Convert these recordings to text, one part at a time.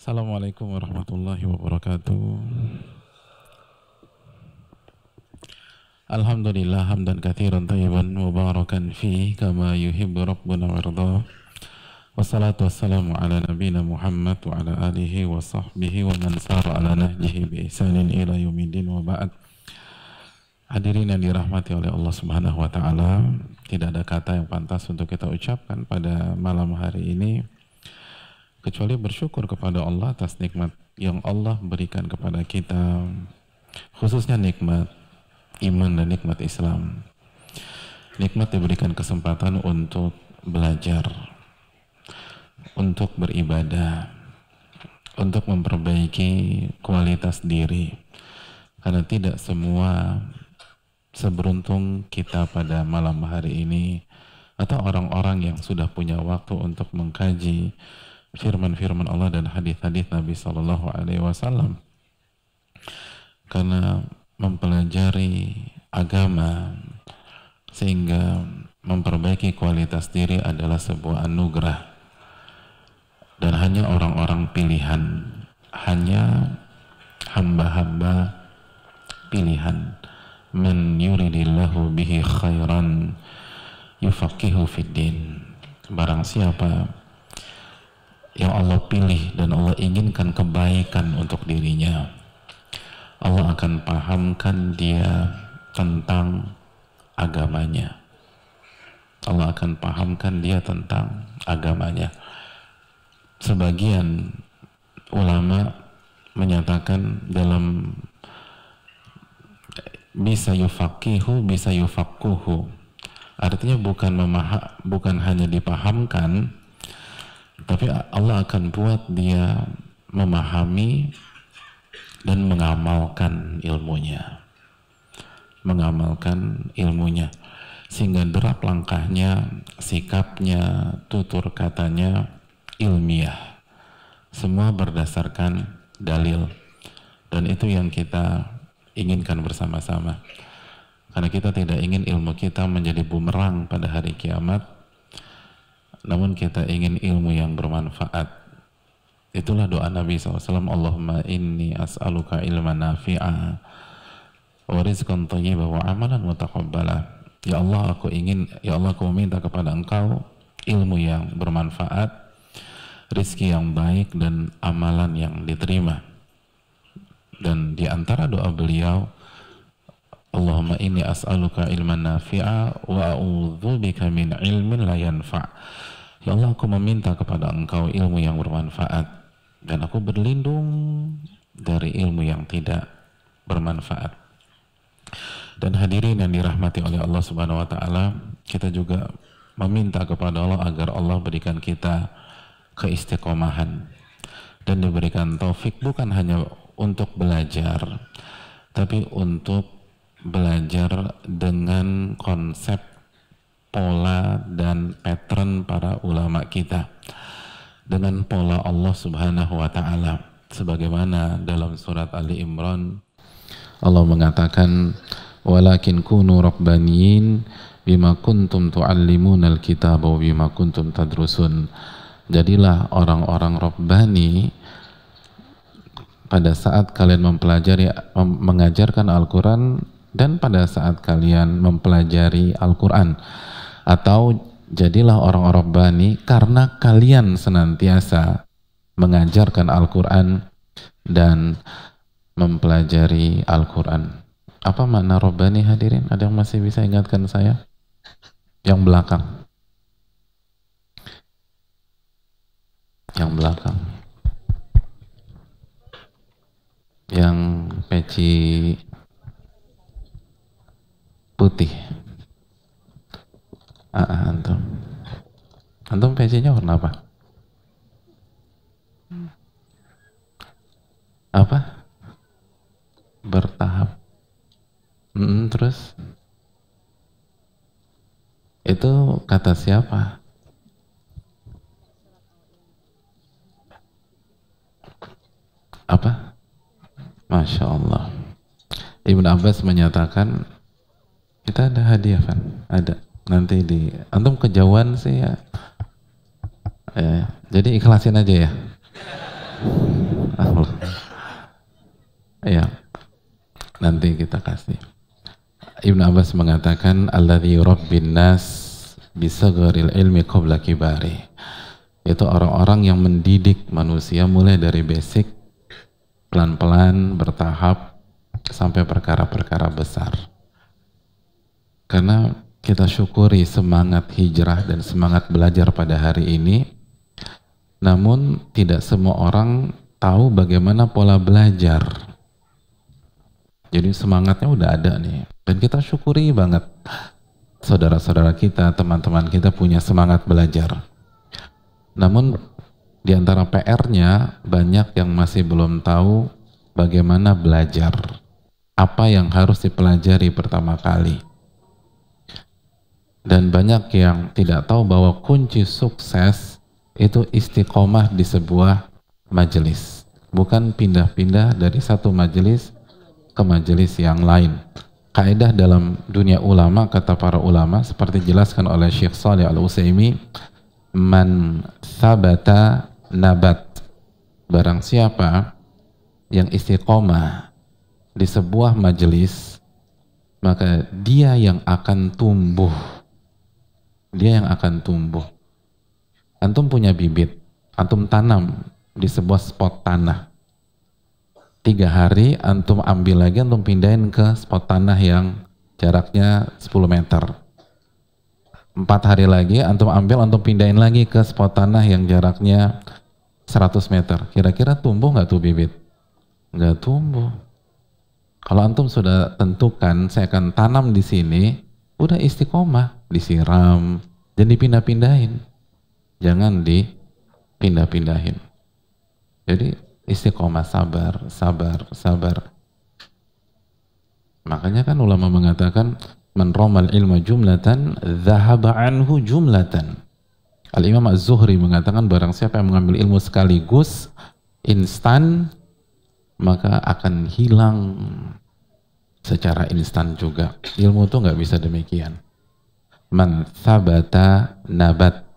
Assalamualaikum warahmatullahi wabarakatuh. Alhamdulillah hamdan kathiran tayyiban mubarakan fi kama yuhibbu rabbuna warda. Wassalatu wassalamu ala nabina Muhammad wa ala alihi wa sahbihi wa man sara ala nahjihi bi ihsanin ila yumidin wa ba'd. Hadirin yang dirahmati oleh Allah Subhanahu wa taala, tidak ada kata yang pantas untuk kita ucapkan pada malam hari ini kecuali bersyukur kepada Allah atas nikmat yang Allah berikan kepada kita khususnya nikmat iman dan nikmat Islam. Nikmat diberikan kesempatan untuk belajar untuk beribadah untuk memperbaiki kualitas diri. Karena tidak semua seberuntung kita pada malam hari ini atau orang-orang yang sudah punya waktu untuk mengkaji firman-firman Allah dan hadis-hadis Nabi Shallallahu Alaihi Wasallam. Karena mempelajari agama sehingga memperbaiki kualitas diri adalah sebuah anugerah. Dan hanya orang-orang pilihan hanya hamba-hamba pilihan. Man yuridillahu bihi khairan yufaqihu fid barang siapa yang Allah pilih dan Allah inginkan kebaikan untuk dirinya. Allah akan pahamkan dia tentang agamanya. Allah akan pahamkan dia tentang agamanya. Sebagian ulama menyatakan dalam bisa yufakihu bisa yufakuhu artinya bukan memaha, bukan hanya dipahamkan tapi Allah akan buat dia memahami dan mengamalkan ilmunya. Mengamalkan ilmunya. Sehingga derap langkahnya sikapnya tutur katanya ilmiah. Semua berdasarkan dalil. Dan itu yang kita inginkan bersama-sama. Karena kita tidak ingin ilmu kita menjadi bumerang pada hari kiamat namun kita ingin ilmu yang bermanfaat. Itulah doa Nabi SAW Allahumma inni as'aluka ilman nafi'a wa rizqan thayyibah wa amalan mutaqabbala. Ya Allah aku ingin ya Allah aku meminta kepada engkau ilmu yang bermanfaat rizki yang baik dan amalan yang diterima. Dan di antara doa beliau Allahumma inni as'aluka ilman nafi'a wa a'udzubika min ilmin la yanfa' Ya Allah aku meminta kepada engkau ilmu yang bermanfaat dan aku berlindung dari ilmu yang tidak bermanfaat. Dan hadirin yang dirahmati oleh Allah Subhanahu wa taala, kita juga meminta kepada Allah agar Allah berikan kita keistiqomahan dan diberikan taufik bukan hanya untuk belajar tapi untuk belajar dengan konsep pola dan pattern para ulama kita. Dengan pola Allah Subhanahu wa taala sebagaimana dalam surat Ali Imran Allah mengatakan walakin kunu rabbaniyin bima kuntum tuallimuna alkitab wa bima kuntum tadrusun. Jadilah orang-orang rabbani pada saat kalian mempelajari mengajarkan Al-Qur'an dan pada saat kalian mempelajari Al-Qur'an atau jadilah orang-orang bani karena kalian senantiasa mengajarkan Al-Quran dan mempelajari Al-Quran. Apa makna Robbani hadirin? Ada yang masih bisa ingatkan saya? Yang belakang. Yang belakang. Yang peci putih. Ah, ah, antum. Antum PC-nya warna apa? Apa? Bertahap. Mm, terus? Itu kata siapa? Apa? Masya Allah. Ibn Abbas menyatakan kita ada hadiah kan? Ada nanti di antum kejauhan sih ya. ya jadi ikhlasin aja ya. Ya. Nanti kita kasih. Ibn Abbas mengatakan alladhi rabbin nas bisagharil ilmi qabla kibari. Itu orang-orang yang mendidik manusia mulai dari basic pelan-pelan bertahap sampai perkara-perkara besar. Karena kita syukuri semangat hijrah dan semangat belajar pada hari ini namun tidak semua orang tahu bagaimana pola belajar jadi semangatnya udah ada nih dan kita syukuri banget saudara-saudara kita, teman-teman kita punya semangat belajar. Namun di antara PR-nya banyak yang masih belum tahu bagaimana belajar. Apa yang harus dipelajari pertama kali. Dan banyak yang tidak tahu bahwa kunci sukses itu istiqomah di sebuah majelis. Bukan pindah-pindah dari satu majelis ke majelis yang lain. Kaidah dalam dunia ulama kata para ulama seperti dijelaskan oleh Syekh Saleh Al Utsaimin man sabata nabat. Barang siapa yang istiqomah di sebuah majelis maka dia yang akan tumbuh dia yang akan tumbuh. Antum punya bibit antum tanam di sebuah spot tanah. Tiga hari antum ambil lagi antum pindahin ke spot tanah yang jaraknya 10 meter. Empat hari lagi antum ambil antum pindahin lagi ke spot tanah yang jaraknya 100 meter. Kira-kira tumbuh nggak tuh bibit? Nggak tumbuh. Kalau antum sudah tentukan saya akan tanam di sini udah istiqomah disiram dan dipindah-pindahin jangan dipindah-pindahin jadi istiqomah sabar, sabar, sabar. Makanya kan ulama mengatakan man romal ilma jumlatan zahaba anhu jumlatan. Al-Imam Az-Zuhri mengatakan barang siapa yang mengambil ilmu sekaligus instan maka akan hilang secara instan juga. Ilmu itu nggak bisa demikian. Man thabata nabat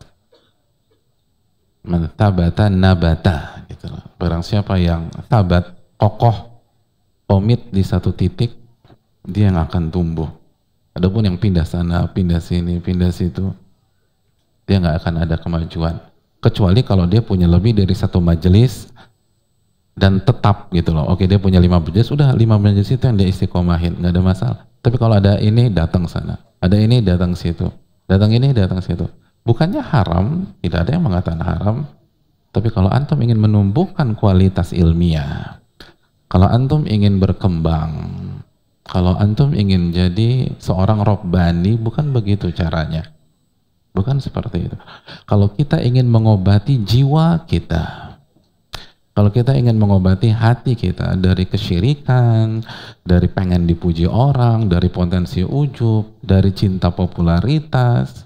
mentabata nabata gitu loh. Barang siapa yang tabat, kokoh, komit di satu titik, dia yang akan tumbuh. Adapun yang pindah sana, pindah sini, pindah situ, dia nggak akan ada kemajuan. Kecuali kalau dia punya lebih dari satu majelis dan tetap gitu loh. Oke dia punya lima majelis, udah lima majelis itu yang dia istiqomahin, nggak ada masalah. Tapi kalau ada ini datang sana, ada ini datang situ, datang ini datang situ Bukannya haram, tidak ada yang mengatakan haram, tapi kalau antum ingin menumbuhkan kualitas ilmiah, kalau antum ingin berkembang, kalau antum ingin jadi seorang robbani, bukan begitu caranya. Bukan seperti itu. Kalau kita ingin mengobati jiwa kita, kalau kita ingin mengobati hati kita dari kesyirikan, dari pengen dipuji orang, dari potensi ujub, dari cinta popularitas,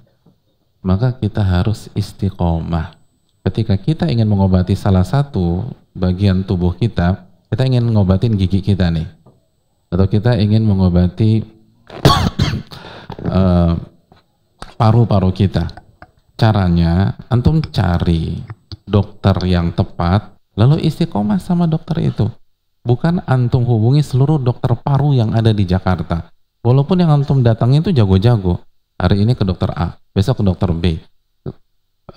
maka kita harus istiqomah. Ketika kita ingin mengobati salah satu bagian tubuh kita, kita ingin mengobatin gigi kita nih, atau kita ingin mengobati uh, paru-paru kita. Caranya, antum cari dokter yang tepat, lalu istiqomah sama dokter itu. Bukan antum hubungi seluruh dokter paru yang ada di Jakarta. Walaupun yang antum datangi itu jago-jago. Hari ini ke dokter A, besok ke dokter B,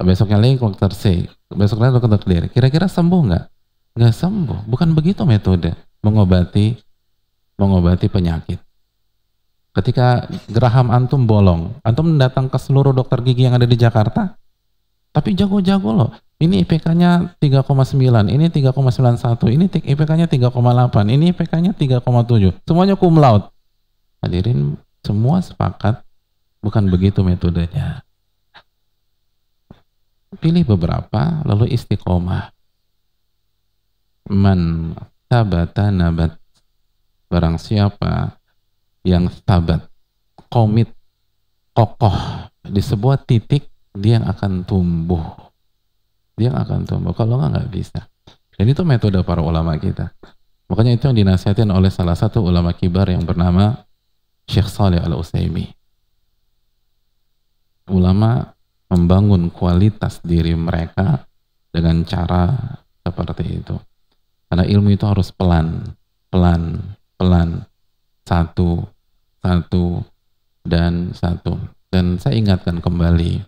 besoknya lagi ke dokter C, besoknya ke dokter D. Kira-kira sembuh nggak? Nggak sembuh. Bukan begitu metode mengobati mengobati penyakit. Ketika geraham antum bolong, antum datang ke seluruh dokter gigi yang ada di Jakarta, tapi jago-jago loh. Ini IPK-nya 3,9, ini 3,91, ini IPK-nya 3,8, ini IPK-nya 3,7. Semuanya cum laude. Hadirin semua sepakat Bukan begitu metodenya. Pilih beberapa, lalu istiqomah. Man tabata nabat. Barang siapa yang tabat, komit, kokoh di sebuah titik, dia yang akan tumbuh. Dia yang akan tumbuh. Kalau enggak, nggak bisa. Dan itu metode para ulama kita. Makanya itu yang dinasihatin oleh salah satu ulama kibar yang bernama Syekh Saleh Al-Utsaimin ulama membangun kualitas diri mereka dengan cara seperti itu. Karena ilmu itu harus pelan, pelan, pelan, satu, satu, dan satu. Dan saya ingatkan kembali,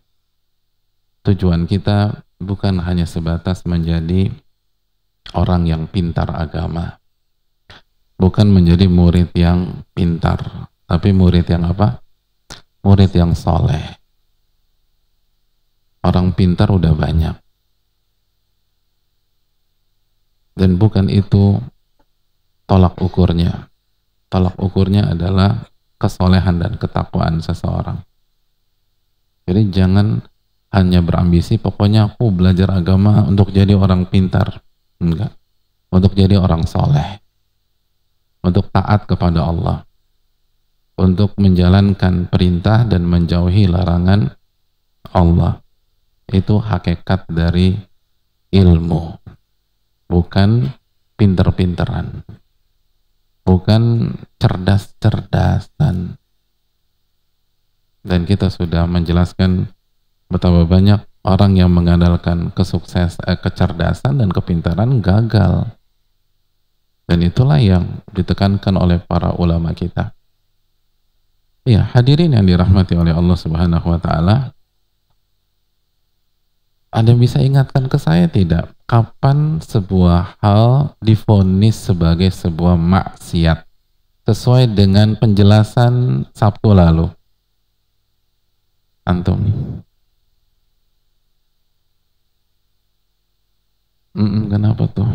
tujuan kita bukan hanya sebatas menjadi orang yang pintar agama, bukan menjadi murid yang pintar, tapi murid yang apa? Murid yang soleh. Orang pintar udah banyak. Dan bukan itu tolak ukurnya. Tolak ukurnya adalah kesolehan dan ketakwaan seseorang. Jadi jangan hanya berambisi, pokoknya aku belajar agama untuk jadi orang pintar. Enggak. Untuk jadi orang soleh untuk taat kepada Allah, untuk menjalankan perintah dan menjauhi larangan Allah. Itu hakikat dari ilmu, bukan pinter-pinteran, bukan cerdas-cerdasan. Dan kita sudah menjelaskan betapa banyak orang yang mengandalkan kesukses, eh, kecerdasan dan kepintaran gagal dan itulah yang ditekankan oleh para ulama kita. Ya, hadirin yang dirahmati oleh Allah Subhanahu wa taala. Yang bisa ingatkan ke saya tidak? Kapan sebuah hal difonis sebagai sebuah maksiat sesuai dengan penjelasan Sabtu lalu? Antum. Mm -mm, kenapa tuh?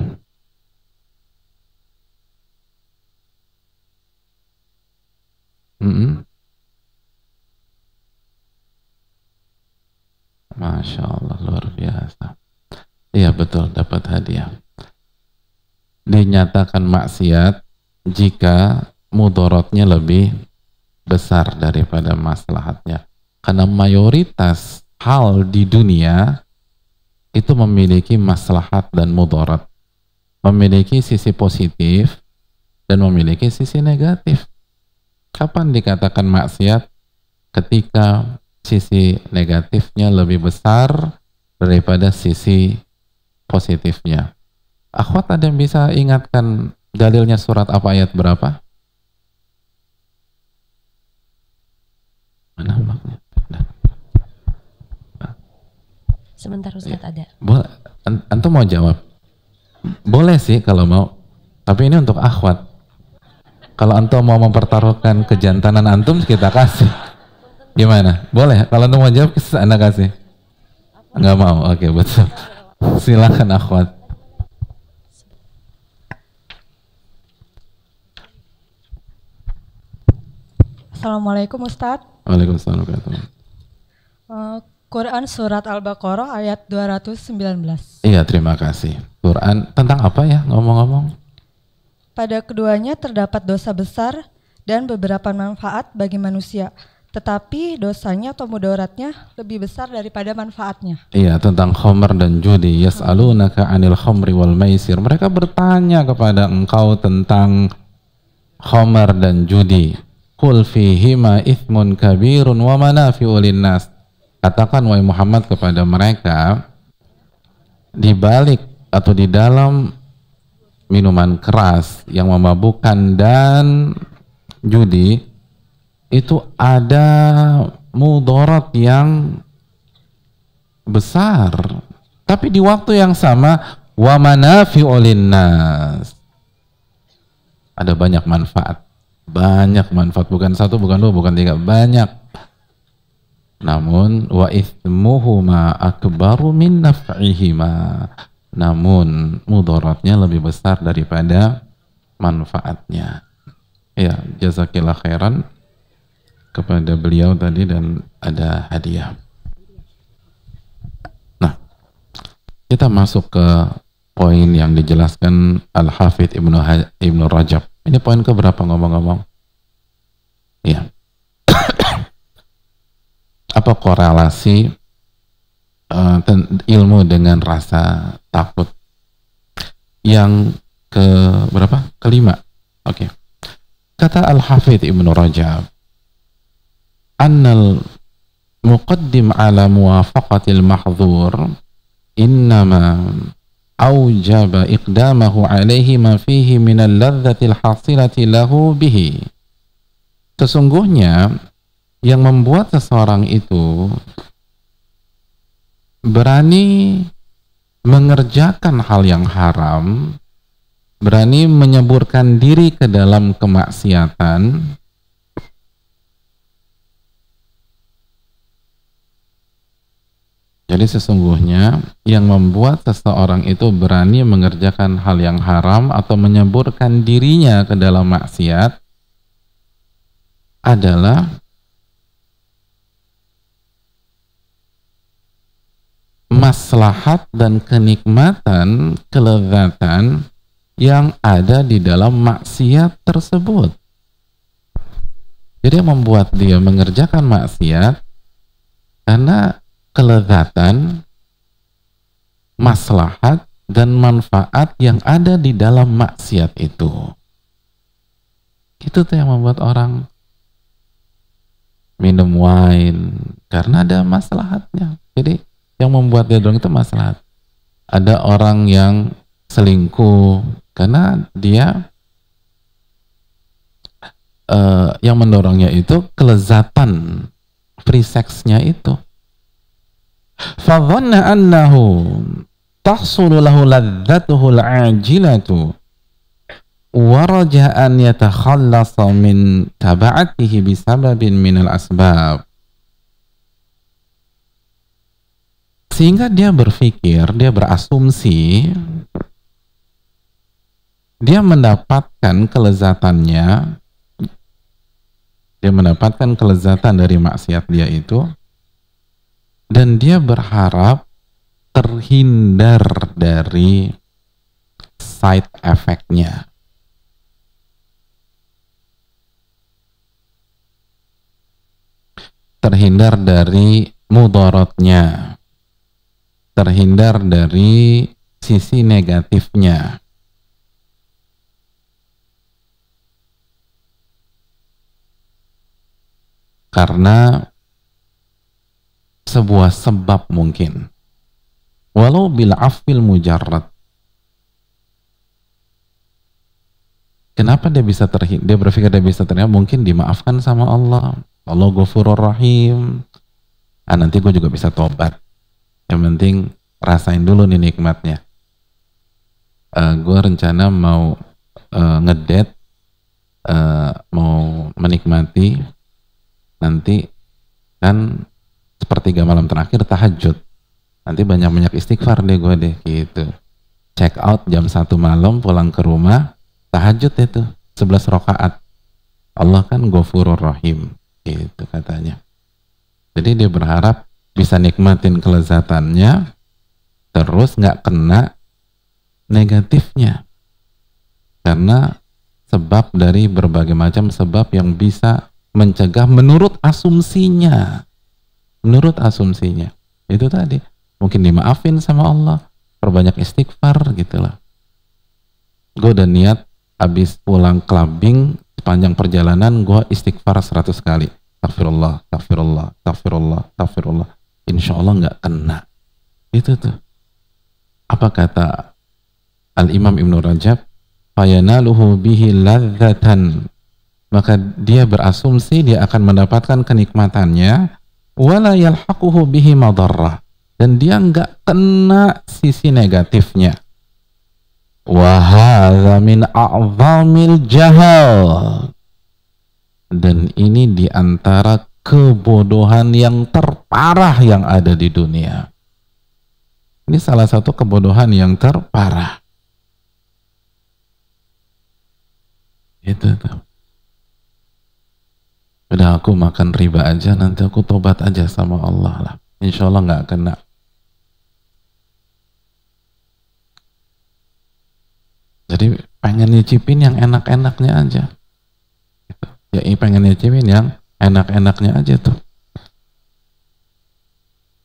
Mm -hmm. Masya Allah luar biasa. Iya betul dapat hadiah. Dinyatakan maksiat jika mudorotnya lebih besar daripada maslahatnya. Karena mayoritas hal di dunia itu memiliki maslahat dan mudorot. Memiliki sisi positif dan memiliki sisi negatif. Kapan dikatakan maksiat? Ketika sisi negatifnya lebih besar daripada sisi positifnya. Akhwat ada yang bisa ingatkan dalilnya surat apa ayat berapa? Mana Sebentar Ustaz ya. ada. Boleh, antum mau jawab? Boleh sih kalau mau. Tapi ini untuk akhwat. Kalau antum mau mempertaruhkan kejantanan antum, kita kasih. Gimana? Boleh? Kalau antum mau jawab, anda kasih. Enggak mau? Oke, betul. Silakan akhwat. Assalamualaikum Ustaz. Waalaikumsalam. Uh, Quran Surat Al-Baqarah ayat 219. Iya, terima kasih. Quran tentang apa ya ngomong-ngomong? Pada keduanya terdapat dosa besar dan beberapa manfaat bagi manusia. Tetapi dosanya atau mudaratnya lebih besar daripada manfaatnya. Iya, tentang khomer dan judi. Yas'alunaka anil khomri wal maisir. Mereka bertanya kepada engkau tentang khomer dan judi. Kul fihima ithmun kabirun wa manafi'u linnas. Katakan wahai Muhammad kepada mereka di balik atau di dalam minuman keras yang memabukkan dan judi itu ada mudarat yang besar. Tapi di waktu yang sama wa manafi'u ada banyak manfaat. Banyak manfaat. Bukan satu bukan dua bukan tiga. Banyak namun wa ithmuhuma akbaru min naf'ihima namun mudaratnya lebih besar daripada manfaatnya. Ya, jazakillah khairan kepada beliau tadi dan ada hadiah. Nah, kita masuk ke poin yang dijelaskan Al-Hafidh Ibnu, Ibnu Rajab. Ini poin ke berapa ngomong-ngomong? Ya. Apa korelasi uh, ilmu dengan rasa takut. Yang ke berapa? Kelima. Oke. Okay. Kata Al-Hafidh Ibnu Rajab, "Annal muqaddim ala muwafaqatil mahdhur innama aujaba iqdamahu alaihi ma fihi min al-ladzatil hasilati lahu bihi. Sesungguhnya yang membuat seseorang itu berani mengerjakan hal yang haram, berani menyeburkan diri ke dalam kemaksiatan, Jadi sesungguhnya yang membuat seseorang itu berani mengerjakan hal yang haram atau menyeburkan dirinya ke dalam maksiat adalah maslahat dan kenikmatan, kelezatan yang ada di dalam maksiat tersebut. Jadi membuat dia mengerjakan maksiat karena kelezatan, maslahat, dan manfaat yang ada di dalam maksiat itu. Itu tuh yang membuat orang minum wine karena ada maslahatnya. Jadi yang membuat dia dorong itu maslahat. Ada orang yang selingkuh karena dia uh, yang mendorongnya itu kelezatan free sexnya itu fadhanna annahu tahsulu lahu ladzatuhu al-ajilatu waraja an yatakhallasa min taba'atihi bisababin minal asbab sehingga dia berpikir, dia berasumsi dia mendapatkan kelezatannya dia mendapatkan kelezatan dari maksiat dia itu dan dia berharap terhindar dari side effect-nya. Terhindar dari mudorotnya. Terhindar dari sisi negatifnya. Karena sebuah sebab mungkin. Walau bil afil mujarrad. Kenapa dia bisa terhindar dia berpikir dia bisa terhindar? Mungkin dimaafkan sama Allah. Allah ghafurur rahim. Ah nanti gue juga bisa tobat yang penting rasain dulu nih nikmatnya. Uh, gue rencana mau uh, ngedet uh, mau menikmati nanti kan sepertiga malam terakhir tahajud. Nanti banyak-banyak istighfar deh gue deh gitu. Check out jam satu malam pulang ke rumah tahajud itu 11 rakaat. Allah kan gofurur rahim gitu katanya. Jadi dia berharap bisa nikmatin kelezatannya terus nggak kena negatifnya. Karena sebab dari berbagai macam sebab yang bisa mencegah menurut asumsinya. Menurut asumsinya. Itu tadi. Mungkin dimaafin sama Allah perbanyak istighfar gitulah. Gue udah niat habis pulang clubbing sepanjang perjalanan gue istighfar 100 kali. Tafirullah, tafirullah, tafirullah, tafirullah. Insya Allah nggak kena. Itu tuh. Apa kata Al-Imam Ibn Rajab? Fayanaluhu bihi ladzatan. Maka dia berasumsi dia akan mendapatkan kenikmatannya wala yalhaquhu bihi madarrah dan dia nggak kena sisi negatifnya wa min a'zamil jahal dan ini di antara kebodohan yang terparah yang ada di dunia ini salah satu kebodohan yang terparah itu tuh Udah aku makan riba aja, nanti aku tobat aja sama Allah lah. Insya Allah nggak kena. Jadi pengen nyicipin yang enak-enaknya aja. Gitu. Ya pengen nyicipin yang enak-enaknya aja tuh.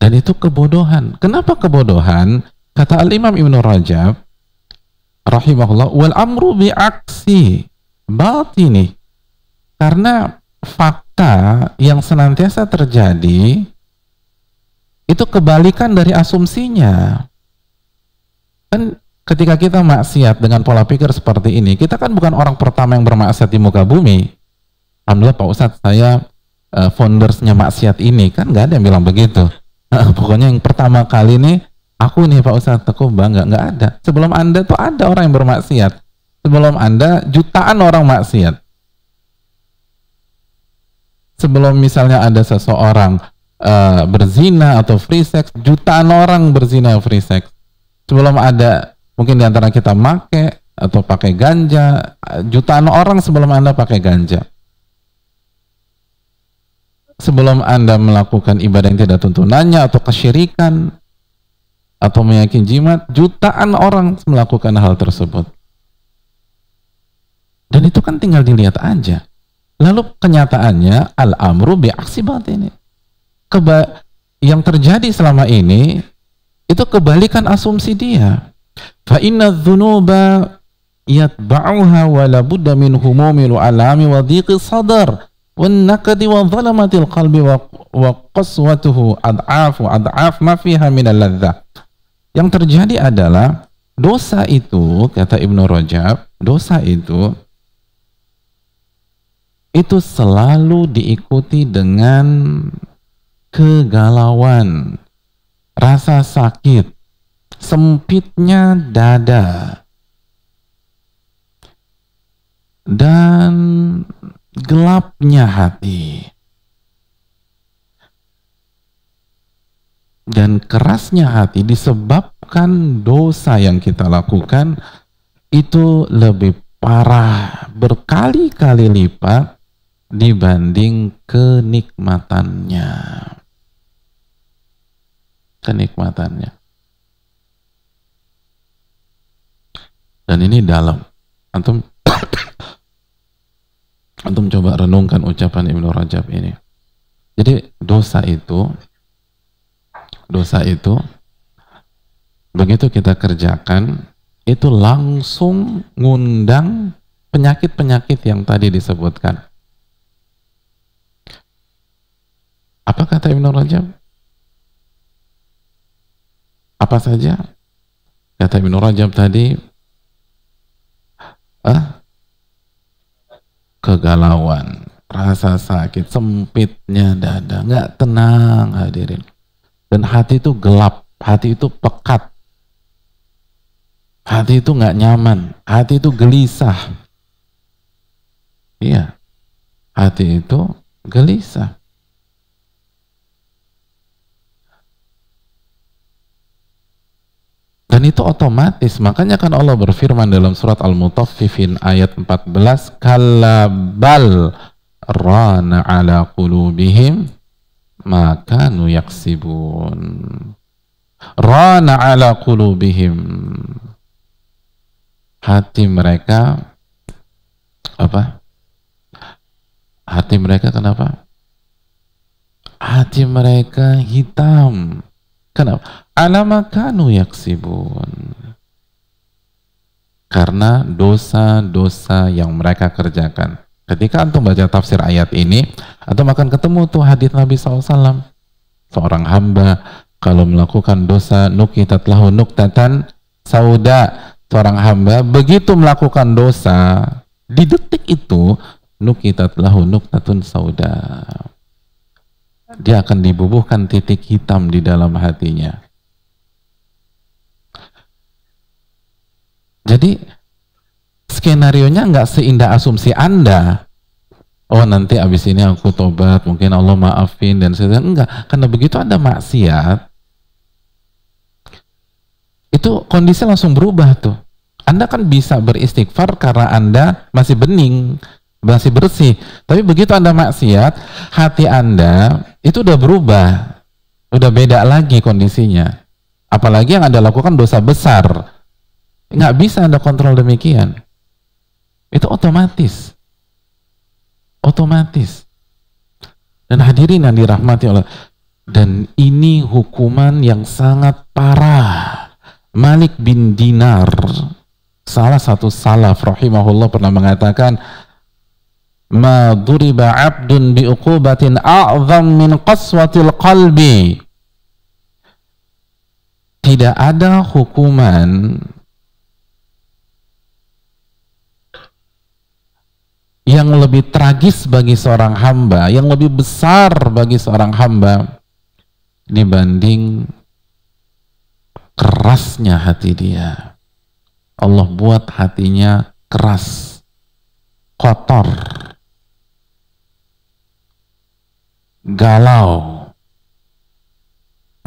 Dan itu kebodohan. Kenapa kebodohan? Kata Al-Imam Ibn Rajab, rahimahullah, wal amru bi'aksi batini. Karena fakta yang senantiasa terjadi itu kebalikan dari asumsinya. Kan ketika kita maksiat dengan pola pikir seperti ini, kita kan bukan orang pertama yang bermaksiat di muka bumi. Alhamdulillah Pak Ustadz, saya uh, foundersnya maksiat ini kan nggak ada yang bilang begitu. Uh, pokoknya yang pertama kali ini aku nih Pak Ustadz, aku bangga nggak ada. Sebelum anda tuh ada orang yang bermaksiat. Sebelum anda jutaan orang maksiat. Sebelum misalnya ada seseorang uh, berzina atau free sex, jutaan orang berzina free sex. Sebelum ada mungkin di antara kita make atau pakai ganja, jutaan orang sebelum anda pakai ganja sebelum Anda melakukan ibadah yang tidak tuntunannya atau kesyirikan atau meyakini jimat, jutaan orang melakukan hal tersebut. Dan itu kan tinggal dilihat aja. Lalu kenyataannya al-amru bi'aksi ini. Keba yang terjadi selama ini itu kebalikan asumsi dia. Fa inna dhunuba yatba'uha wa la budda min humumil alami wa dhiqi sadar والنكد وظلمة القلب وقسوته أضعاف أضعاف ما فيها من اللذة yang terjadi adalah dosa itu kata Ibnu Rajab dosa itu itu selalu diikuti dengan kegalauan rasa sakit sempitnya dada dan gelapnya hati. Dan kerasnya hati disebabkan dosa yang kita lakukan itu lebih parah berkali-kali lipat dibanding kenikmatannya. Kenikmatannya. Dan ini dalam. Antum Antum coba renungkan ucapan Ibnu Rajab ini. Jadi dosa itu dosa itu begitu kita kerjakan itu langsung ngundang penyakit-penyakit yang tadi disebutkan. Apa kata Ibnu Rajab? Apa saja? Kata Ibnu Rajab tadi, ah, kegalauan, rasa sakit, sempitnya dada, nggak tenang hadirin. Dan hati itu gelap, hati itu pekat, hati itu nggak nyaman, hati itu gelisah. Iya, hati itu gelisah. Dan itu otomatis. Makanya kan Allah berfirman dalam surat Al-Mutaffifin ayat 14, "Kallabal rana ala qulubihim maka nuyaksibun." Rana ala qulubihim. Hati mereka apa? Hati mereka kenapa? Hati mereka hitam. Kenapa? alamakanu yaksibun. Karena dosa-dosa yang mereka kerjakan. Ketika antum baca tafsir ayat ini antum akan ketemu tuh hadis Nabi SAW seorang hamba kalau melakukan dosa nukitat lahu nuktatan sauda. Seorang hamba begitu melakukan dosa di detik itu nukitat lahu nuktatun sauda dia akan dibubuhkan titik hitam di dalam hatinya Jadi skenario nya nggak seindah asumsi Anda. Oh nanti abis ini aku tobat, mungkin Allah maafin dan sebagainya. Enggak, karena begitu Anda maksiat, itu kondisi langsung berubah tuh. Anda kan bisa beristighfar karena Anda masih bening, masih bersih. Tapi begitu Anda maksiat, hati Anda itu udah berubah. Udah beda lagi kondisinya. Apalagi yang Anda lakukan dosa besar Nggak bisa Anda kontrol demikian. Itu otomatis. Otomatis. Dan hadirin yang dirahmati oleh dan ini hukuman yang sangat parah. Malik bin Dinar salah satu salaf rahimahullah pernah mengatakan ma duriba 'abdun bi uqubatin a'zam min qaswatil tidak ada hukuman yang lebih tragis bagi seorang hamba, yang lebih besar bagi seorang hamba dibanding kerasnya hati dia. Allah buat hatinya keras, kotor, galau,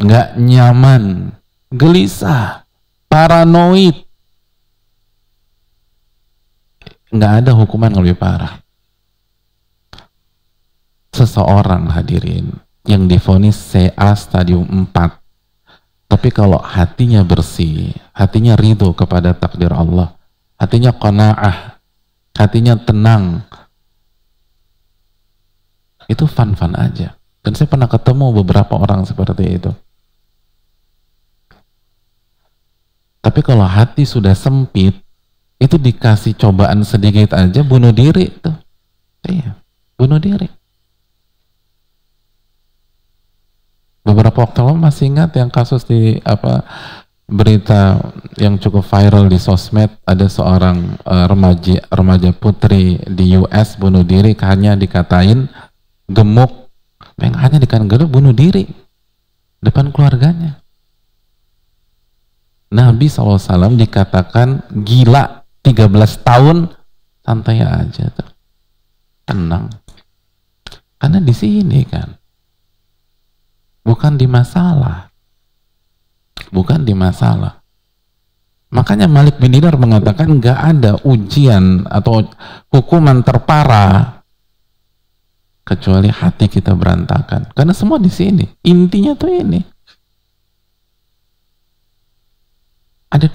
nggak nyaman, gelisah, paranoid, nggak ada hukuman yang lebih parah. Seseorang hadirin yang difonis CA stadium 4 tapi kalau hatinya bersih, hatinya ridho kepada takdir Allah, hatinya qanaah, hatinya tenang, itu fun-fun aja. Dan saya pernah ketemu beberapa orang seperti itu. Tapi kalau hati sudah sempit, itu dikasih cobaan sedikit aja bunuh diri tuh. Iya, bunuh diri. beberapa waktu lalu masih ingat yang kasus di apa berita yang cukup viral di sosmed ada seorang uh, remaja remaja putri di US bunuh diri hanya dikatain gemuk. Yang hanya dikatain gemuk bunuh diri. Depan keluarganya. Nabi SAW dikatakan gila 13 tahun santai aja tuh. Tenang. Karena di sini kan bukan di masalah. Bukan di masalah. Makanya Malik bin Dinar mengatakan nggak ada ujian atau hukuman terparah kecuali hati kita berantakan. Karena semua di sini. Intinya tuh ini. Ada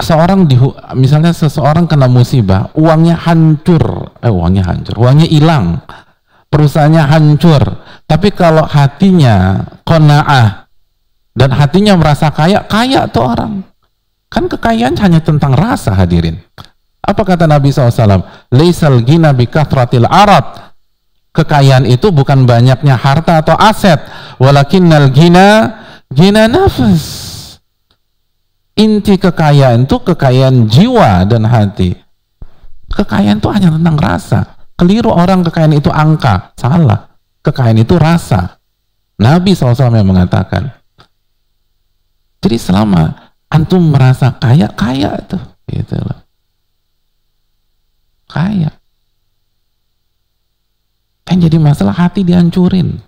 seorang di misalnya seseorang kena musibah, uangnya hancur, eh uangnya hancur, uangnya hilang, perusahaannya hancur, tapi kalau hatinya kona'ah dan hatinya merasa kaya, kaya tuh orang. Kan kekayaan hanya tentang rasa hadirin. Apa kata Nabi SAW? Laisal gina bikathratil arat. Kekayaan itu bukan banyaknya harta atau aset. Walakinnal gina gina nafas. Inti kekayaan itu kekayaan jiwa dan hati. Kekayaan itu hanya tentang rasa. Keliru orang kekayaan itu angka. Salah kekayaan itu rasa. Nabi SAW yang mengatakan. Jadi selama antum merasa kaya, kaya tuh, gitu loh. Kaya. Yang jadi masalah hati dihancurin.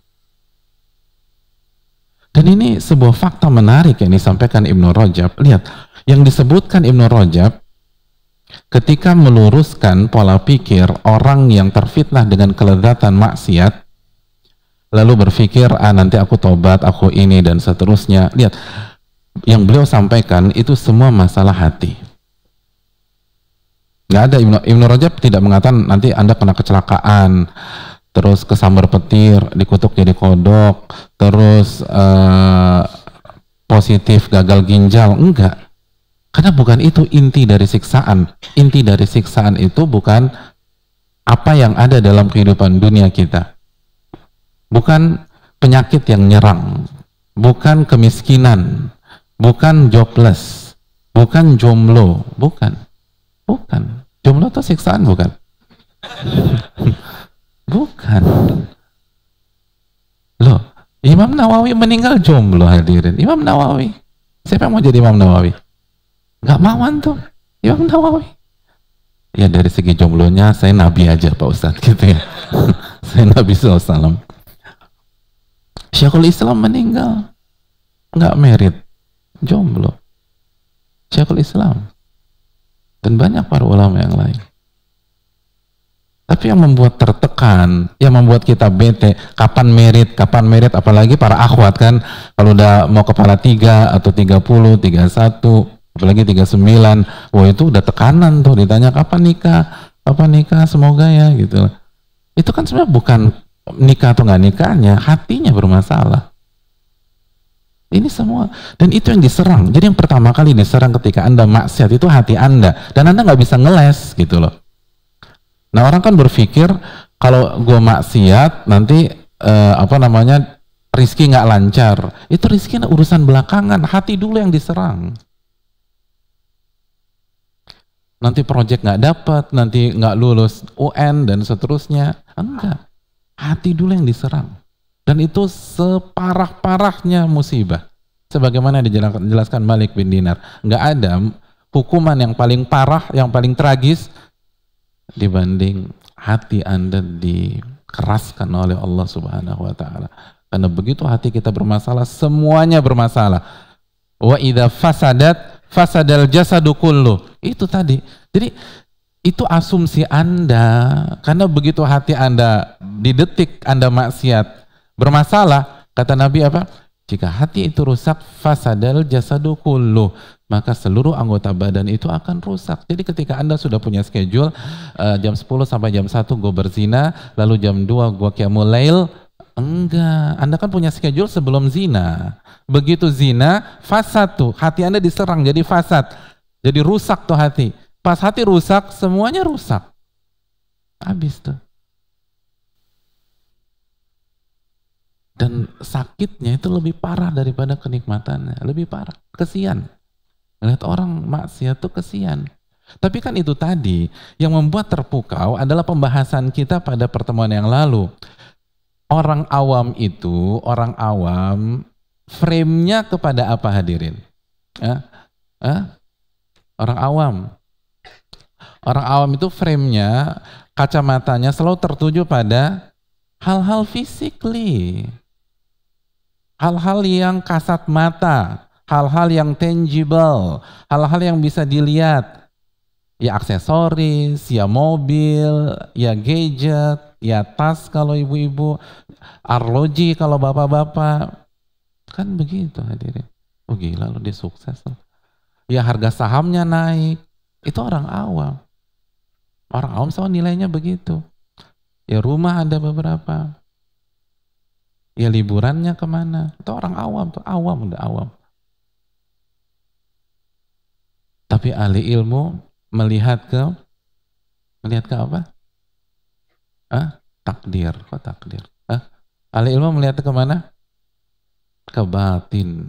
Dan ini sebuah fakta menarik yang disampaikan Ibnu Rajab. Lihat, yang disebutkan Ibnu Rajab ketika meluruskan pola pikir orang yang terfitnah dengan kelezatan maksiat lalu berpikir ah nanti aku tobat aku ini dan seterusnya lihat yang beliau sampaikan itu semua masalah hati nggak ada Ibnu, Ibnu Rajab tidak mengatakan nanti anda kena kecelakaan. Terus kesambar petir dikutuk jadi kodok terus uh, positif gagal ginjal. Enggak. Karena bukan itu inti dari siksaan. Inti dari siksaan itu bukan apa yang ada dalam kehidupan dunia kita. Bukan penyakit yang nyerang, bukan kemiskinan, bukan jobless, bukan jomblo, bukan. Bukan. Jomblo itu siksaan bukan? bukan. Loh, Imam Nawawi meninggal jomblo hadirin. Imam Nawawi. Siapa yang mau jadi Imam Nawawi? Gak mau antum. Imam Nawawi. Ya dari segi jomblonya saya nabi aja Pak Ustadz gitu ya. saya Nabi SAW. Syekhul Islam meninggal nggak merit jomblo Syekhul Islam dan banyak para ulama yang lain. Tapi yang membuat tertekan yang membuat kita bete kapan merit kapan merit apalagi para akhwat kan kalau udah mau kepala tiga atau tiga puluh tiga satu apalagi tiga sembilan wah itu udah tekanan tuh ditanya kapan nikah? Kapan nikah? Semoga ya gitu. Itu kan sebenarnya bukan nikah atau nggak nikahnya, hatinya bermasalah. Ini semua dan itu yang diserang. Jadi yang pertama kali diserang ketika anda maksiat itu hati anda dan anda nggak bisa ngeles gitu loh. Nah orang kan berpikir kalau gue maksiat nanti eh, apa namanya rizki nggak lancar. Itu rizki urusan belakangan. Hati dulu yang diserang. nanti project nggak dapat, nanti nggak lulus UN dan seterusnya. Enggak. Hati dulu yang diserang. Dan itu separah-parahnya musibah. Sebagaimana dijelaskan Malik bin Dinar. Nggak ada hukuman yang paling parah, yang paling tragis dibanding hati Anda dikeraskan oleh Allah Subhanahu wa taala. Karena begitu hati kita bermasalah, semuanya bermasalah. Wa idza fasadat fasadal jasadu kullu. Itu tadi. Jadi itu asumsi Anda karena begitu hati Anda di detik Anda maksiat bermasalah, kata Nabi apa? Jika hati itu rusak, fasadal jasadu kullu, maka seluruh anggota badan itu akan rusak. Jadi ketika Anda sudah punya schedule uh, jam 10 sampai jam 1 gue berzina, lalu jam 2 gue qiyamul lail, enggak. Anda kan punya schedule sebelum zina. Begitu zina, fasad tuh, hati Anda diserang jadi fasad. Jadi rusak tuh hati. Pas hati rusak, semuanya rusak. Habis tuh. Dan sakitnya itu lebih parah daripada kenikmatannya. Lebih parah. Kesian. Lihat orang maksiat tuh kesian. Tapi kan itu tadi yang membuat terpukau adalah pembahasan kita pada pertemuan yang lalu. Orang awam itu, orang awam frame-nya kepada apa hadirin? Eh? Eh? Orang awam. Orang awam itu frame-nya, kacamatanya selalu tertuju pada hal-hal physically hal-hal yang kasat mata, hal-hal yang tangible, hal-hal yang bisa dilihat. Ya aksesoris, ya mobil, ya gadget, ya tas kalau ibu-ibu, arloji kalau bapak-bapak. Kan begitu hadirin. Oh gila loh dia sukses loh. Ya harga sahamnya naik. Itu orang awam. Orang awam sama nilainya begitu. Ya rumah ada beberapa. Ya liburannya ke mana? Itu orang awam tuh, awam udah awam. Tapi ahli ilmu melihat ke melihat ke apa? Ah, takdir, kok takdir? Ah, ahli ilmu melihat ke mana? Ke batin.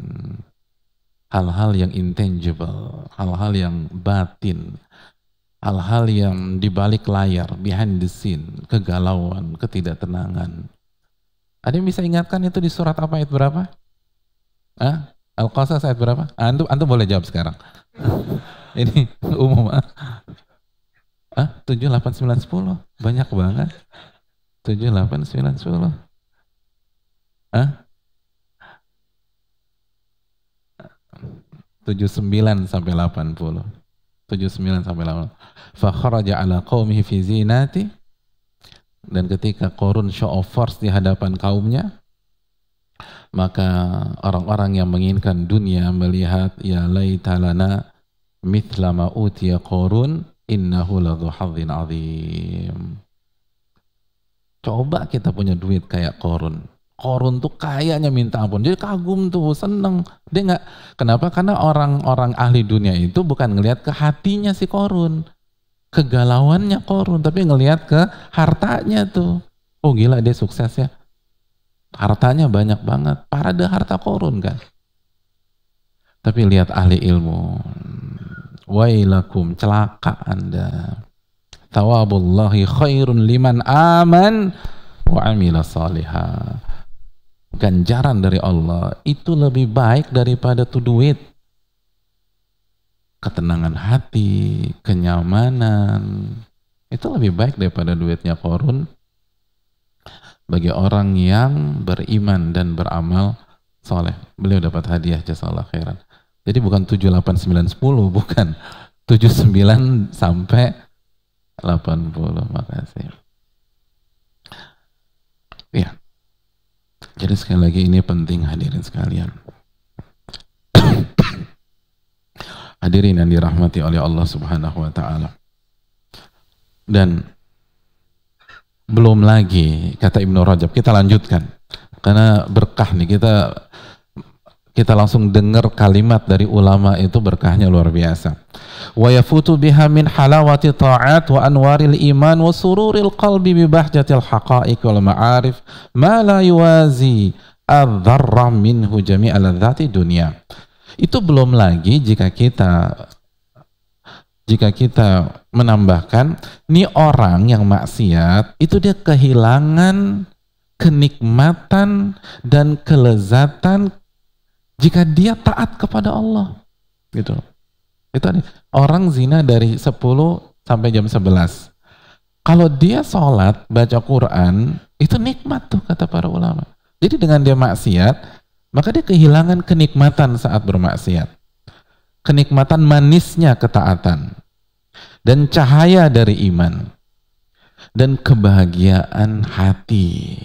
Hal-hal yang intangible, hal-hal yang batin, hal-hal yang di balik layar, behind the scene, kegalauan, ketidaktenangan, ada yang bisa ingatkan itu di surat apa ayat berapa? Ah, Al-Qasas ayat berapa? Ah, antum, antum boleh jawab sekarang. Ini umum. Ah. ah, 7, 8, 9, 10. Banyak banget. 7, 8, 9, 10. Ah? 79 sampai 80. 79 sampai 80. Fa kharaja ala qaumihi fi zinati dan ketika Korun show of force di hadapan kaumnya, maka orang-orang yang menginginkan dunia melihat ya laitalana mithla ma Korun innahu ladhu hadzin azim. Coba kita punya duit kayak Korun. Korun tuh kayaknya minta ampun. Jadi kagum tuh, seneng. Dia nggak. Kenapa? Karena orang-orang ahli dunia itu bukan ngelihat ke hatinya si Korun kegalauannya korun tapi ngelihat ke hartanya tuh. Oh gila dia sukses ya. Hartanya banyak banget. Parade harta korun kan? Tapi lihat ahli ilmu. Wailakum celaka anda. Tawabullahi khairun liman aman wa amila salihah. Ganjaran dari Allah itu lebih baik daripada tuh duit ketenangan hati, kenyamanan, itu lebih baik daripada duitnya korun bagi orang yang beriman dan beramal soleh. Beliau dapat hadiah jazakallah khairan. Jadi bukan 7, 8, 9, 10, bukan 79 sampai 80. Makasih. Ya. Jadi sekali lagi ini penting hadirin sekalian. Hadirin yang dirahmati oleh Allah Subhanahu wa taala. Dan belum lagi kata Ibnu Rajab, kita lanjutkan. Karena berkah nih kita kita langsung dengar kalimat dari ulama itu berkahnya luar biasa. Wa yafutu biha min halawati ta'at wa anwaril iman wa sururil qalbi bi bahjatil haqa'iq wal ma'arif ma la yuwazi adzarra minhu jami'al dzati dunya. Itu belum lagi jika kita jika kita menambahkan, ini orang yang maksiat itu dia kehilangan kenikmatan dan kelezatan jika dia taat kepada Allah. Gitu. Itu nih, orang zina dari 10 sampai jam 11. Kalau dia sholat, baca Quran, itu nikmat tuh kata para ulama. Jadi dengan dia maksiat, maka dia kehilangan kenikmatan saat bermaksiat. Kenikmatan manisnya ketaatan. Dan cahaya dari iman. Dan kebahagiaan hati.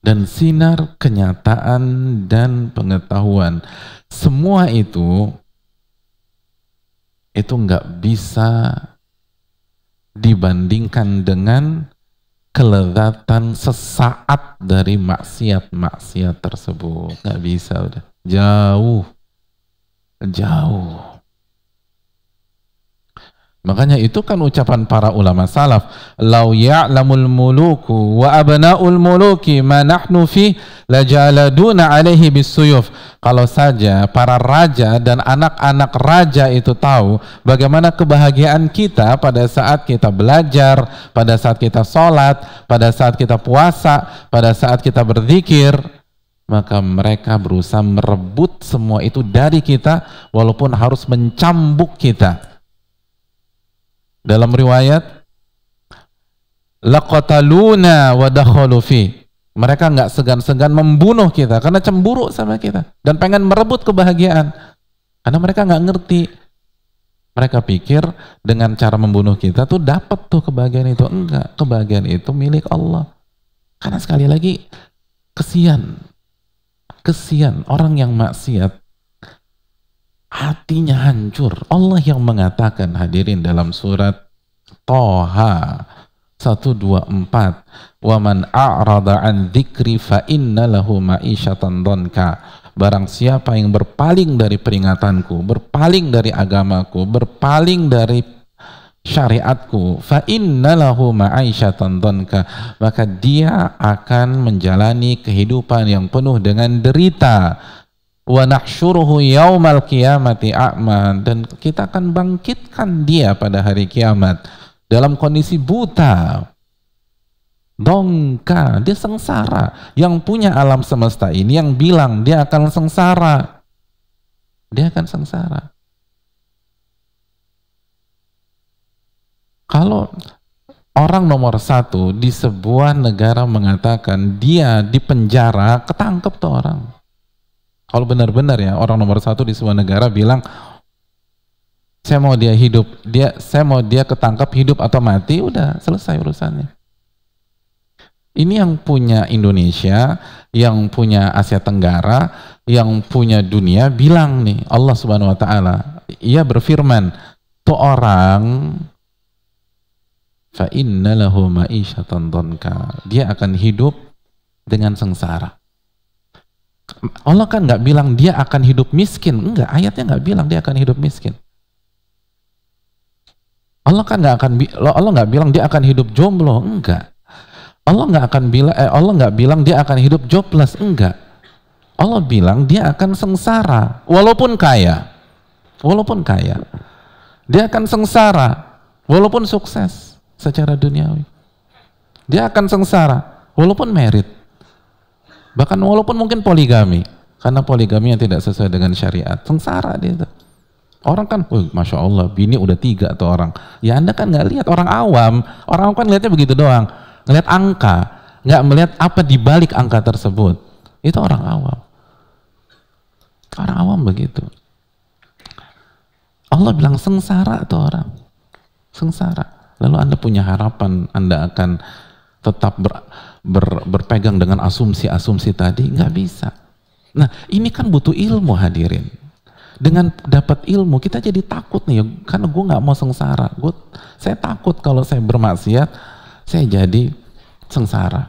dan sinar kenyataan dan pengetahuan. Semua itu itu nggak bisa dibandingkan dengan kelezatan sesaat dari maksiat-maksiat tersebut. Nggak bisa udah. Jauh. Jauh. Makanya itu kan ucapan para ulama salaf, "Lau ya'lamul muluku wa abna'ul muluki ma nahnu fi lajaladuna alaihi bisuyuf." Kalau saja para raja dan anak-anak raja itu tahu bagaimana kebahagiaan kita pada saat kita belajar, pada saat kita sholat, pada saat kita puasa, pada saat kita berzikir, maka mereka berusaha merebut semua itu dari kita walaupun harus mencambuk kita dalam riwayat laqataluna wa dakhalu fi. Mereka nggak segan-segan membunuh kita karena cemburu sama kita dan pengen merebut kebahagiaan. Karena mereka nggak ngerti. Mereka pikir dengan cara membunuh kita tuh dapat tuh kebahagiaan itu. Enggak, kebahagiaan itu milik Allah. Karena sekali lagi kesian. Kesian orang yang maksiat hatinya hancur. Allah yang mengatakan hadirin dalam surat Toha 124 man a'rada an dzikri fa inna lahu ma'isyatan barang siapa yang berpaling dari peringatanku berpaling dari agamaku berpaling dari syariatku fa inna lahu dhanka maka dia akan menjalani kehidupan yang penuh dengan derita wa nahsyuruhu yaumal qiyamati a'man. Dan kita akan bangkitkan dia pada hari kiamat dalam kondisi buta dongka dia sengsara. Yang punya alam semesta ini yang bilang dia akan sengsara. Dia akan sengsara. Kalau orang nomor satu di sebuah negara mengatakan dia di penjara ketangkep tuh orang kalau benar-benar ya orang nomor satu di sebuah negara bilang saya mau dia hidup, dia saya mau dia ketangkap hidup atau mati, udah selesai urusannya. Ini yang punya Indonesia, yang punya Asia Tenggara, yang punya dunia bilang nih Allah Subhanahu wa taala, ia berfirman, tuh orang fa inna lahu ma'isyatan Dia akan hidup dengan sengsara. Allah kan nggak bilang dia akan hidup miskin, enggak. Ayatnya nggak bilang dia akan hidup miskin. Allah kan nggak akan Allah nggak bilang dia akan hidup jomblo, enggak. Allah nggak akan bilang eh, Allah nggak bilang dia akan hidup jobless, enggak. Allah bilang dia akan sengsara walaupun kaya. Walaupun kaya. Dia akan sengsara walaupun sukses secara duniawi. Dia akan sengsara walaupun merit Bahkan walaupun mungkin poligami, karena poligami yang tidak sesuai dengan syariat, sengsara dia itu. Orang kan, oh, masya Allah, bini udah tiga atau orang. Ya anda kan nggak lihat orang awam, orang awam kan lihatnya begitu doang, ngelihat angka, nggak melihat apa di balik angka tersebut. Itu orang awam. Orang awam begitu. Allah bilang sengsara tuh orang, sengsara. Lalu anda punya harapan anda akan tetap ber, ber, berpegang dengan asumsi-asumsi tadi nggak bisa. Nah ini kan butuh ilmu hadirin. Dengan dapat ilmu kita jadi takut nih, karena gue nggak mau sengsara. Gue, saya takut kalau saya bermaksiat, saya jadi sengsara.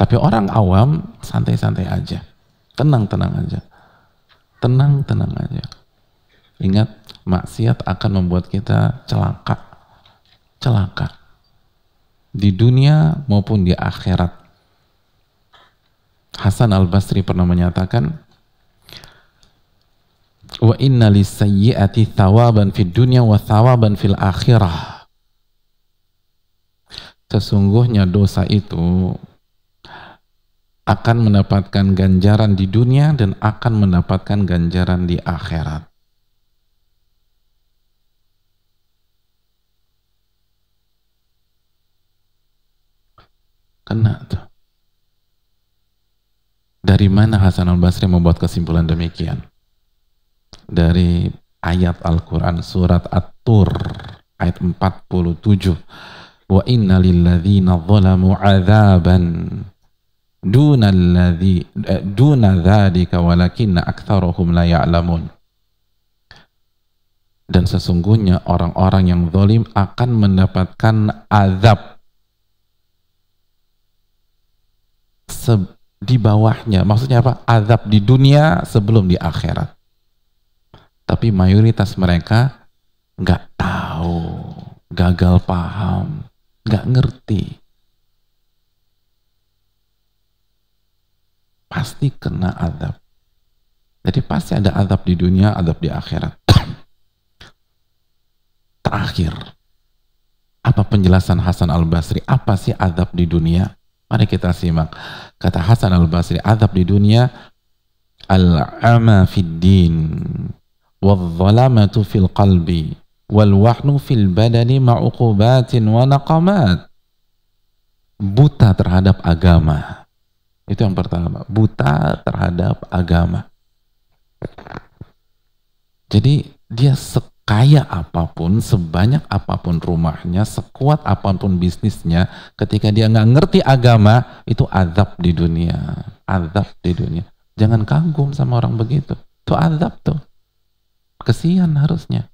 Tapi orang awam santai-santai aja, tenang-tenang aja, tenang-tenang aja. Ingat, maksiat akan membuat kita celaka, celaka di dunia maupun di akhirat. Hasan al-Basri pernah menyatakan, wa inna lisayyi'ati thawaban fid dunya wa thawaban fil akhirah. Sesungguhnya dosa itu akan mendapatkan ganjaran di dunia dan akan mendapatkan ganjaran di akhirat. Kena tuh dari mana Hasan al-Basri membuat kesimpulan demikian? Dari ayat Al-Quran surat At-Tur ayat 47 wa inna lilladzina zalamu adzaban duna alladzi eh, duna dzalika walakinna aktsarahum la ya'lamun. Dan sesungguhnya orang-orang yang zalim akan mendapatkan azab di bawahnya maksudnya apa azab di dunia sebelum di akhirat tapi mayoritas mereka nggak tahu, gagal paham, nggak ngerti. Pasti kena adab. Jadi pasti ada adab di dunia, adab di akhirat. Terakhir, apa penjelasan Hasan al-Basri? Apa sih adab di dunia? Mari kita simak. Kata Hasan al-Basri, azab di dunia al-ama fid din wal-zalamatu fil qalbi wal-wahnu fil badani ma'uqubatin wa naqamat. Buta terhadap agama. Itu yang pertama buta terhadap agama. Jadi dia sekaya apa pun sebanyak apa pun rumahnya sekuat apa pun bisnisnya ketika dia nggak ngerti agama itu azab di dunia azab di dunia jangan kagum sama orang begitu itu azab tuh Kesian harusnya.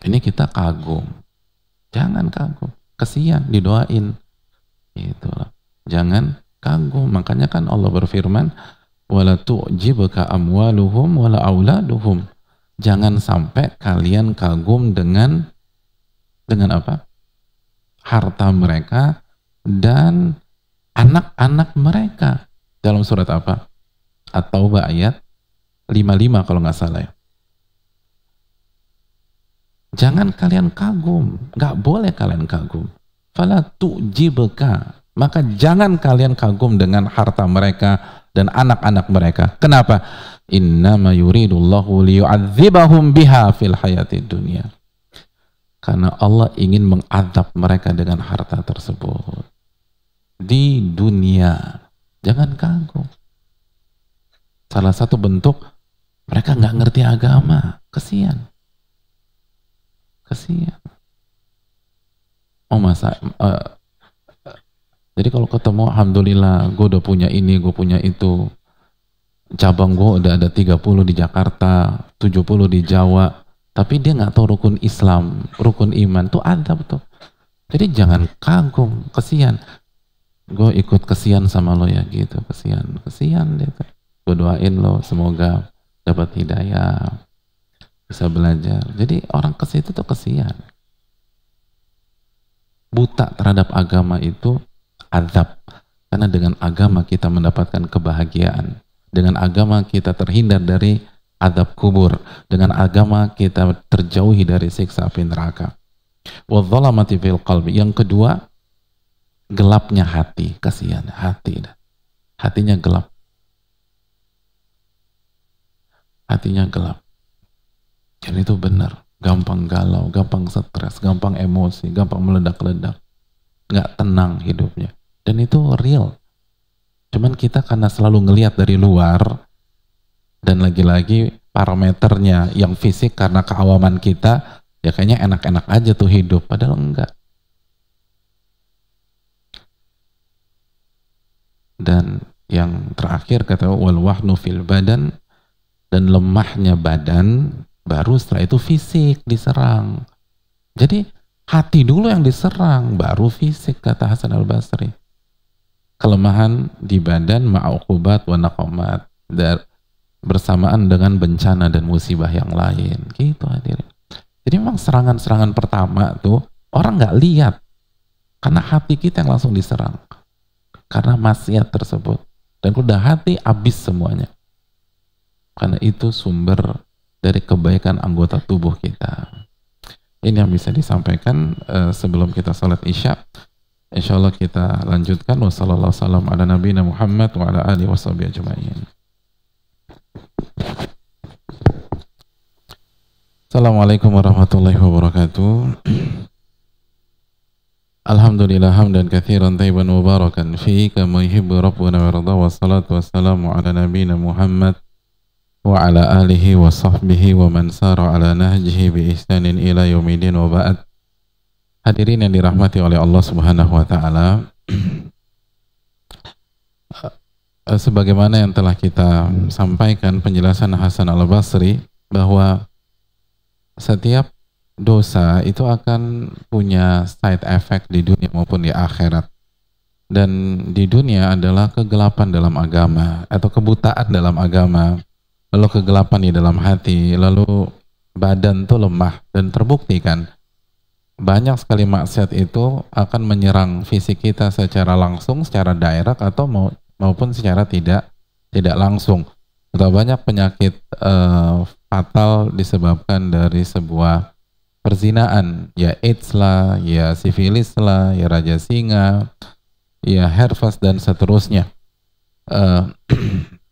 Ini kita kagum. Jangan kagum. Kesian, didoain. Itu loh. Jangan kagum. Makanya kan Allah berfirman, wala tu'jibuka amwaluhum wala auladuhum. Jangan sampai kalian kagum dengan dengan apa? Harta mereka dan anak-anak mereka. Dalam surat apa? Atau ayat 55 kalau nggak salah ya. Jangan kalian kagum, nggak boleh kalian kagum. Fala tu'jibka. Maka jangan kalian kagum dengan harta mereka dan anak-anak mereka. Kenapa? Innama yuridullahu liyu'adzibahum biha fil hayati dunia. Karena Allah ingin mengadab mereka dengan harta tersebut. Di dunia. Jangan kagum. Salah satu bentuk mereka nggak ngerti agama. Kesian. Kesian. Oh masa, uh, jadi kalau ketemu, Alhamdulillah, gue udah punya ini, gue punya itu. Cabang gue udah ada 30 di Jakarta, 70 di Jawa. Tapi dia nggak tahu rukun Islam, rukun iman. Tuh adab tuh. Jadi jangan kagum, kesian. Gue ikut kesian sama lo ya gitu, kesian. Kesian deh. Gue doain lo, semoga dapat hidayah, bisa belajar. Jadi orang ke situ tuh kesian. Buta terhadap agama itu azab. Karena dengan agama kita mendapatkan kebahagiaan. Dengan agama kita terhindar dari azab kubur. Dengan agama kita terjauhi dari siksa api neraka. Fil qalbi. Yang kedua, gelapnya hati. Kasihan hati. Hatinya gelap. hatinya gelap. Dan itu benar, gampang galau, gampang stres, gampang emosi, gampang meledak-ledak. Nggak tenang hidupnya. Dan itu real. Cuman kita karena selalu ngelihat dari luar, dan lagi-lagi parameternya yang fisik karena keawaman kita, ya kayaknya enak-enak aja tuh hidup, padahal enggak. Dan yang terakhir kata wal wahnu fil badan dan lemahnya badan baru setelah itu fisik diserang jadi hati dulu yang diserang baru fisik kata Hasan al Basri kelemahan di badan ma'ukubat wa naqamat. Bersamaan dengan bencana dan musibah yang lain. Gitu hadirin. Jadi memang serangan-serangan pertama tuh orang nggak lihat. Karena hati kita yang langsung diserang. Karena maksiat tersebut. Dan udah hati habis semuanya. Karena itu sumber dari kebaikan anggota tubuh kita. Ini yang bisa disampaikan uh, sebelum kita salat isya Insya Allah kita lanjutkan. Wassalamualaikum ala nabiyina Muhammad wa ala alihi washabihi ajma'in. Assalamualaikum warahmatullahi wabarakatuh. Alhamdulillah hamdan kathiran tayyiban mubarakan fi kama yuhibbu rabbuna wa radha wa salatu wassalamu ala nabiyina Muhammad wa ala alihi wa sahbihi wa man sara ala nahjihi bi ihsanin ila yaumidin wa ba'd Hadirin yang dirahmati oleh Allah Subhanahu wa taala. Eh, sebagaimana yang telah kita sampaikan penjelasan Hasan Al-Basri bahwa setiap dosa itu akan punya side effect di dunia maupun di akhirat. Dan di dunia adalah kegelapan dalam agama atau kebutaan dalam agama, lalu kegelapan di dalam hati, lalu badan tuh lemah dan terbukti kan banyak sekali maksiat itu akan menyerang fisik kita secara langsung, secara direct atau maupun secara tidak tidak langsung. Atau banyak penyakit uh, fatal disebabkan dari sebuah perzinaan, ya AIDS lah, ya sifilis lah, ya raja singa, ya herpes dan seterusnya. Uh,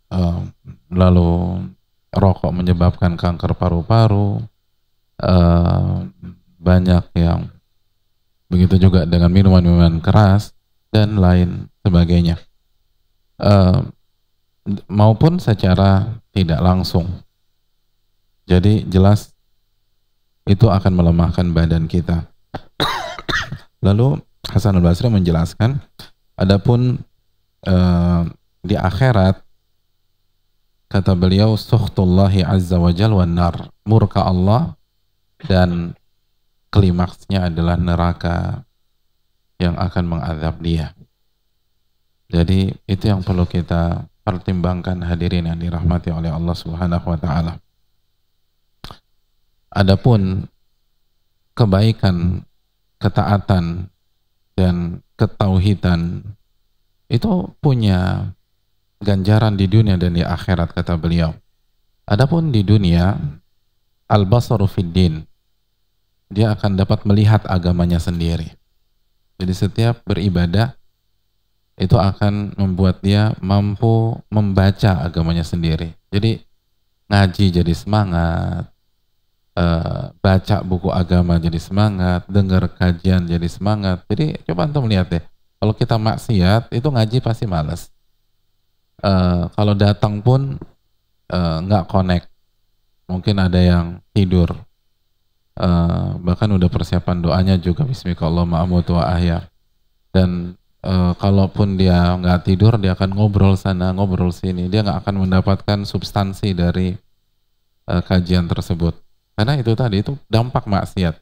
uh, lalu rokok menyebabkan kanker paru-paru, banyak yang begitu juga dengan minuman-minuman keras dan lain sebagainya. Uh, maupun secara tidak langsung. Jadi jelas itu akan melemahkan badan kita. Lalu Hasan al Basri menjelaskan adapun uh, di akhirat kata beliau suhtullahi azza wa jal nar. Murka Allah dan klimaksnya adalah neraka yang akan mengadab dia. Jadi itu yang perlu kita pertimbangkan hadirin yang dirahmati oleh Allah Subhanahu wa taala. Adapun kebaikan, ketaatan dan ketauhidan itu punya ganjaran di dunia dan di akhirat kata beliau. Adapun di dunia al-basaru fid din dia akan dapat melihat agamanya sendiri. Jadi setiap beribadah itu akan membuat dia mampu membaca agamanya sendiri. Jadi ngaji jadi semangat, uh, baca buku agama jadi semangat, dengar kajian jadi semangat. Jadi coba antum lihat deh, kalau kita maksiat itu ngaji pasti males. Uh, kalau datang pun eh, nggak uh, connect, mungkin ada yang tidur, uh, bahkan udah persiapan doanya juga Bismillahirrahmanirrahim amutu wa ahya. Dan uh, kalaupun dia nggak tidur dia akan ngobrol sana ngobrol sini. Dia nggak akan mendapatkan substansi dari uh, kajian tersebut. Karena itu tadi itu dampak maksiat.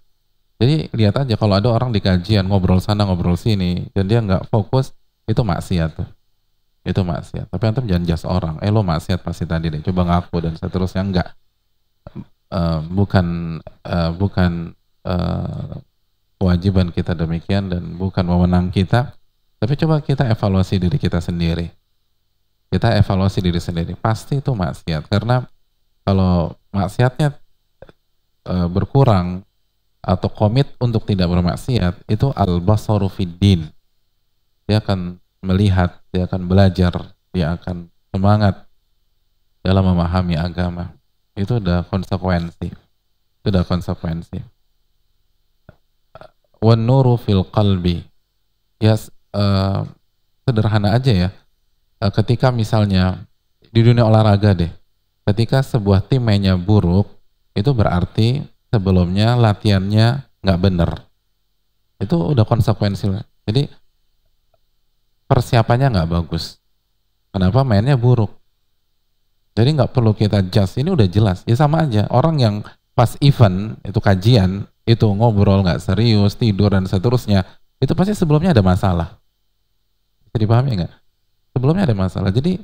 Jadi lihat aja kalau ada orang di kajian ngobrol sana ngobrol sini dan dia nggak fokus itu maksiat tuh. Itu maksiat. Tapi antum jangan jas orang. Eh lo maksiat pasti tadi deh coba ngaku dan seterusnya. Enggak uh, bukan uh, bukan uh, kewajiban kita demikian dan bukan wewenang kita. Tapi coba kita evaluasi diri kita sendiri. Kita evaluasi diri sendiri. Pasti itu maksiat. Karena kalau maksiatnya uh, berkurang atau komit untuk tidak bermaksiat itu al dia akan melihat dia akan belajar dia akan semangat dalam memahami agama itu udah konsekuensi. Itu udah konsekuensi. Wan nuru fil qalbi. Ya uh, sederhana aja ya. Uh, ketika misalnya di dunia olahraga deh ketika sebuah tim mainnya buruk itu berarti sebelumnya latihannya nggak bener. Itu udah konsekuensi jadi persiapannya nggak bagus. Kenapa mainnya buruk jadi nggak perlu kita just ini udah jelas. Ya sama aja. Orang yang pas event itu kajian itu ngobrol nggak serius tidur dan seterusnya itu pasti sebelumnya ada masalah. Jadi pahami nggak? Sebelumnya ada masalah. Jadi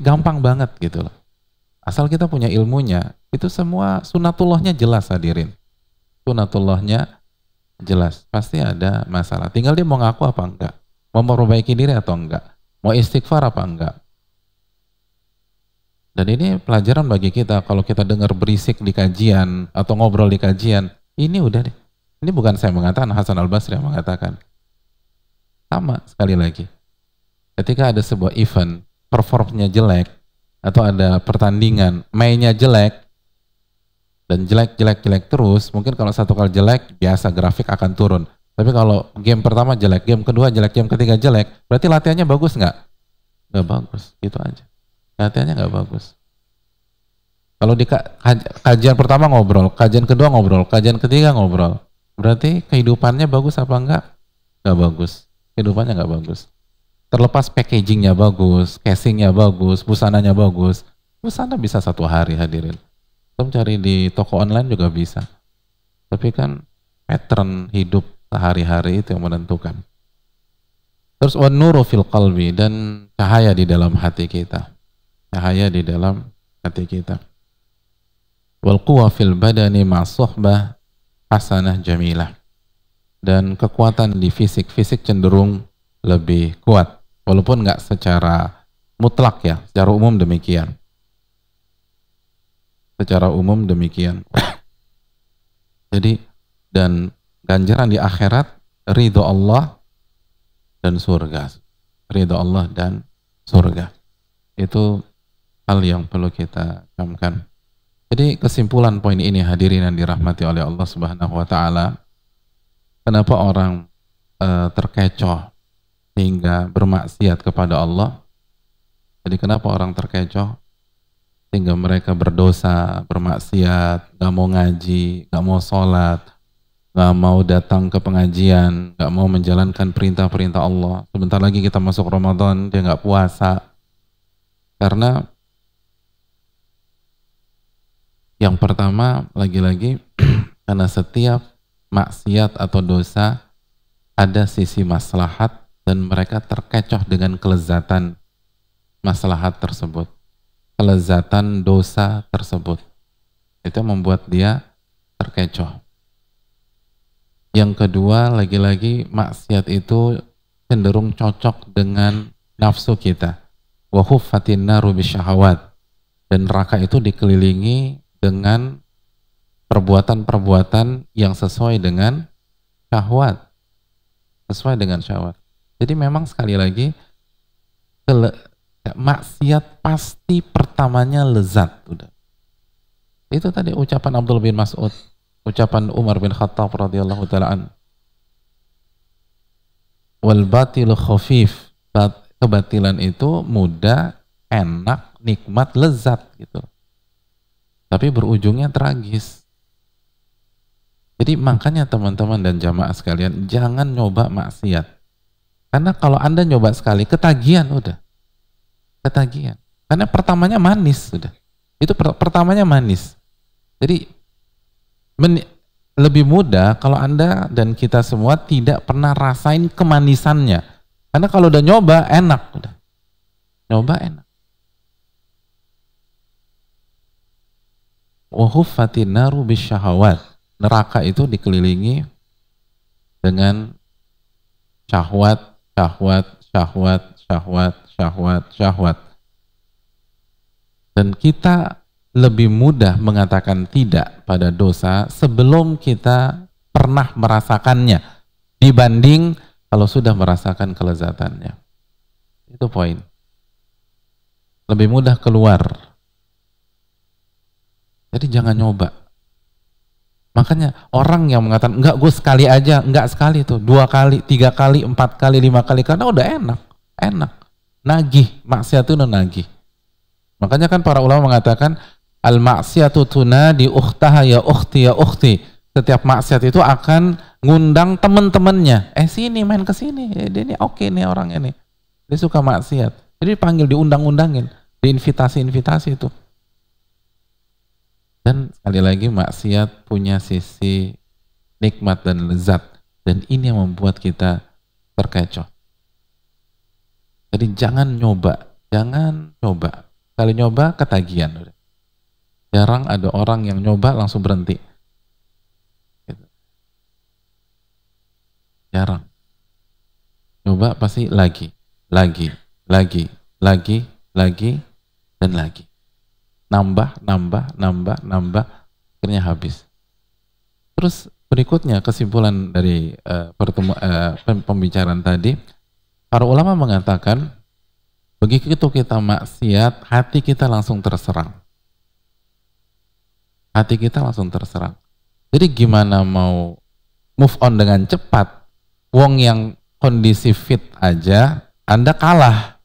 gampang banget gitu loh. Asal kita punya ilmunya, itu semua sunatullahnya jelas hadirin. Sunatullahnya jelas. Pasti ada masalah. Tinggal dia mau ngaku apa enggak. Mau memperbaiki diri atau enggak. Mau istighfar apa enggak Dan ini pelajaran bagi kita kalau kita dengar berisik di kajian atau ngobrol di kajian, ini udah deh. Ini bukan saya mengatakan Hasan Al Basri yang mengatakan. Sama sekali lagi. Ketika ada sebuah event, performnya jelek atau ada pertandingan, mainnya jelek dan jelek jelek jelek terus, mungkin kalau satu kali jelek biasa grafik akan turun. Tapi kalau game pertama jelek, game kedua jelek, game ketiga jelek, berarti latihannya bagus nggak? Nggak bagus, itu aja. Latihannya nggak bagus. Kalau di kajian pertama ngobrol, kajian kedua ngobrol, kajian ketiga ngobrol, berarti kehidupannya bagus apa enggak? Nggak bagus. Kehidupannya nggak bagus. Terlepas packagingnya bagus, casingnya bagus, busananya bagus, busana bisa satu hari hadirin. Kamu cari di toko online juga bisa. Tapi kan pattern hidup sehari-hari itu yang menentukan. Terus wan nuru fil qalbi dan cahaya di dalam hati kita cahaya di dalam hati kita. Wal quwa fil badani ma suhbah hasanah jamilah. Dan kekuatan di fisik, fisik cenderung lebih kuat. Walaupun nggak secara mutlak ya, secara umum demikian. Secara umum demikian. Jadi, dan ganjaran di akhirat, ridho Allah dan surga. Ridho Allah dan surga. Itu hal yang perlu kita camkan. Jadi kesimpulan poin ini hadirin yang dirahmati oleh Allah Subhanahu wa taala, kenapa orang uh, terkecoh hingga bermaksiat kepada Allah? Jadi kenapa orang terkecoh sehingga mereka berdosa, bermaksiat, gak mau ngaji, gak mau sholat, gak mau datang ke pengajian, gak mau menjalankan perintah-perintah Allah. Sebentar lagi kita masuk Ramadan, dia gak puasa. Karena yang pertama, lagi-lagi, karena setiap maksiat atau dosa ada sisi maslahat dan mereka terkecoh dengan kelezatan maslahat tersebut. Kelezatan dosa tersebut. Itu membuat dia terkecoh. Yang kedua, lagi-lagi maksiat itu cenderung cocok dengan nafsu kita. Wahuffatin naru bisyahawat. Dan neraka itu dikelilingi dengan perbuatan-perbuatan yang sesuai dengan syahwat. Sesuai dengan syahwat. Jadi memang sekali lagi kele, maksiat pasti pertamanya lezat udah. Itu tadi ucapan Abdul bin Mas'ud, ucapan Umar bin Khattab radhiyallahu taala Wal batilu khafif. Kebatilan itu mudah, enak, nikmat, lezat gitu tapi berujungnya tragis. Jadi makanya teman-teman dan jamaah sekalian jangan nyoba maksiat. Karena kalau Anda nyoba sekali ketagihan udah. Ketagihan. Karena pertamanya manis sudah. Itu per pertamanya manis. Jadi lebih mudah kalau Anda dan kita semua tidak pernah rasain kemanisannya. Karena kalau udah nyoba enak udah. Nyoba enak. Wahuffatin naru bisyahawat. Neraka itu dikelilingi dengan syahwat, syahwat, syahwat, syahwat, syahwat, syahwat. Dan kita lebih mudah mengatakan tidak pada dosa sebelum kita pernah merasakannya dibanding kalau sudah merasakan kelezatannya. Itu poin. Lebih mudah keluar jadi jangan nyoba. Makanya orang yang mengatakan enggak gue sekali aja, enggak sekali tuh, dua kali, tiga kali, empat kali, lima kali karena udah enak, enak, nagih, maksiat itu nagih. Makanya kan para ulama mengatakan al maksiatu tuna di ukhtaha ya ukhti ya ukhti. Setiap maksiat itu akan ngundang teman-temannya. Eh sini main ke sini. Eh, dia ini oke okay nih orang ini. Dia suka maksiat. Jadi dipanggil diundang-undangin, diinvitasi-invitasi itu. Dan sekali lagi maksiat punya sisi nikmat dan lezat dan ini yang membuat kita terkecoh. Jadi jangan nyoba, jangan coba. Kali nyoba ketagihan. Jarang ada orang yang nyoba langsung berhenti. Gitu. Jarang. Nyoba pasti lagi, lagi, lagi, lagi, lagi, dan lagi. Nambah, nambah, nambah, nambah, akhirnya habis. Terus berikutnya kesimpulan dari uh, pertemu, uh, pembicaraan tadi, para ulama mengatakan begitu kita maksiat, hati kita langsung terserang. Hati kita langsung terserang. Jadi gimana mau move on dengan cepat? Wong yang kondisi fit aja, Anda kalah.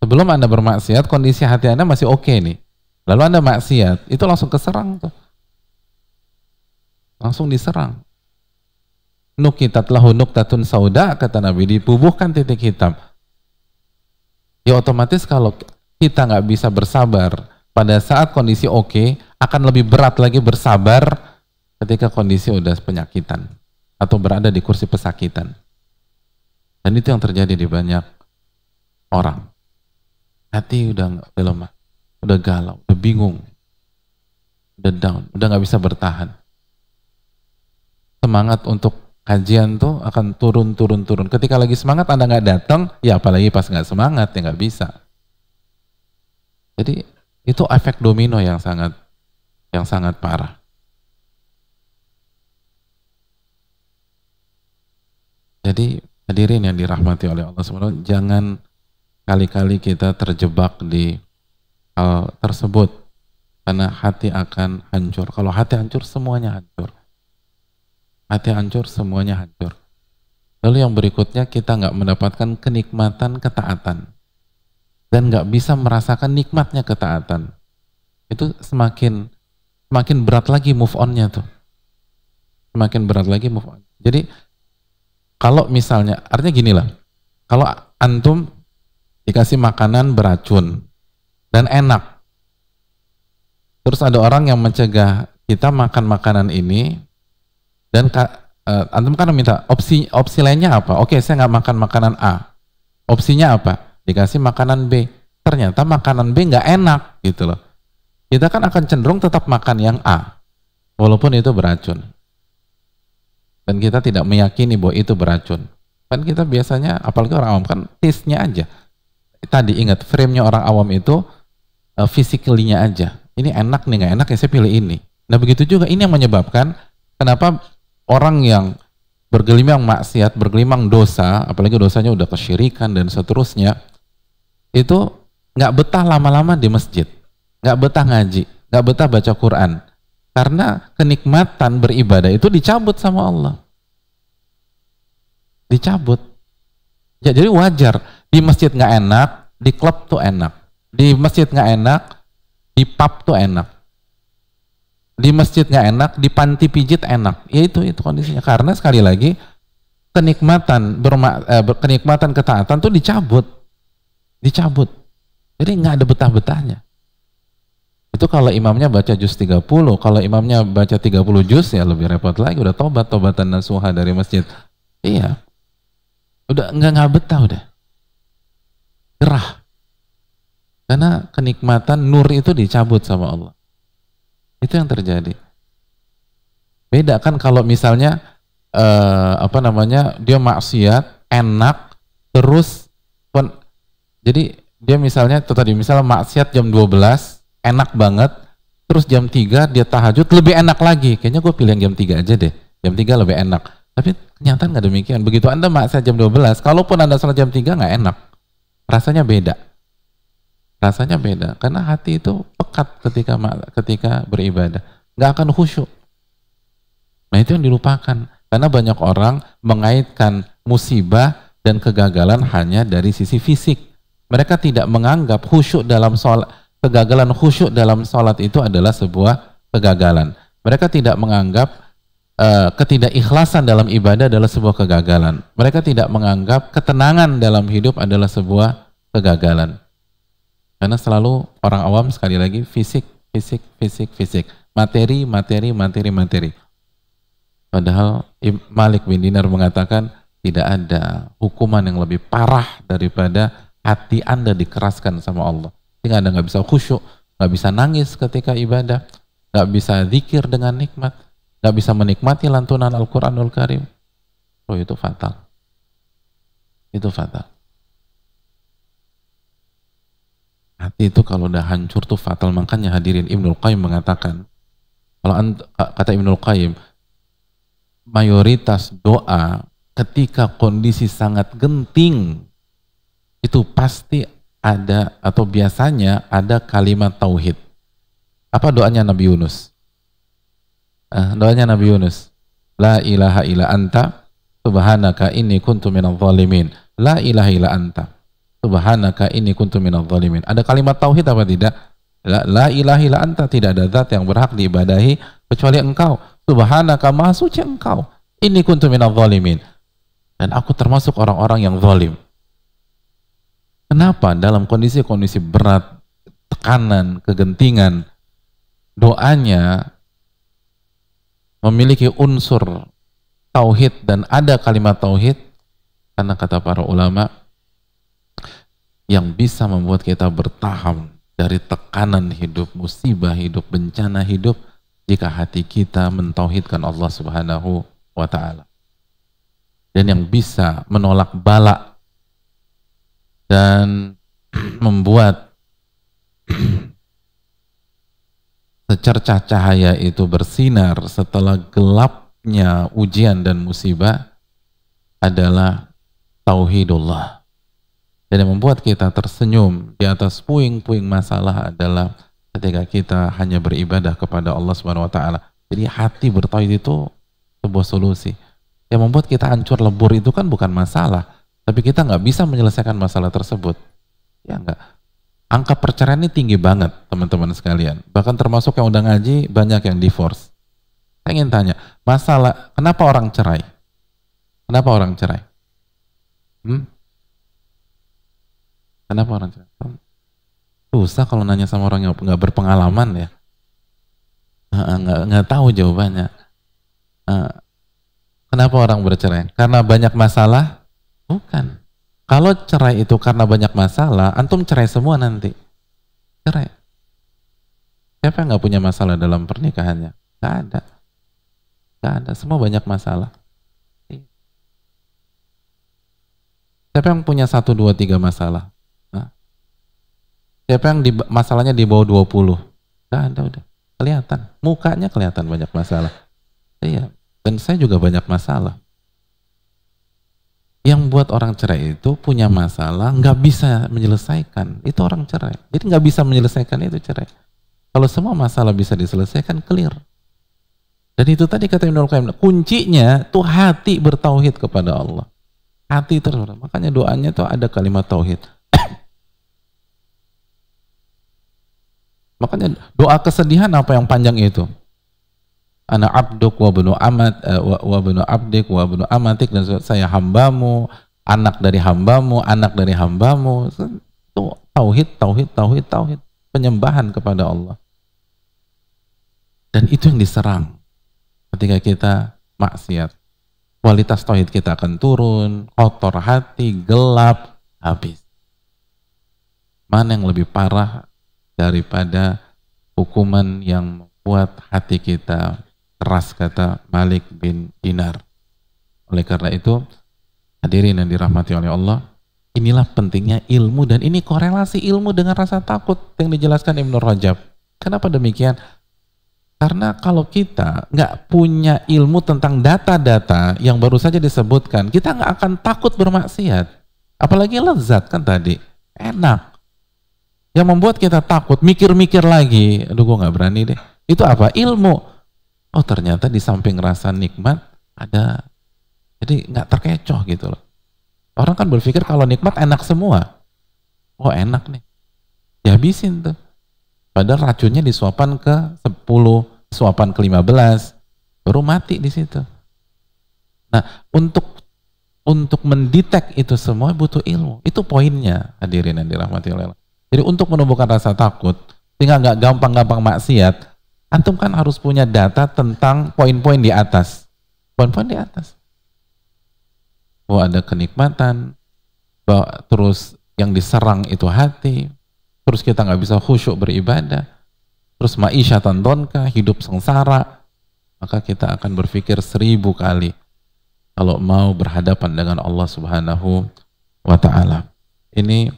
Sebelum Anda bermaksiat, kondisi hati Anda masih oke okay nih. Lalu Anda maksiat, itu langsung keserang tuh. Langsung diserang. Nukitat lahu nuktatun sauda, kata Nabi, dipubuhkan titik hitam. Ya otomatis kalau kita nggak bisa bersabar pada saat kondisi oke, okay, akan lebih berat lagi bersabar ketika kondisi udah penyakitan atau berada di kursi pesakitan. Dan itu yang terjadi di banyak orang. Hati udah udah lemah, udah galau, bingung, udah down, udah nggak bisa bertahan. Semangat untuk kajian tuh akan turun, turun, turun. Ketika lagi semangat Anda nggak datang, ya apalagi pas nggak semangat ya nggak bisa. Jadi itu efek domino yang sangat yang sangat parah. Jadi hadirin yang dirahmati oleh Allah SWT, jangan kali-kali kita terjebak di hal tersebut karena hati akan hancur. Kalau hati hancur semuanya hancur. Hati hancur semuanya hancur. Lalu yang berikutnya kita nggak mendapatkan kenikmatan ketaatan dan nggak bisa merasakan nikmatnya ketaatan. Itu semakin semakin berat lagi move onnya tuh. Semakin berat lagi move on. Jadi kalau misalnya artinya gini lah kalau antum dikasih makanan beracun dan enak. Terus ada orang yang mencegah kita makan makanan ini dan uh, antum kan minta opsi opsi lainnya apa? Oke saya nggak makan makanan A. Opsinya apa? Dikasih makanan B. Ternyata makanan B nggak enak gitu loh. Kita kan akan cenderung tetap makan yang A walaupun itu beracun. Dan kita tidak meyakini bahwa itu beracun. Kan kita biasanya, apalagi orang awam kan taste-nya aja. Tadi ingat, frame-nya orang awam itu uh, physically-nya aja. Ini enak nih, nggak enak ya saya pilih ini. Nah begitu juga ini yang menyebabkan kenapa orang yang bergelimang maksiat, bergelimang dosa, apalagi dosanya udah kesyirikan dan seterusnya, itu nggak betah lama-lama di masjid, nggak betah ngaji, nggak betah baca Quran, karena kenikmatan beribadah itu dicabut sama Allah. Dicabut. Ya, jadi wajar. Di masjid nggak enak, di klub tuh enak. Di masjid nggak enak, di pub tuh enak. Di masjid nggak enak, di panti pijit enak. Ya itu itu kondisinya. Karena sekali lagi kenikmatan berma, eh, kenikmatan ketaatan tuh dicabut. Dicabut. Jadi nggak ada betah-betahnya. Itu kalau imamnya baca juz 30, kalau imamnya baca 30 juz ya lebih repot lagi, udah tobat, tobatan nasuha dari masjid. Iya. Udah nggak nggak betah udah. Gerah. Karena kenikmatan nur itu dicabut sama Allah. Itu yang terjadi. Beda kan kalau misalnya eh, apa namanya dia maksiat enak terus pen, jadi dia misalnya itu tadi misalnya maksiat jam 12 enak banget terus jam 3 dia tahajud lebih enak lagi. Kayaknya gue pilih jam 3 aja deh. Jam 3 lebih enak. Tapi kenyataan nggak demikian. Begitu anda maksa jam 12 kalaupun anda sholat jam 3 nggak enak rasanya beda rasanya beda karena hati itu pekat ketika ketika beribadah nggak akan khusyuk nah itu yang dilupakan karena banyak orang mengaitkan musibah dan kegagalan hanya dari sisi fisik mereka tidak menganggap khusyuk dalam sholat kegagalan khusyuk dalam sholat itu adalah sebuah kegagalan. Mereka tidak menganggap uh, ketidakikhlasan dalam ibadah adalah sebuah kegagalan. Mereka tidak menganggap ketenangan dalam hidup adalah sebuah kegagalan. Karena selalu orang awam sekali lagi fisik, fisik, fisik, fisik. Materi, materi, materi, materi. Padahal Malik bin Dinar mengatakan tidak ada hukuman yang lebih parah daripada hati Anda dikeraskan sama Allah sehingga anda nggak bisa khusyuk nggak bisa nangis ketika ibadah nggak bisa zikir dengan nikmat nggak bisa menikmati lantunan Al-Quranul Karim oh itu fatal itu fatal Hati itu kalau udah hancur tuh fatal. Makanya hadirin Ibnul Qayyim mengatakan, kalau kata Ibnul Qayyim, mayoritas doa ketika kondisi sangat genting itu pasti ada atau biasanya ada kalimat tauhid. Apa doanya Nabi Yunus? Eh, doanya Nabi Yunus. La ilaha illa anta subhanaka inni kuntu minal zalimin. La ilaha illa anta Subhanaka ini kuntu minal zalimin. Ada kalimat tauhid apa tidak? La, la ilaha illa anta tidak ada zat yang berhak diibadahi kecuali engkau. Subhanaka maha suci engkau. Ini kuntu minal zalimin. Dan aku termasuk orang-orang yang zalim. Kenapa dalam kondisi-kondisi berat, tekanan, kegentingan, doanya memiliki unsur tauhid dan ada kalimat tauhid karena kata para ulama yang bisa membuat kita bertahan dari tekanan hidup, musibah hidup, bencana hidup jika hati kita mentauhidkan Allah Subhanahu wa taala. Dan yang bisa menolak bala dan membuat secercah cahaya itu bersinar setelah gelapnya ujian dan musibah adalah tauhidullah dan yang membuat kita tersenyum di atas puing-puing masalah adalah ketika kita hanya beribadah kepada Allah Subhanahu wa taala. Jadi hati bertauhid itu sebuah solusi. Yang membuat kita hancur lebur itu kan bukan masalah, tapi kita nggak bisa menyelesaikan masalah tersebut. Ya enggak. Angka perceraian ini tinggi banget, teman-teman sekalian. Bahkan termasuk yang udah ngaji, banyak yang divorce. Saya ingin tanya, masalah kenapa orang cerai? Kenapa orang cerai? Hmm? Kenapa orang cerai? Susah kalau nanya sama orang yang nggak berpengalaman ya. Nggak nggak tahu jawabannya. Kenapa orang bercerai? Karena banyak masalah? Bukan. Kalau cerai itu karena banyak masalah, antum cerai semua nanti. Cerai. Siapa yang nggak punya masalah dalam pernikahannya? Gak ada. Gak ada. Semua banyak masalah. Siapa yang punya satu, dua, tiga masalah? Siapa yang di, masalahnya di bawah 20? Gak ada udah. Kelihatan. Mukanya kelihatan banyak masalah. Iya. Dan saya juga banyak masalah. Yang buat orang cerai itu punya masalah, nggak bisa menyelesaikan. Itu orang cerai. Jadi nggak bisa menyelesaikan itu cerai. Kalau semua masalah bisa diselesaikan, clear. Dan itu tadi kata Ibnu Qayyim, kuncinya tuh hati bertauhid kepada Allah. Hati terus. Makanya doanya tuh ada kalimat tauhid. Makanya doa kesedihan apa yang panjang itu? Ana abduk wa bunu amat uh, wa bunu abdik wa bunu amatik dan saya hambamu, anak dari hambamu, anak dari hambamu. Itu tauhid, tauhid, tauhid, tauhid. Penyembahan kepada Allah. Dan itu yang diserang ketika kita maksiat. Kualitas tauhid kita akan turun, kotor hati, gelap, habis. Mana yang lebih parah daripada hukuman yang membuat hati kita keras kata Malik bin Dinar. Oleh karena itu, hadirin yang dirahmati oleh Allah, inilah pentingnya ilmu dan ini korelasi ilmu dengan rasa takut yang dijelaskan Ibnu Rajab. Kenapa demikian? Karena kalau kita nggak punya ilmu tentang data-data yang baru saja disebutkan, kita nggak akan takut bermaksiat. Apalagi lezat kan tadi, enak. Yang membuat kita takut, mikir-mikir lagi, aduh gue gak berani deh. Itu apa? Ilmu. Oh ternyata di samping rasa nikmat ada, jadi gak terkecoh gitu loh. Orang kan berpikir kalau nikmat enak semua. Oh enak nih, dihabisin tuh. Padahal racunnya disuapan ke 10, suapan ke 15, baru mati di situ. Nah, untuk untuk mendetek itu semua butuh ilmu. Itu poinnya hadirin yang dirahmati oleh Allah. Jadi untuk menumbuhkan rasa takut, sehingga nggak gampang-gampang maksiat, antum kan harus punya data tentang poin-poin di atas. Poin-poin di atas. Bahwa ada kenikmatan, bahwa terus yang diserang itu hati, terus kita nggak bisa khusyuk beribadah, terus maisha tandonka, hidup sengsara, maka kita akan berpikir seribu kali kalau mau berhadapan dengan Allah Subhanahu wa taala. Ini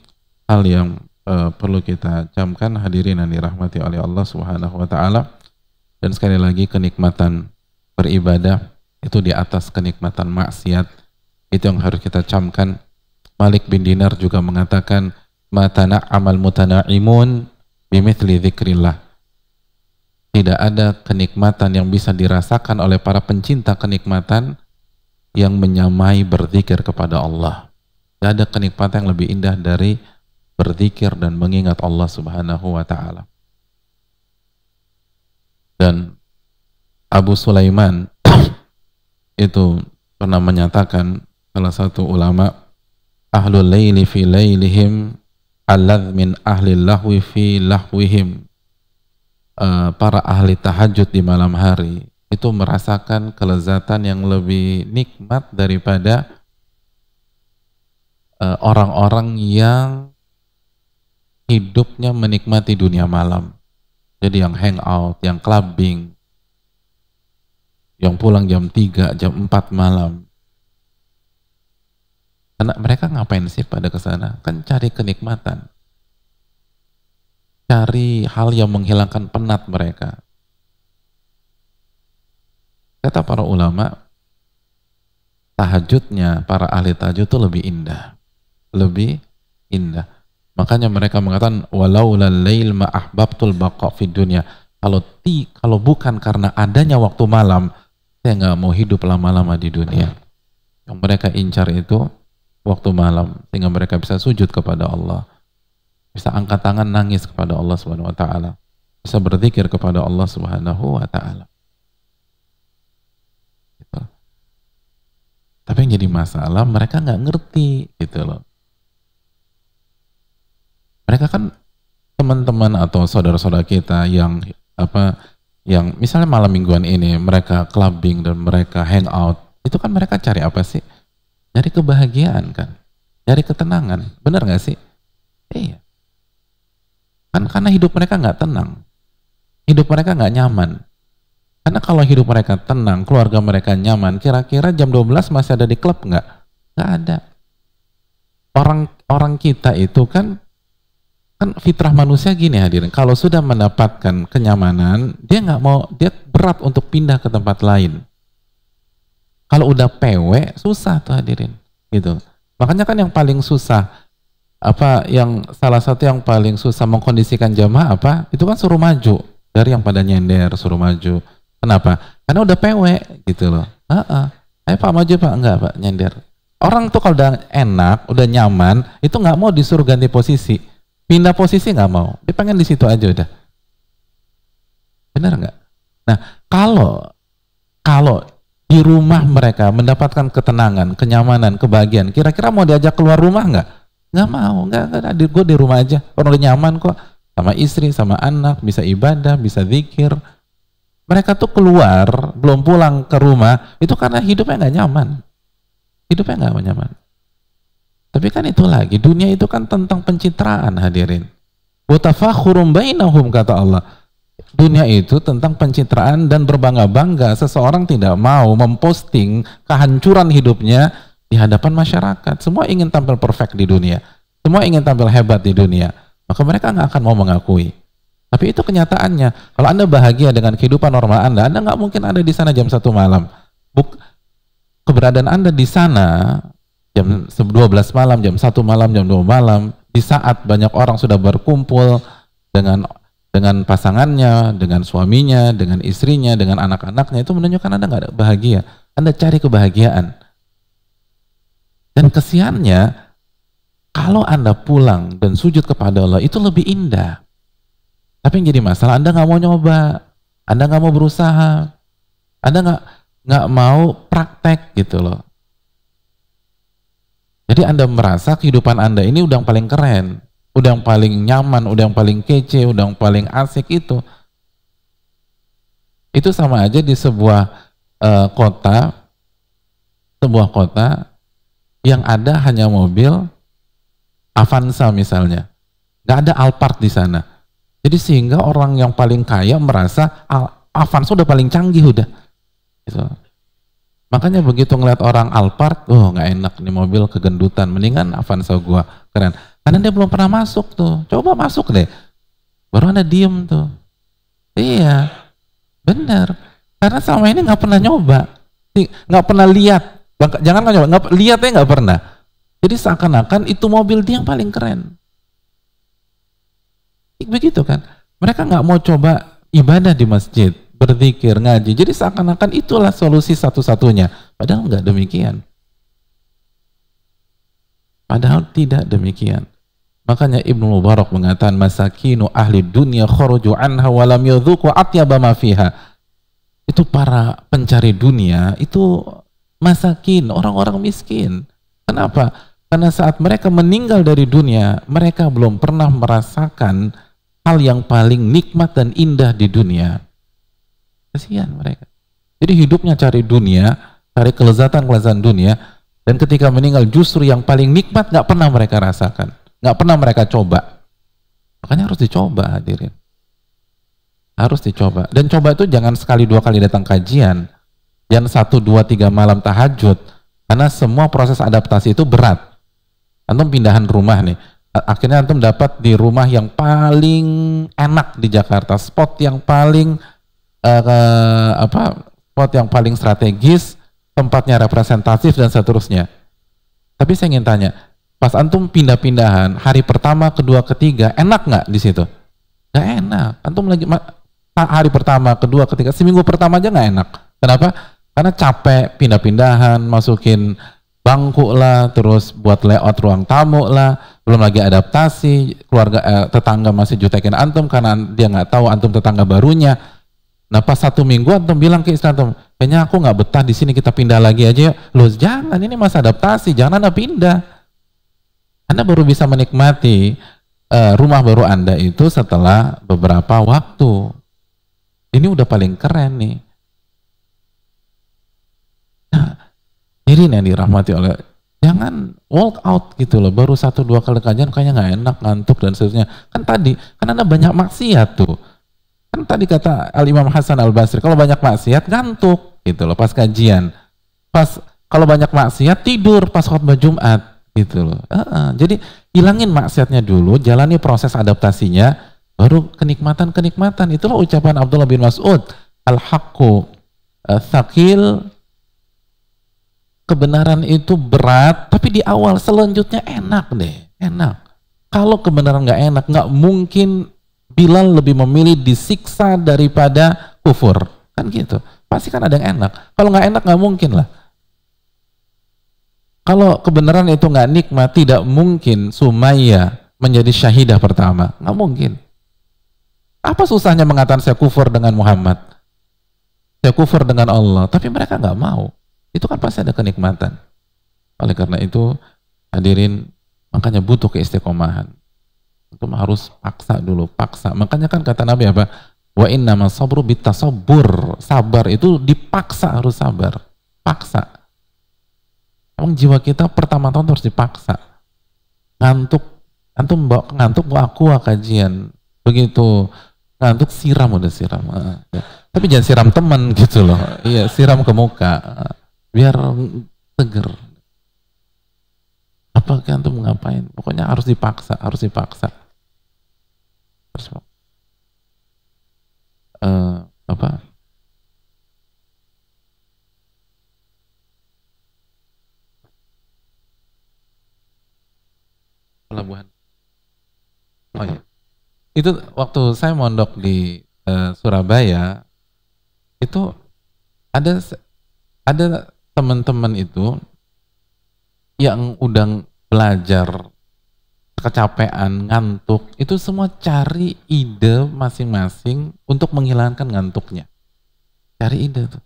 hal yang uh, perlu kita camkan hadirin yang dirahmati oleh Allah Subhanahu wa taala. Dan sekali lagi kenikmatan beribadah itu di atas kenikmatan maksiat. Itu yang harus kita camkan. Malik bin Dinar juga mengatakan matana amal mutana'imun bimithli dzikrillah. Tidak ada kenikmatan yang bisa dirasakan oleh para pencinta kenikmatan yang menyamai berzikir kepada Allah. Tidak ada kenikmatan yang lebih indah dari berzikir dan mengingat Allah Subhanahu wa taala. Dan Abu Sulaiman itu pernah menyatakan salah satu ulama ahlul laili fi lailihim alladh min ahli lahwi fi lahwihim uh, para ahli tahajud di malam hari itu merasakan kelezatan yang lebih nikmat daripada eh, orang-orang uh, yang hidupnya menikmati dunia malam. Jadi yang hangout, yang clubbing, yang pulang jam 3, jam 4 malam. Karena mereka ngapain sih pada ke sana? Kan cari kenikmatan. Cari hal yang menghilangkan penat mereka. Kata para ulama, tahajudnya para ahli tahajud itu lebih indah. Lebih indah. Makanya mereka mengatakan walau lail ma ahbabtul baqa fid dunya. Kalau ti kalau bukan karena adanya waktu malam, saya nggak mau hidup lama-lama di dunia. Yang mereka incar itu waktu malam sehingga mereka bisa sujud kepada Allah bisa angkat tangan nangis kepada Allah Subhanahu wa taala bisa berzikir kepada Allah Subhanahu wa taala gitu. tapi yang jadi masalah mereka nggak ngerti gitu loh mereka kan teman-teman atau saudara-saudara kita yang apa yang misalnya malam mingguan ini mereka clubbing dan mereka hangout itu kan mereka cari apa sih Nyari kebahagiaan kan. Nyari ketenangan. Benar nggak sih? Iya. Kan karena hidup mereka nggak tenang. Hidup mereka nggak nyaman. Karena kalau hidup mereka tenang, keluarga mereka nyaman, kira-kira jam 12 masih ada di klub nggak? Nggak ada. Orang orang kita itu kan kan fitrah manusia gini hadirin. Kalau sudah mendapatkan kenyamanan, dia nggak mau, dia berat untuk pindah ke tempat lain. Kalau udah PW susah tuh hadirin. Gitu. Makanya kan yang paling susah apa yang salah satu yang paling susah mengkondisikan jamaah apa? Itu kan suruh maju. Dari yang pada nyender suruh maju. Kenapa? Karena udah PW gitu loh. Heeh. Ayo Pak maju Pak, enggak Pak, nyender. Orang tuh kalau udah enak, udah nyaman, itu nggak mau disuruh ganti posisi. Pindah posisi nggak mau. Dia pengen di situ aja udah. Benar nggak? Nah, kalau kalau di rumah mereka mendapatkan ketenangan, kenyamanan, kebahagiaan. Kira-kira mau diajak keluar rumah nggak? Nggak mau, nggak, nggak. Gue di rumah aja. Orang udah nyaman kok sama istri, sama anak, bisa ibadah, bisa zikir. Mereka tuh keluar, belum pulang ke rumah, itu karena hidupnya nggak nyaman. Hidupnya nggak nyaman. Tapi kan itu lagi, dunia itu kan tentang pencitraan hadirin. Watafakhurum bainahum kata Allah dunia itu tentang pencitraan dan berbangga-bangga. Seseorang tidak mau memposting kehancuran hidupnya di hadapan masyarakat. Semua ingin tampil perfect di dunia. Semua ingin tampil hebat di dunia. Maka mereka nggak akan mau mengakui. Tapi itu kenyataannya. Kalau Anda bahagia dengan kehidupan normal Anda, Anda nggak mungkin ada di sana jam satu malam. Buk, keberadaan Anda di sana jam 12 malam, jam satu malam, jam 2 malam, di saat banyak orang sudah berkumpul dengan dengan pasangannya, dengan suaminya, dengan istrinya, dengan anak-anaknya itu menunjukkan Anda nggak bahagia. Anda cari kebahagiaan. Dan kesiannya, kalau Anda pulang dan sujud kepada Allah itu lebih indah. Tapi yang jadi masalah Anda nggak mau nyoba, Anda nggak mau berusaha, Anda nggak nggak mau praktek gitu loh. Jadi Anda merasa kehidupan Anda ini udah paling keren, udah yang paling nyaman, udah yang paling kece, udah yang paling asik itu. Itu sama aja di sebuah uh, kota, sebuah kota yang ada hanya mobil Avanza misalnya. Nggak ada Alphard di sana. Jadi sehingga orang yang paling kaya merasa Avanza udah paling canggih udah. Gitu. Makanya begitu ngeliat orang Alphard, oh nggak enak nih mobil kegendutan, mendingan Avanza gua keren. Karena dia belum pernah masuk tuh. Coba masuk deh. Baru anda diem tuh. Iya, benar. Karena selama ini nggak pernah nyoba, nggak pernah lihat. Jangan nggak nyoba, nggak lihatnya nggak pernah. Jadi seakan-akan itu mobil dia yang paling keren. Begitu kan? Mereka nggak mau coba ibadah di masjid, berzikir, ngaji. Jadi seakan-akan itulah solusi satu-satunya. Padahal nggak demikian. Padahal tidak demikian. Makanya Ibnu Mubarak mengatakan masakinu ahli dunia khuruju anha wa lam yadhuku atyaba fiha. Itu para pencari dunia, itu masakin, orang-orang miskin. Kenapa? Karena saat mereka meninggal dari dunia, mereka belum pernah merasakan hal yang paling nikmat dan indah di dunia. Kasihan mereka. Jadi hidupnya cari dunia, cari kelezatan-kelezatan dunia, dan ketika meninggal justru yang paling nikmat nggak pernah mereka rasakan, nggak pernah mereka coba. Makanya harus dicoba hadirin. Harus dicoba. Dan coba itu jangan sekali dua kali datang kajian, jangan satu dua tiga malam tahajud, karena semua proses adaptasi itu berat. Antum pindahan rumah nih, akhirnya antum dapat di rumah yang paling enak di Jakarta, spot yang paling uh, apa, spot yang paling strategis, tempatnya representatif dan seterusnya. Tapi saya ingin tanya, pas antum pindah-pindahan hari pertama, kedua, ketiga, enak nggak di situ? Nggak enak. Antum lagi hari pertama, kedua, ketiga, seminggu pertama aja nggak enak. Kenapa? Karena capek pindah-pindahan, masukin bangku lah, terus buat layout ruang tamu lah, belum lagi adaptasi, keluarga eh, tetangga masih jutekin antum karena dia nggak tahu antum tetangga barunya. Nah pas satu minggu antum bilang ke istri antum, kayaknya aku nggak betah di sini kita pindah lagi aja ya. Loh jangan ini masa adaptasi, jangan anda pindah. Anda baru bisa menikmati uh, rumah baru anda itu setelah beberapa waktu. Ini udah paling keren nih. Nah, ini yang dirahmati oleh jangan walk out gitu loh baru satu dua kali kajian kayaknya nggak enak ngantuk dan seterusnya kan tadi kan anda banyak maksiat tuh kan tadi kata Al Imam Hasan Al Basri kalau banyak maksiat ngantuk. Gitu loh pas kajian. Pas kalau banyak maksiat tidur pas khutbah Jumat. Gitu loh. Uh -uh. jadi hilangin maksiatnya dulu jalani proses adaptasinya baru kenikmatan kenikmatan itulah ucapan Abdullah bin Mas'ud. Al haqqu uh, kebenaran itu berat tapi di awal selanjutnya enak deh enak. Kalau kebenaran nggak enak nggak mungkin Bilal lebih memilih disiksa daripada kufur kan gitu Pasti kan ada yang enak. Kalau nggak enak nggak mungkin lah. Kalau kebenaran itu nggak nikmat, tidak mungkin Sumaya menjadi syahidah pertama. Nggak mungkin. Apa susahnya mengatakan saya kufur dengan Muhammad? Saya kufur dengan Allah. Tapi mereka nggak mau. Itu kan pasti ada kenikmatan. Oleh karena itu, hadirin, makanya butuh keistiqomahan. Itu harus paksa dulu, paksa. Makanya kan kata Nabi apa? Wa inna sabru bitasabbur. Sabar itu dipaksa harus sabar. Paksa. Emang jiwa kita pertama-tama harus dipaksa. Ngantuk, antum bawa ngantuk bawa aku kajian. Begitu ngantuk siram udah siram. Ah, ya. Tapi jangan siram teman gitu loh. Iya, siram ke muka. Biar seger. Apa antum ngapain? Pokoknya harus dipaksa, harus dipaksa. Uh, apa? Pelabuhan. Oh ya itu waktu saya mondok di uh, Surabaya itu ada ada teman-teman itu yang udah belajar kecapean, ngantuk, itu semua cari ide masing-masing untuk menghilangkan ngantuknya. Cari ide tuh.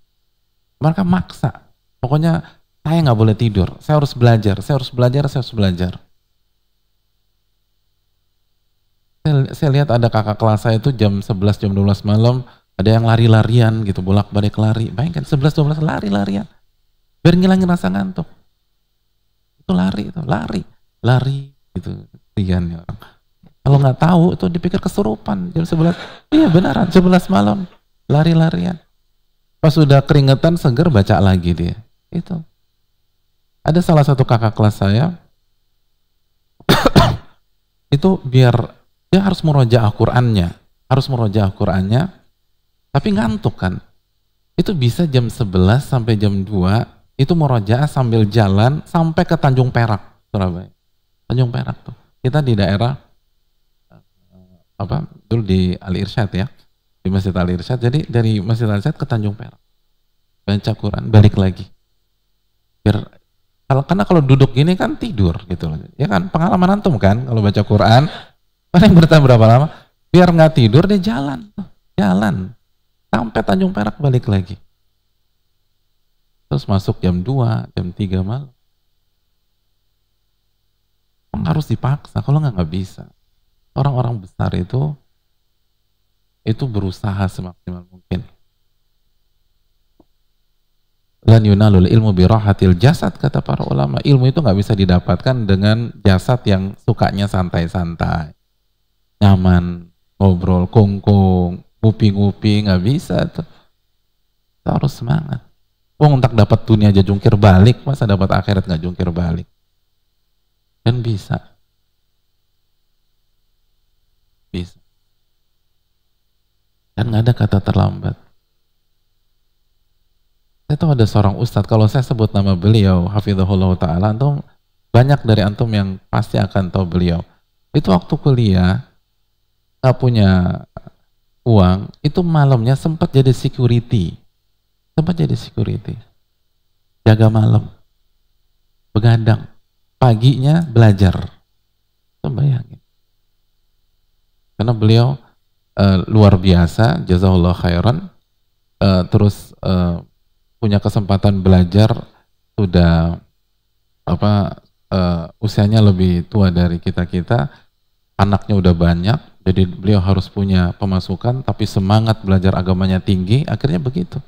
Mereka maksa. Pokoknya saya nggak boleh tidur, saya harus belajar, saya harus belajar, saya harus belajar. Saya, lihat ada kakak kelas saya itu jam 11, jam 12 malam, ada yang lari-larian gitu, bolak-balik lari. Bayangkan 11, 12 lari-larian. Biar ngilangin rasa ngantuk. Itu lari, itu lari, lari, gitu. Kasihan ya orang. Kalau nggak tahu itu dipikir kesurupan. Jam 11 iya benaran 11 malam. Lari-larian. Pas sudah keringetan seger baca lagi dia. Itu. Ada salah satu kakak kelas saya. Itu biar dia harus merojaah Qurannya, harus merojaah Qurannya, tapi ngantuk kan. Itu bisa jam 11 sampai jam 2 itu merojaah sambil jalan sampai ke Tanjung Perak, Surabaya. Tanjung Perak tuh. Kita di daerah eh, apa? Dulu di Ali Irsyad ya. Di Masjid Ali Irsyad. Jadi dari Masjid Ali Irsyad ke Tanjung Perak. Baca Quran, balik lagi. Biar kalau karena kalau duduk gini kan tidur gitu loh. Ya kan pengalaman antum kan kalau baca Quran paling bertahan berapa lama? Biar nggak tidur dia jalan, jalan sampai Tanjung Perak balik lagi. Terus masuk jam 2, jam 3 malam. Harus dipaksa, kalau nggak nggak bisa. Orang-orang besar itu itu berusaha semaksimal mungkin. Lan yunalul ilmu birahatil jasad kata para ulama. Ilmu itu nggak bisa didapatkan dengan jasad yang sukanya santai-santai. Nyaman ngobrol kongkong ngupi-ngupi nggak bisa tuh harus semangat. Wong untuk dapat dunia aja jungkir balik masa dapat akhirat nggak jungkir balik dan bisa bisa dan nggak ada kata terlambat saya tahu ada seorang ustadz, kalau saya sebut nama beliau, Hafizahullah Ta'ala, antum banyak dari antum yang pasti akan tahu beliau. Itu waktu kuliah, nggak punya uang, itu malamnya sempat jadi security. Sempat jadi security. Jaga malam. Begadang. Paginya belajar. Bayangin. Karena beliau uh, luar biasa, jazahullah khairan. Uh, terus uh, punya kesempatan belajar sudah apa uh, usianya lebih tua dari kita kita anaknya udah banyak jadi beliau harus punya pemasukan tapi semangat belajar agamanya tinggi akhirnya begitu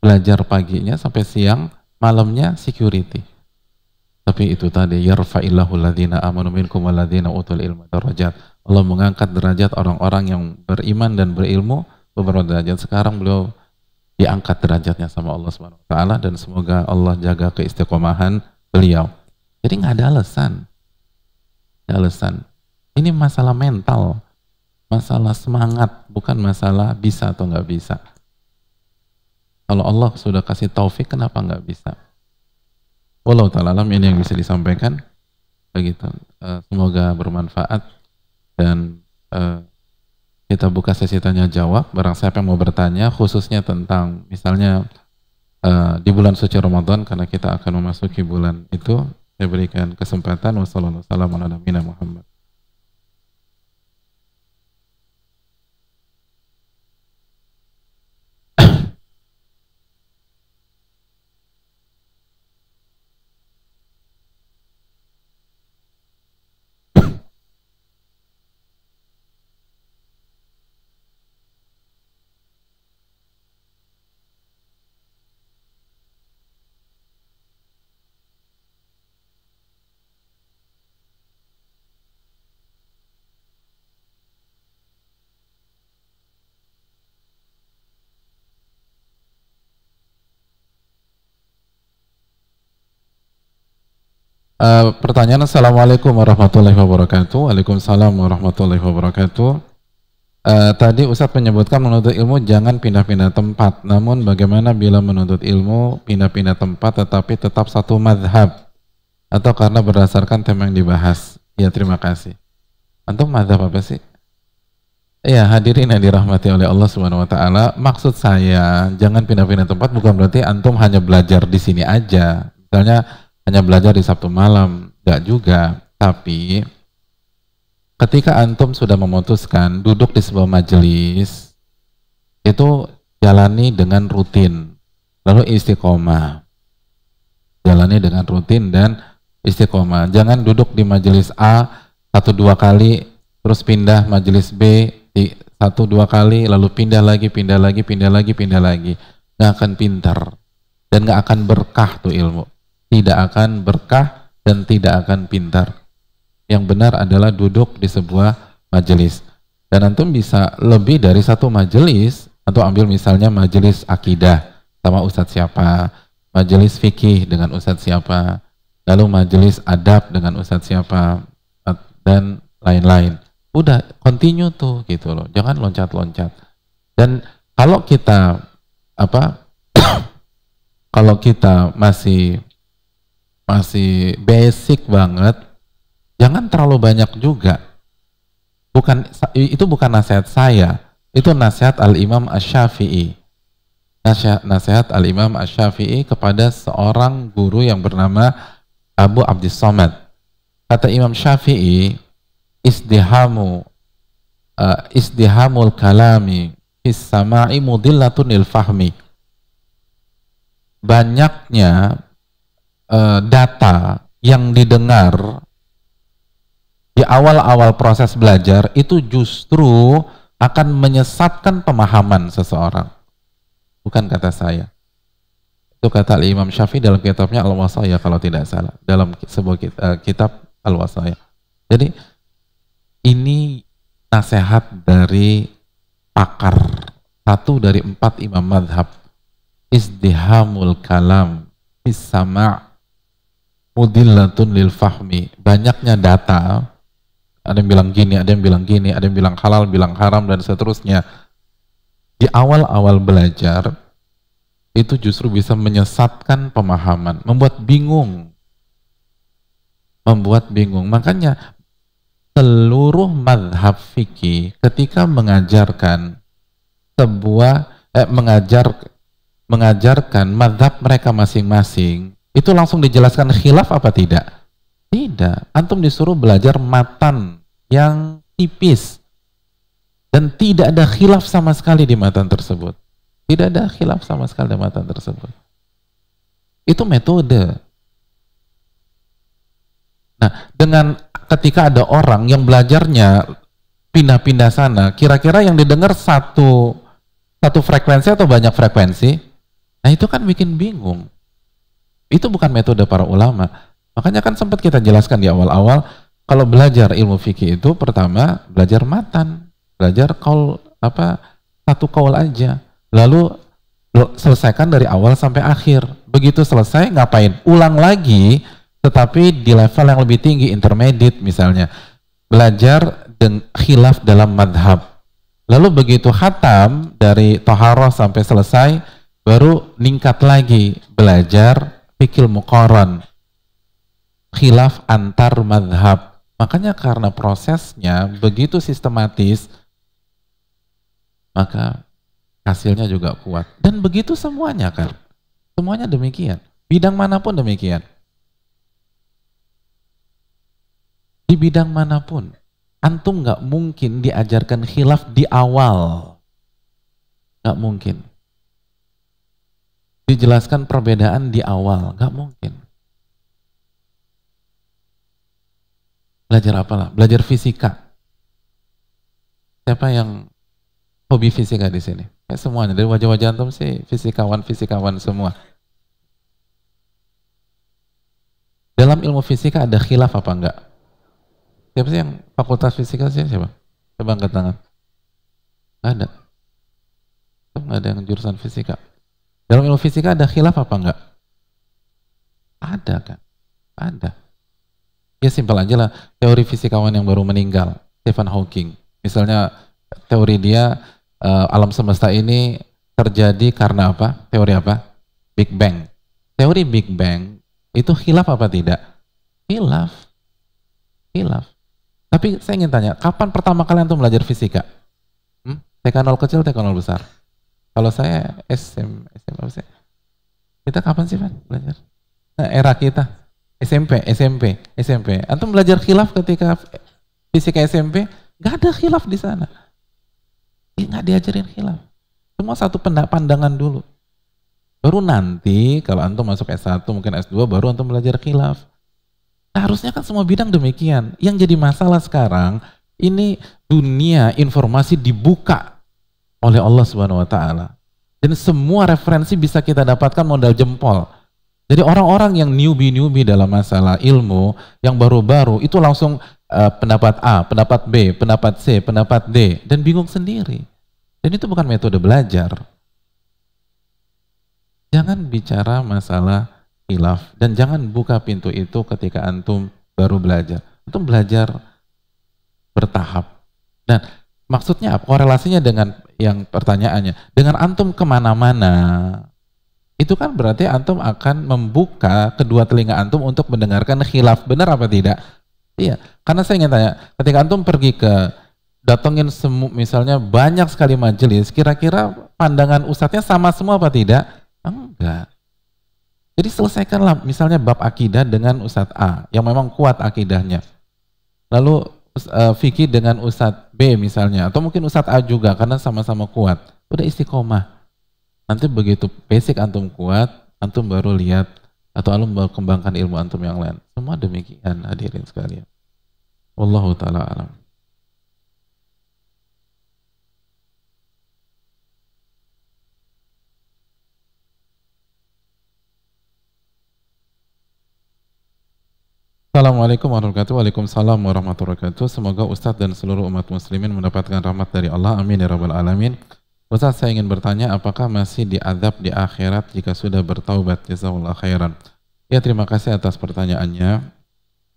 belajar paginya sampai siang malamnya security tapi itu tadi yarfa'illahu ladina amanu minkum waladina utul ilmu darajat Allah mengangkat derajat orang-orang yang beriman dan berilmu beberapa derajat sekarang beliau diangkat derajatnya sama Allah Subhanahu wa taala dan semoga Allah jaga keistiqomahan beliau. Jadi nggak ada alasan. Ada alasan. Ini masalah mental, masalah semangat, bukan masalah bisa atau nggak bisa. Kalau Allah sudah kasih taufik, kenapa nggak bisa? Walau ta'ala ini yang bisa disampaikan. Begitu. Eh, semoga bermanfaat dan uh, kita buka sesi tanya jawab. Barang siapa yang mau bertanya khususnya tentang misalnya uh, di bulan suci Ramadan karena kita akan memasuki bulan itu, saya berikan kesempatan. Wassalamualaikum warahmatullahi wabarakatuh. Uh, pertanyaan Assalamualaikum warahmatullahi wabarakatuh Waalaikumsalam warahmatullahi wabarakatuh uh, Tadi Ustadz menyebutkan menuntut ilmu jangan pindah-pindah tempat Namun bagaimana bila menuntut ilmu pindah-pindah tempat tetapi tetap satu madhab Atau karena berdasarkan tema yang dibahas Ya terima kasih Antum madhab apa sih? Ya hadirin yang dirahmati oleh Allah Subhanahu Wa Taala. Maksud saya jangan pindah-pindah tempat bukan berarti antum hanya belajar di sini aja. Misalnya hanya belajar di Sabtu malam, enggak juga. Tapi ketika antum sudah memutuskan duduk di sebuah majelis, itu jalani dengan rutin, lalu istiqomah. Jalani dengan rutin dan istiqomah. Jangan duduk di majelis A satu dua kali, terus pindah majelis B satu dua kali, lalu pindah lagi, pindah lagi, pindah lagi, pindah lagi. Nggak akan pintar dan nggak akan berkah tuh ilmu tidak akan berkah dan tidak akan pintar. Yang benar adalah duduk di sebuah majelis. Dan antum bisa lebih dari satu majelis atau ambil misalnya majelis akidah sama ustadz siapa, majelis fikih dengan ustadz siapa, lalu majelis adab dengan ustadz siapa, dan lain-lain. Udah continue tuh gitu loh. Jangan loncat-loncat. Dan kalau kita apa kalau kita masih masih basic banget, jangan terlalu banyak juga. Bukan itu bukan nasihat saya, itu nasihat Al Imam Ash-Syafi'i. Nasihat, nasihat Al Imam Ash-Syafi'i kepada seorang guru yang bernama Abu Abdis Somad. Kata Imam Syafi'i, isdihamu uh, isdihamul kalami fis sama'i mudillatun fahmi. Banyaknya uh, data yang didengar di awal-awal proses belajar itu justru akan menyesatkan pemahaman seseorang. Bukan kata saya. Itu kata Imam Syafi'i dalam kitabnya Al-Wasaya kalau tidak salah. Dalam sebuah eh, kitab Al-Wasaya. Jadi ini nasihat dari pakar satu dari empat imam madhab izdihamul kalam isama mudillatun lil fahmi. Banyaknya data. Ada yang bilang gini, ada yang bilang gini, ada yang bilang halal, bilang haram dan seterusnya. Di awal-awal belajar itu justru bisa menyesatkan pemahaman, membuat bingung. Membuat bingung. Makanya seluruh madhab fikih ketika mengajarkan sebuah eh, mengajar mengajarkan madhab mereka masing-masing itu langsung dijelaskan khilaf apa tidak? Tidak. Antum disuruh belajar matan yang tipis dan tidak ada khilaf sama sekali di matan tersebut. Tidak ada khilaf sama sekali di matan tersebut. Itu metode. Nah, dengan ketika ada orang yang belajarnya pindah-pindah sana, kira-kira yang didengar satu satu frekuensi atau banyak frekuensi? Nah, itu kan bikin bingung. Itu bukan metode para ulama. Makanya kan sempat kita jelaskan di awal-awal, kalau belajar ilmu fikih itu pertama belajar matan, belajar kaul apa satu kaul aja. Lalu selesaikan dari awal sampai akhir. Begitu selesai ngapain? Ulang lagi tetapi di level yang lebih tinggi intermediate misalnya belajar dengan khilaf dalam madhab lalu begitu hatam dari toharoh sampai selesai baru ningkat lagi belajar fikil mukoron khilaf antar madhab. Makanya karena prosesnya begitu sistematis maka hasilnya juga kuat. Dan begitu semuanya kan semuanya demikian. Bidang mana pun demikian. Di bidang mana pun antum nggak mungkin diajarkan khilaf di awal. Nggak mungkin dijelaskan perbedaan di awal nggak mungkin belajar apalah belajar fisika siapa yang hobi fisika di sini eh, semuanya dari wajah-wajah antum sih fisikawan fisikawan semua dalam ilmu fisika ada khilaf apa enggak Siapa sih yang fakultas fisika sih siapa? Coba angkat tangan. Ada. Nggak ada yang jurusan fisika. Dalam ilmu fisika ada khilaf apa enggak? Ada kan? Ada. Ya simpel aja lah. Teori fisikawan yang baru meninggal, Stephen Hawking. Misalnya teori dia uh, alam semesta ini terjadi karena apa? Teori apa? Big Bang. Teori Big Bang itu khilaf apa tidak? Khilaf. Khilaf. Tapi saya ingin tanya, kapan pertama kali antum belajar fisika? Hmm? TK0 kecil, TK0 besar? Kalau saya SM, SM apa sih? Kita kapan sih Pak belajar? Nah, era kita SMP, SMP, SMP. Antum belajar khilaf ketika fisika SMP? Gak ada khilaf di sana. Nggak diajarin khilaf. Semua satu pandangan dulu. Baru nanti kalau antum masuk S1 mungkin S2 baru antum belajar khilaf. Harusnya kan semua bidang demikian. Yang jadi masalah sekarang ini dunia informasi dibuka oleh Allah Subhanahu wa taala. Dan semua referensi bisa kita dapatkan modal jempol. Jadi orang-orang yang newbie-newbie dalam masalah ilmu yang baru-baru itu langsung uh, pendapat A, pendapat B, pendapat C, pendapat D dan bingung sendiri. Dan itu bukan metode belajar. Jangan bicara masalah hilaf dan jangan buka pintu itu ketika antum baru belajar. Antum belajar bertahap. Dan maksudnya apa? Korelasinya dengan yang pertanyaannya. Dengan antum ke mana-mana, itu kan berarti antum akan membuka kedua telinga antum untuk mendengarkan khilaf. Benar apa tidak? Iya, karena saya ingin tanya, ketika antum pergi ke datengin semu, misalnya banyak sekali majelis, kira-kira pandangan ustadznya sama semua apa tidak? Enggak. Jadi selesaikanlah misalnya bab akidah dengan Ustadz A yang memang kuat akidahnya. Lalu uh, dengan Ustadz B misalnya atau mungkin Ustadz A juga karena sama-sama kuat. Udah istiqomah. Nanti begitu basic antum kuat, antum baru lihat atau antum baru kembangkan ilmu antum yang lain. Semua demikian hadirin sekalian. Wallahu taala alam. Assalamualaikum warahmatullahi wabarakatuh. Waalaikumsalam warahmatullahi wabarakatuh. Semoga Ustadz dan seluruh umat muslimin mendapatkan rahmat dari Allah. Amin ya rabbal alamin. Ustadz saya ingin bertanya apakah masih diadab di akhirat jika sudah bertaubat? Jazakallah khairan. Ya terima kasih atas pertanyaannya.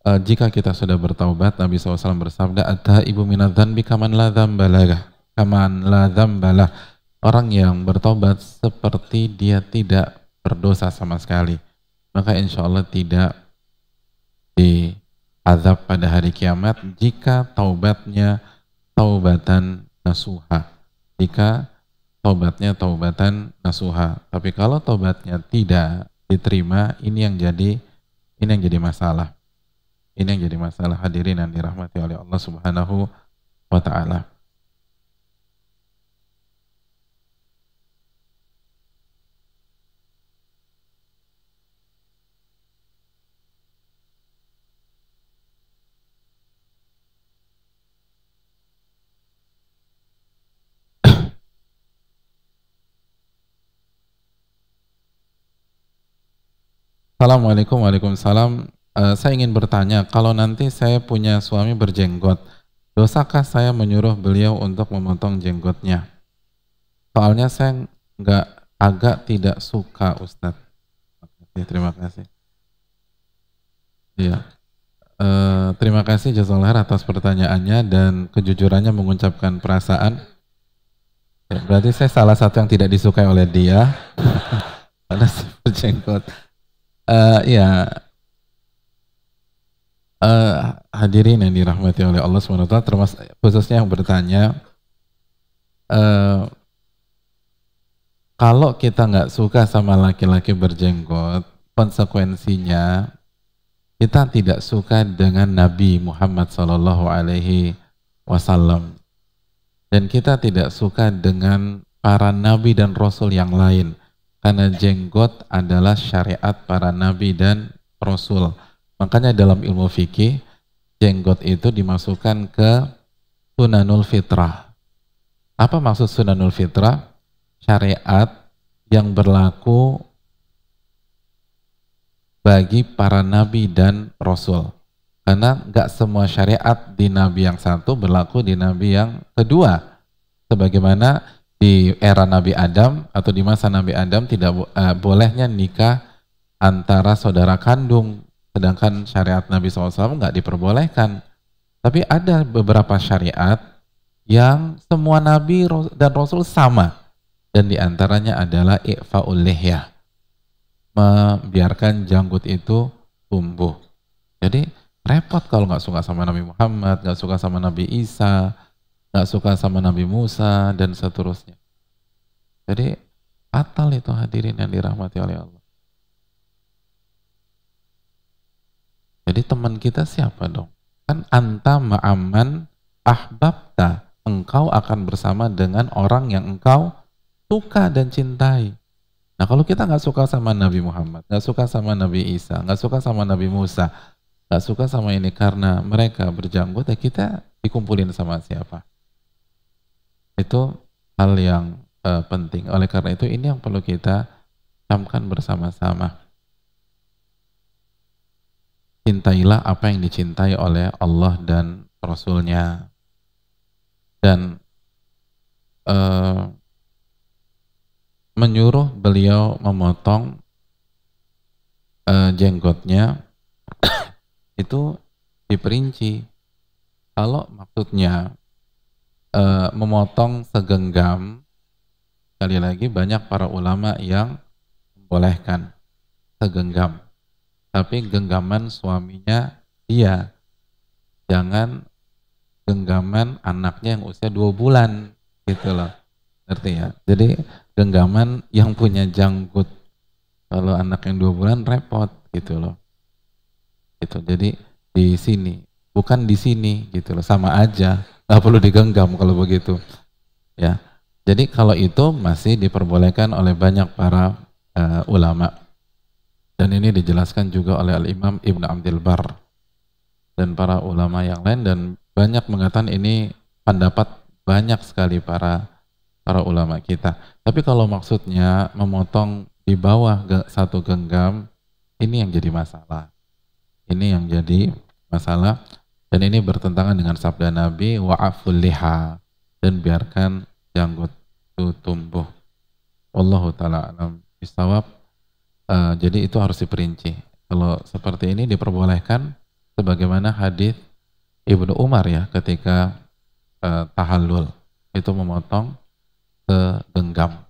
Uh, jika kita sudah bertaubat, Nabi SAW bersabda, Ada ibu minadzan bi kaman la dzambalah. Kaman la dzambalah. Orang yang bertaubat seperti dia tidak berdosa sama sekali. Maka insya Allah tidak di azab pada hari kiamat jika taubatnya taubatan nasuha. Jika taubatnya taubatan nasuha. Tapi kalau taubatnya tidak diterima, ini yang jadi ini yang jadi masalah. Ini yang jadi masalah hadirin yang dirahmati oleh Allah Subhanahu wa taala. Assalamualaikum Waalaikumsalam. Uh, saya ingin bertanya, kalau nanti saya punya suami berjenggot, dosakah saya menyuruh beliau untuk memotong jenggotnya? Soalnya saya nggak agak tidak suka Ustadz. Oke, terima kasih. Iya. Uh, terima kasih Jazallah atas pertanyaannya dan kejujurannya mengucapkan perasaan. Ya, berarti saya salah satu yang tidak disukai oleh dia. Karena berjenggot uh, ya uh, hadirin yang dirahmati oleh Allah SWT termasuk khususnya yang bertanya uh, kalau kita nggak suka sama laki-laki berjenggot konsekuensinya kita tidak suka dengan Nabi Muhammad Sallallahu Alaihi Wasallam. Dan kita tidak suka dengan para nabi dan rasul yang lain karena jenggot adalah syariat para nabi dan rasul. Makanya dalam ilmu fikih jenggot itu dimasukkan ke sunanul fitrah. Apa maksud sunanul fitrah? Syariat yang berlaku bagi para nabi dan rasul. Karena nggak semua syariat di nabi yang satu berlaku di nabi yang kedua. Sebagaimana di era Nabi Adam atau di masa Nabi Adam tidak uh, bolehnya nikah antara saudara kandung. Sedangkan syariat Nabi SAW nggak diperbolehkan. Tapi ada beberapa syariat yang semua Nabi dan Rasul sama. Dan di antaranya adalah i'fa'ul lihya membiarkan janggut itu tumbuh. Jadi repot kalau nggak suka sama Nabi Muhammad nggak suka sama Nabi Isa nggak suka sama Nabi Musa dan seterusnya. Jadi fatal itu hadirin yang dirahmati oleh Allah. Jadi teman kita siapa dong? Kan anta ma'aman ahbabta. Engkau akan bersama dengan orang yang engkau suka dan cintai. Nah kalau kita nggak suka sama Nabi Muhammad, nggak suka sama Nabi Isa, nggak suka sama Nabi Musa, nggak suka sama ini karena mereka berjanggut, ya kita dikumpulin sama siapa? Itu hal yang uh, penting. Oleh karena itu ini yang perlu kita camkan bersama-sama. Cintailah apa yang dicintai oleh Allah dan Rasulnya. Dan uh, menyuruh beliau memotong uh, jenggotnya itu diperinci kalau maksudnya uh, memotong segenggam, sekali lagi banyak para ulama yang membolehkan segenggam. Tapi genggaman suaminya dia. Jangan genggaman anaknya yang usia dua bulan gitu loh. Ngerti ya? Jadi genggaman yang punya janggut. Kalau anak yang dua bulan repot gitu loh. Gitu. Jadi di sini, bukan di sini gitu loh. Sama aja, nggak perlu digenggam kalau begitu. Ya. Jadi kalau itu masih diperbolehkan oleh banyak para uh, ulama. Dan ini dijelaskan juga oleh Al-Imam Ibn Abdul Bar dan para ulama yang lain dan banyak mengatakan ini pendapat banyak sekali para para ulama kita. Tapi kalau maksudnya memotong di bawah satu genggam, ini yang jadi masalah. Ini yang jadi masalah dan ini bertentangan dengan sabda Nabi wa'aful liha dan biarkan janggut itu tumbuh. Wallahu taala alam bisawab. Uh, jadi itu harus diperinci. Kalau seperti ini diperbolehkan sebagaimana hadis Ibnu Umar ya ketika uh, tahallul itu memotong ke genggam.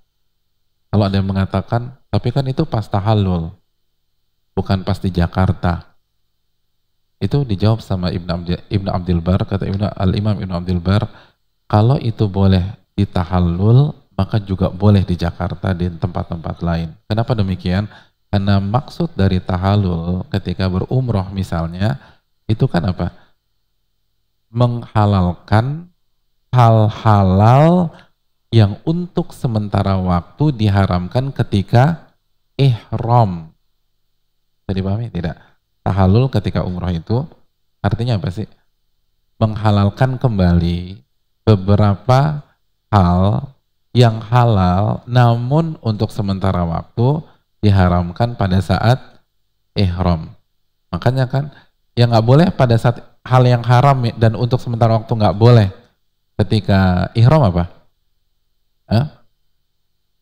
Kalau ada yang mengatakan, tapi kan itu pas tahallul, bukan pas di Jakarta. Itu dijawab sama Ibnu Abdul, Ibnu Abdul Bar, kata Ibnu Al-Imam Ibnu Abdul Bar, kalau itu boleh di tahallul, maka juga boleh di Jakarta di tempat-tempat lain. Kenapa demikian? Karena maksud dari tahallul ketika berumroh misalnya, itu kan apa? Menghalalkan hal halal yang untuk sementara waktu diharamkan ketika ihram. Jadi pahami tidak? Tahalul ketika umroh itu artinya apa sih? Menghalalkan kembali beberapa hal yang halal namun untuk sementara waktu diharamkan pada saat ihram. Makanya kan yang nggak boleh pada saat hal yang haram dan untuk sementara waktu nggak boleh ketika ihram apa? eh,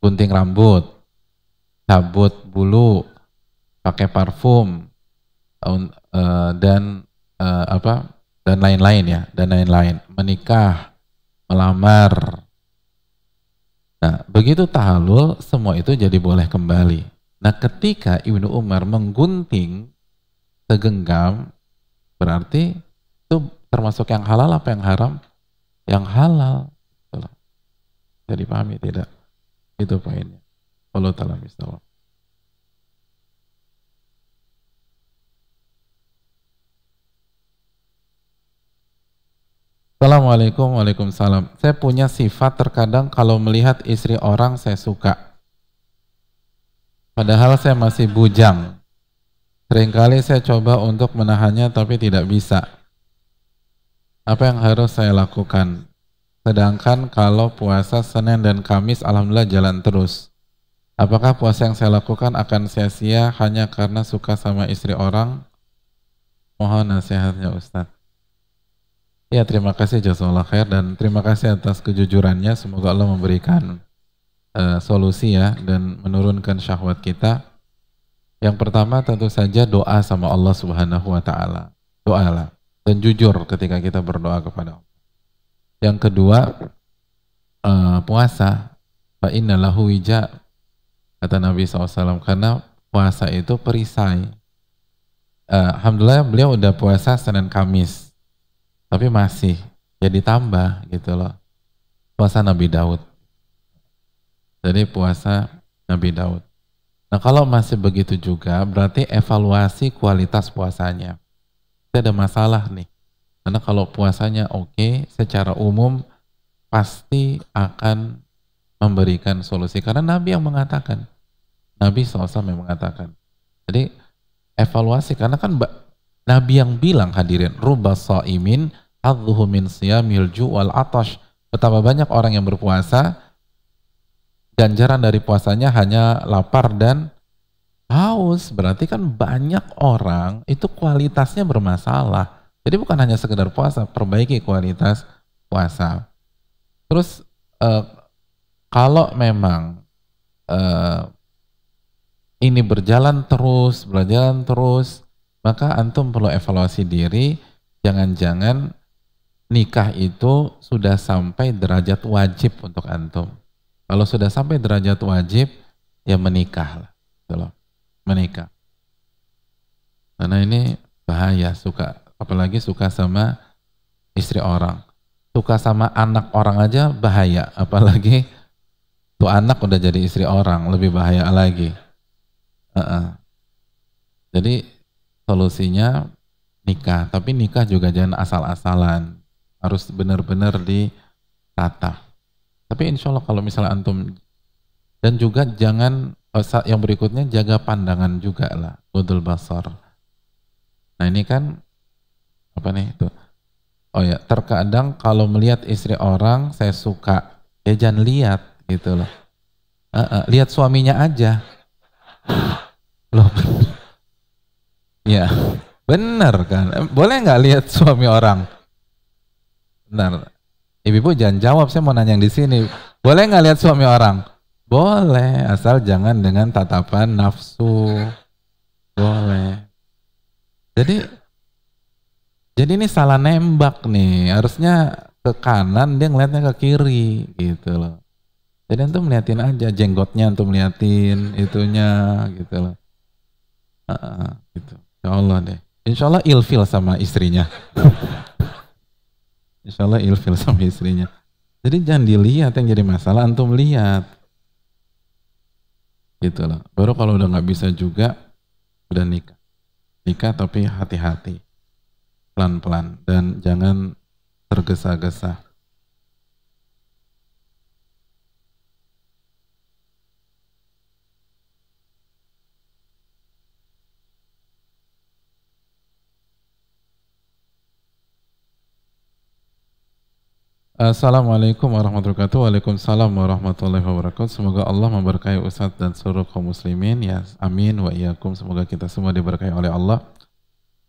gunting rambut, cabut bulu, pakai parfum uh, dan uh, apa dan lain-lain ya dan lain-lain. Menikah melamar. Nah begitu tahalul semua itu jadi boleh kembali. Nah ketika Ibnu Umar menggunting segenggam berarti itu termasuk yang halal apa yang haram? Yang halal. Bisa dipahami tidak? Itu poinnya. Allah taala Assalamualaikum Waalaikumsalam Saya punya sifat terkadang kalau melihat istri orang saya suka Padahal saya masih bujang Seringkali saya coba untuk menahannya tapi tidak bisa Apa yang harus saya lakukan? Sedangkan kalau puasa Senin dan Kamis alhamdulillah jalan terus. Apakah puasa yang saya lakukan akan sia-sia hanya karena suka sama istri orang? Mohon nasihatnya Ustadz. Ya terima kasih jazakallah khair dan terima kasih atas kejujurannya. Semoga Allah memberikan uh, solusi ya dan menurunkan syahwat kita. Yang pertama tentu saja doa sama Allah Subhanahu wa taala. Doalah dan jujur ketika kita berdoa kepada Allah. Yang kedua uh, puasa. Fa inna lahu wija kata Nabi SAW karena puasa itu perisai. Uh, Alhamdulillah beliau udah puasa Senin Kamis tapi masih jadi tambah gitu loh. Puasa Nabi Daud. Jadi puasa Nabi Daud. Nah kalau masih begitu juga berarti evaluasi kualitas puasanya. Itu ada masalah nih. Karena kalau puasanya oke, okay, secara umum pasti akan memberikan solusi. Karena Nabi yang mengatakan, Nabi SAW yang mengatakan. Jadi evaluasi, karena kan Nabi yang bilang hadirin, rubah sa'imin adzuhu min siyamil ju'al atash. Betapa banyak orang yang berpuasa, ganjaran dari puasanya hanya lapar dan haus. Berarti kan banyak orang itu kualitasnya bermasalah jadi bukan hanya sekedar puasa, perbaiki kualitas puasa. Terus uh, kalau memang uh, ini berjalan terus, berjalan terus, maka antum perlu evaluasi diri. Jangan-jangan nikah itu sudah sampai derajat wajib untuk antum. Kalau sudah sampai derajat wajib, ya menikah lah. Gitu. Menikah. Karena ini bahaya, suka apalagi suka sama istri orang. Suka sama anak orang aja bahaya, apalagi tuh anak udah jadi istri orang, lebih bahaya lagi. Uh -uh. Jadi solusinya nikah, tapi nikah juga jangan asal-asalan harus benar-benar ditata. Tapi insya Allah kalau misalnya antum dan juga jangan oh, yang berikutnya jaga pandangan juga lah, godul basar. Nah ini kan apa nih itu? Oh ya, terkadang kalau melihat istri orang saya suka, ya jangan lihat gitu loh. Uh, uh, lihat suaminya aja. Loh, ya benar kan? Boleh nggak lihat suami orang? Benar. Ibu-ibu jangan jawab, saya mau nanya di sini. Boleh nggak lihat suami orang? Boleh, asal jangan dengan tatapan nafsu. Boleh. Jadi jadi ini salah nembak nih. Harusnya ke kanan, dia ngeliatnya ke kiri gitu loh. Jadi antum melihatin aja jenggotnya antum melihatin itunya gitu loh. Uh, gitu. Insya Allah deh. Insya Allah ilfil sama istrinya. Insya Allah ilfil sama istrinya. Jadi jangan dilihat yang jadi masalah, antum lihat. Gitu loh. Baru kalau udah nggak bisa juga, udah nikah. Nikah tapi hati-hati. Pelan-pelan. Dan jangan tergesa-gesa. Assalamualaikum warahmatullahi wabarakatuh. Waalaikumsalam warahmatullahi wabarakatuh. Semoga Allah memberkahi Ustadz dan seluruh kaum muslimin. Ya, amin wa iyyakum. Semoga kita semua diberkahi oleh Allah.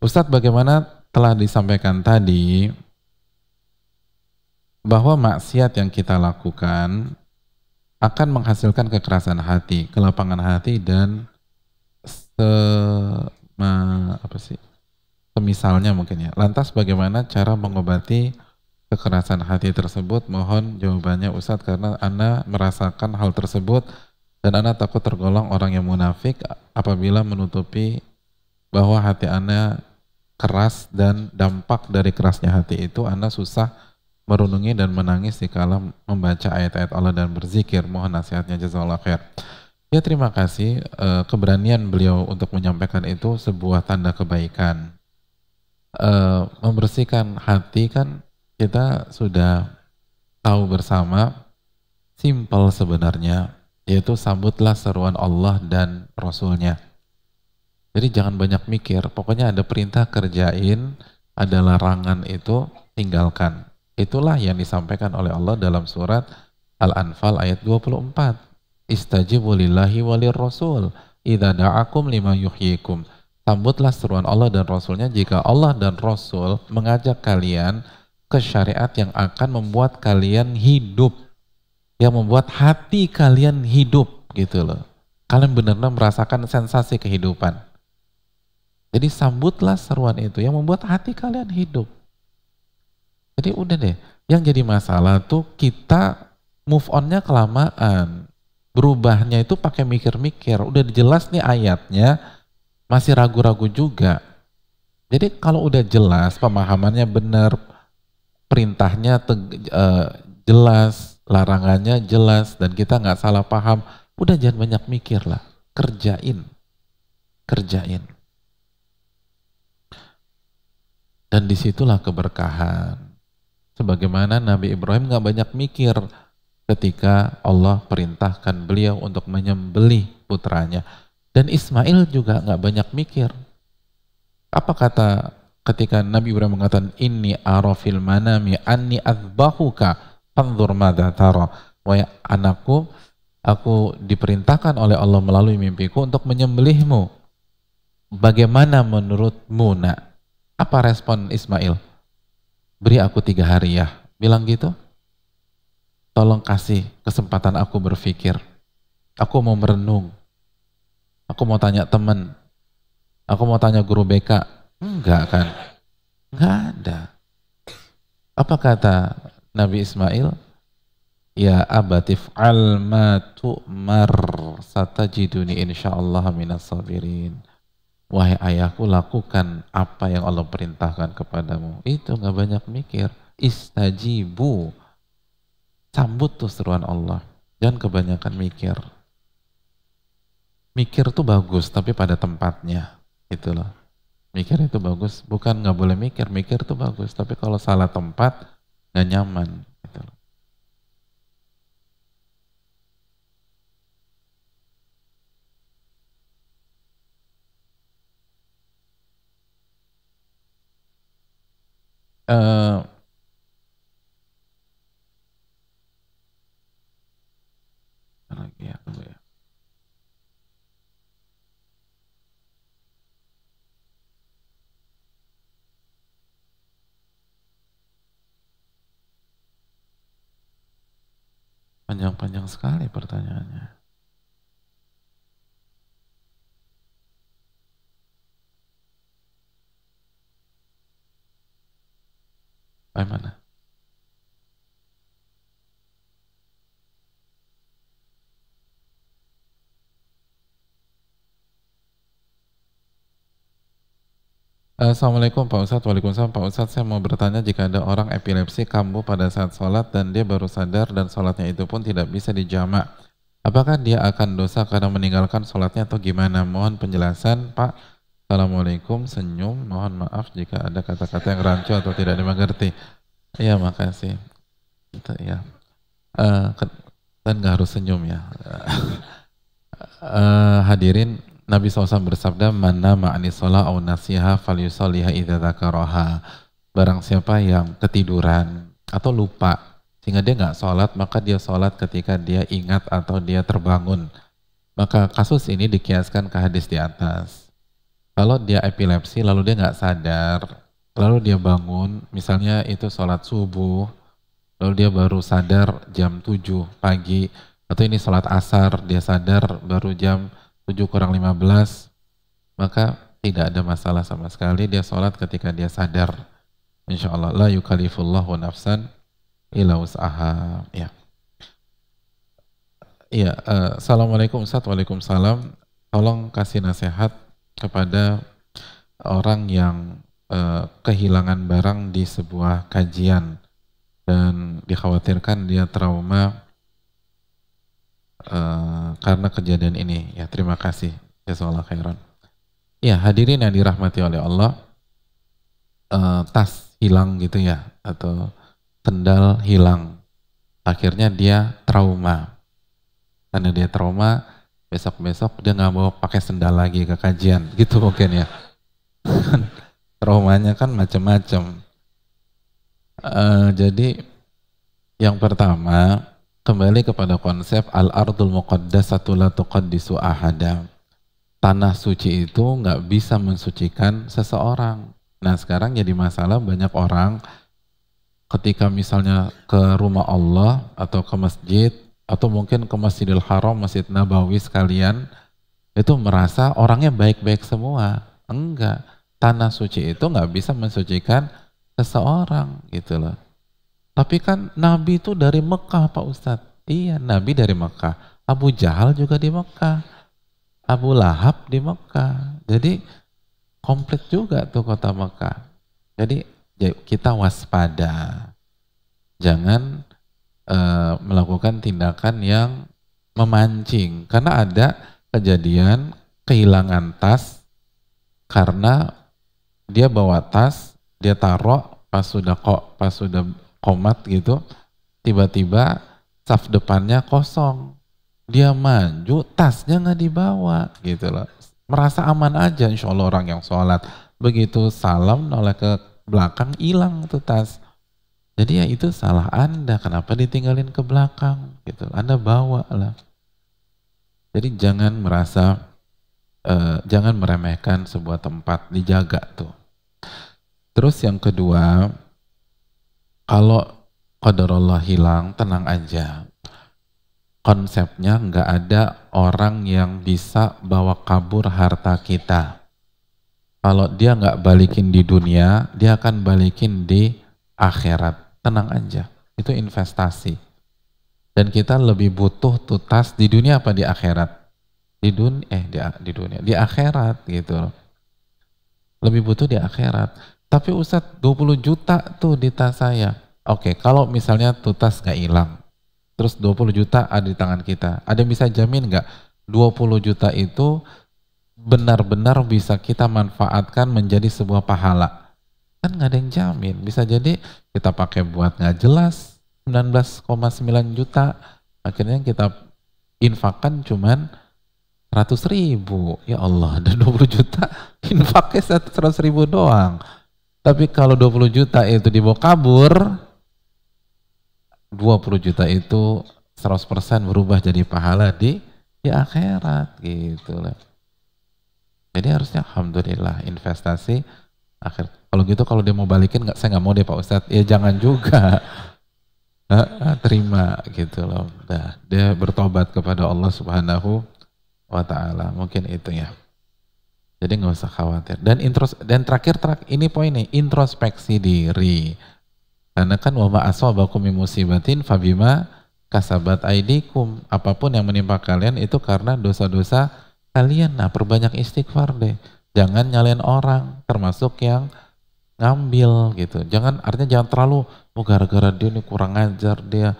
Ustadz, bagaimana telah disampaikan tadi bahwa maksiat yang kita lakukan akan menghasilkan kekerasan hati, kelapangan hati dan se apa sih? Semisalnya mungkin ya. Lantas bagaimana cara mengobati kekerasan hati tersebut mohon jawabannya Ustadz karena Anda merasakan hal tersebut dan Anda takut tergolong orang yang munafik apabila menutupi bahwa hati Anda keras dan dampak dari kerasnya hati itu Anda susah merunungi dan menangis di kala membaca ayat-ayat Allah dan berzikir. Mohon nasihatnya jazakallah khair. Ya terima kasih. E, keberanian beliau untuk menyampaikan itu sebuah tanda kebaikan. E, membersihkan hati kan kita sudah tahu bersama simpel sebenarnya yaitu sambutlah seruan Allah dan Rasulnya. Jadi jangan banyak mikir pokoknya ada perintah kerjain ada larangan itu tinggalkan. Itulah yang disampaikan oleh Allah dalam surat Al-Anfal ayat 24 istajibu lillahi walir rasul idha da'akum lima yuhyikum. Sambutlah seruan Allah dan Rasulnya. Jika Allah dan Rasul mengajak kalian ke syariat yang akan membuat kalian hidup. Yang membuat hati kalian hidup gitu loh. Kalian benar-benar merasakan sensasi kehidupan. Jadi sambutlah seruan itu yang membuat hati kalian hidup. Jadi udah deh yang jadi masalah tuh kita move onnya kelamaan. Berubahnya itu pakai mikir-mikir. Udah jelas nih ayatnya masih ragu-ragu juga. Jadi kalau udah jelas pemahamannya benar perintahnya uh, jelas, larangannya jelas, dan kita nggak salah paham, udah jangan banyak mikir lah, kerjain, kerjain. Dan di situlah keberkahan. Sebagaimana Nabi Ibrahim nggak banyak mikir ketika Allah perintahkan beliau untuk menyembelih putranya. Dan Ismail juga nggak banyak mikir. Apa kata ketika Nabi Ibrahim mengatakan ini arafil manami anni azbahuka fanzur madza tara. Wahai anakku aku diperintahkan oleh Allah melalui mimpiku untuk menyembelihmu. Bagaimana menurutmu nak? Apa respon Ismail? Beri aku tiga hari ya. Bilang gitu. Tolong kasih kesempatan aku berpikir. Aku mau merenung. Aku mau tanya teman. Aku mau tanya guru BK Enggak kan? Enggak ada. Apa kata Nabi Ismail? Ya abatif al ma tu'mar satajiduni insyaallah minas sabirin. Wahai ayahku lakukan apa yang Allah perintahkan kepadamu. Itu nggak banyak mikir. Istajibu. Sambut tuh seruan Allah. Jangan kebanyakan mikir. Mikir tuh bagus tapi pada tempatnya. Loh. Mikir itu bagus. Bukan nggak boleh mikir. Mikir tuh bagus. Tapi kalau salah tempat nggak nyaman. Gitu. Uh, ya, tunggu ya. Panjang-panjang sekali pertanyaannya. Bagaimana? Assalamualaikum Pak Ustadz, Waalaikumsalam Pak Ustadz, saya mau bertanya jika ada orang epilepsi kambuh pada saat sholat dan dia baru sadar dan sholatnya itu pun tidak bisa dijamak. Apakah dia akan dosa karena meninggalkan sholatnya atau gimana? Mohon penjelasan Pak. Assalamualaikum, senyum. Mohon maaf jika ada kata-kata yang rancu atau tidak dimengerti. Iya, makasih. Itu ya. Uh, kan nggak harus senyum ya. uh, hadirin, Nabi SAW bersabda, Mana ma'ani sholat au nasiha fal yusoliha idha dzakaraha. Barang siapa yang ketiduran atau lupa, sehingga dia nggak sholat, maka dia sholat ketika dia ingat atau dia terbangun. Maka kasus ini dikiaskan ke hadis di atas. Kalau dia epilepsi, lalu dia nggak sadar, lalu dia bangun, misalnya itu sholat subuh, lalu dia baru sadar jam 7 pagi, atau ini sholat asar, dia sadar baru jam 7 kurang 15 maka tidak ada masalah sama sekali dia sholat ketika dia sadar. Insya Allah la yukalifullahu nafsan ila usaha ya. Iya, uh, Assalamualaikum Ustaz, Waalaikumsalam. Tolong kasih nasihat kepada orang yang uh, kehilangan barang di sebuah kajian dan dikhawatirkan dia trauma uh, karena kejadian ini. Ya, terima kasih. Jazakallah khairan. Ya, hadirin yang dirahmati oleh Allah, uh, tas hilang gitu ya, atau sendal hilang. Akhirnya dia trauma. Karena dia trauma, besok-besok dia nggak mau pakai sendal lagi ke kajian, gitu mungkin ya. Traumanya kan macam-macam. Uh, jadi yang pertama kembali kepada konsep al-ardul muqaddasatu la tuqaddisu ahada. Tanah suci itu nggak bisa mensucikan seseorang. Nah sekarang jadi masalah banyak orang ketika misalnya ke rumah Allah atau ke masjid atau mungkin ke Masjidil Haram, Masjid Nabawi sekalian itu merasa orangnya baik-baik semua. Enggak. Tanah suci itu nggak bisa mensucikan seseorang gitu loh. Tapi kan Nabi itu dari Mekah Pak Ustadz. Iya, Nabi dari Mekah. Abu Jahal juga di Mekah. Abu Lahab di Mekah. Jadi komplit juga tuh kota Mekah. Jadi ya, kita waspada. Jangan uh, melakukan tindakan yang memancing. Karena ada kejadian kehilangan tas karena dia bawa tas, dia taruh pas sudah kok pas sudah komat gitu, tiba-tiba saf depannya kosong. Dia maju, tasnya nggak dibawa gitu loh. Merasa aman aja insya Allah orang yang sholat. Begitu salam noleh ke belakang hilang tuh tas. Jadi ya itu salah Anda, kenapa ditinggalin ke belakang gitu. Anda bawa lah. Jadi jangan merasa, uh, jangan meremehkan sebuah tempat, dijaga tuh. Terus yang kedua, kalau qadarullah hilang, tenang aja. Konsepnya nggak ada orang yang bisa bawa kabur harta kita. Kalau dia nggak balikin di dunia, dia akan balikin di akhirat. Tenang aja, itu investasi. Dan kita lebih butuh tutas di dunia apa di akhirat? Di dunia, eh di, di dunia, di akhirat gitu Lebih butuh di akhirat. Tapi Ustadz 20 juta tuh di tas saya. Oke, kalau misalnya tutas nggak hilang, terus 20 juta ada di tangan kita, ada yang bisa jamin nggak 20 juta itu benar-benar bisa kita manfaatkan menjadi sebuah pahala? Kan nggak ada yang jamin. Bisa jadi kita pakai buat nggak jelas, 19,9 juta akhirnya kita infakkan cuman 100 ribu ya Allah dan 20 juta infaknya 100 ribu doang tapi kalau 20 juta itu dibawa kabur 20 juta itu 100% berubah jadi pahala di di akhirat gitu lah jadi harusnya alhamdulillah investasi akhir kalau gitu kalau dia mau balikin nggak saya nggak mau deh Pak Ustadz ya jangan juga terima gitu loh. Nah, dia bertobat kepada Allah Subhanahu wa taala. Mungkin itu ya. Jadi nggak usah khawatir. Dan intros dan terakhir terak, ini poinnya introspeksi diri. Karena kan wa asabakum min musibatin fabima kasabat aidikum. Apa pun yang menimpa kalian itu karena dosa-dosa kalian. Nah, perbanyak istighfar deh. Jangan nyalain orang, termasuk yang ngambil gitu. Jangan artinya jangan terlalu oh gara-gara dia ini kurang ajar dia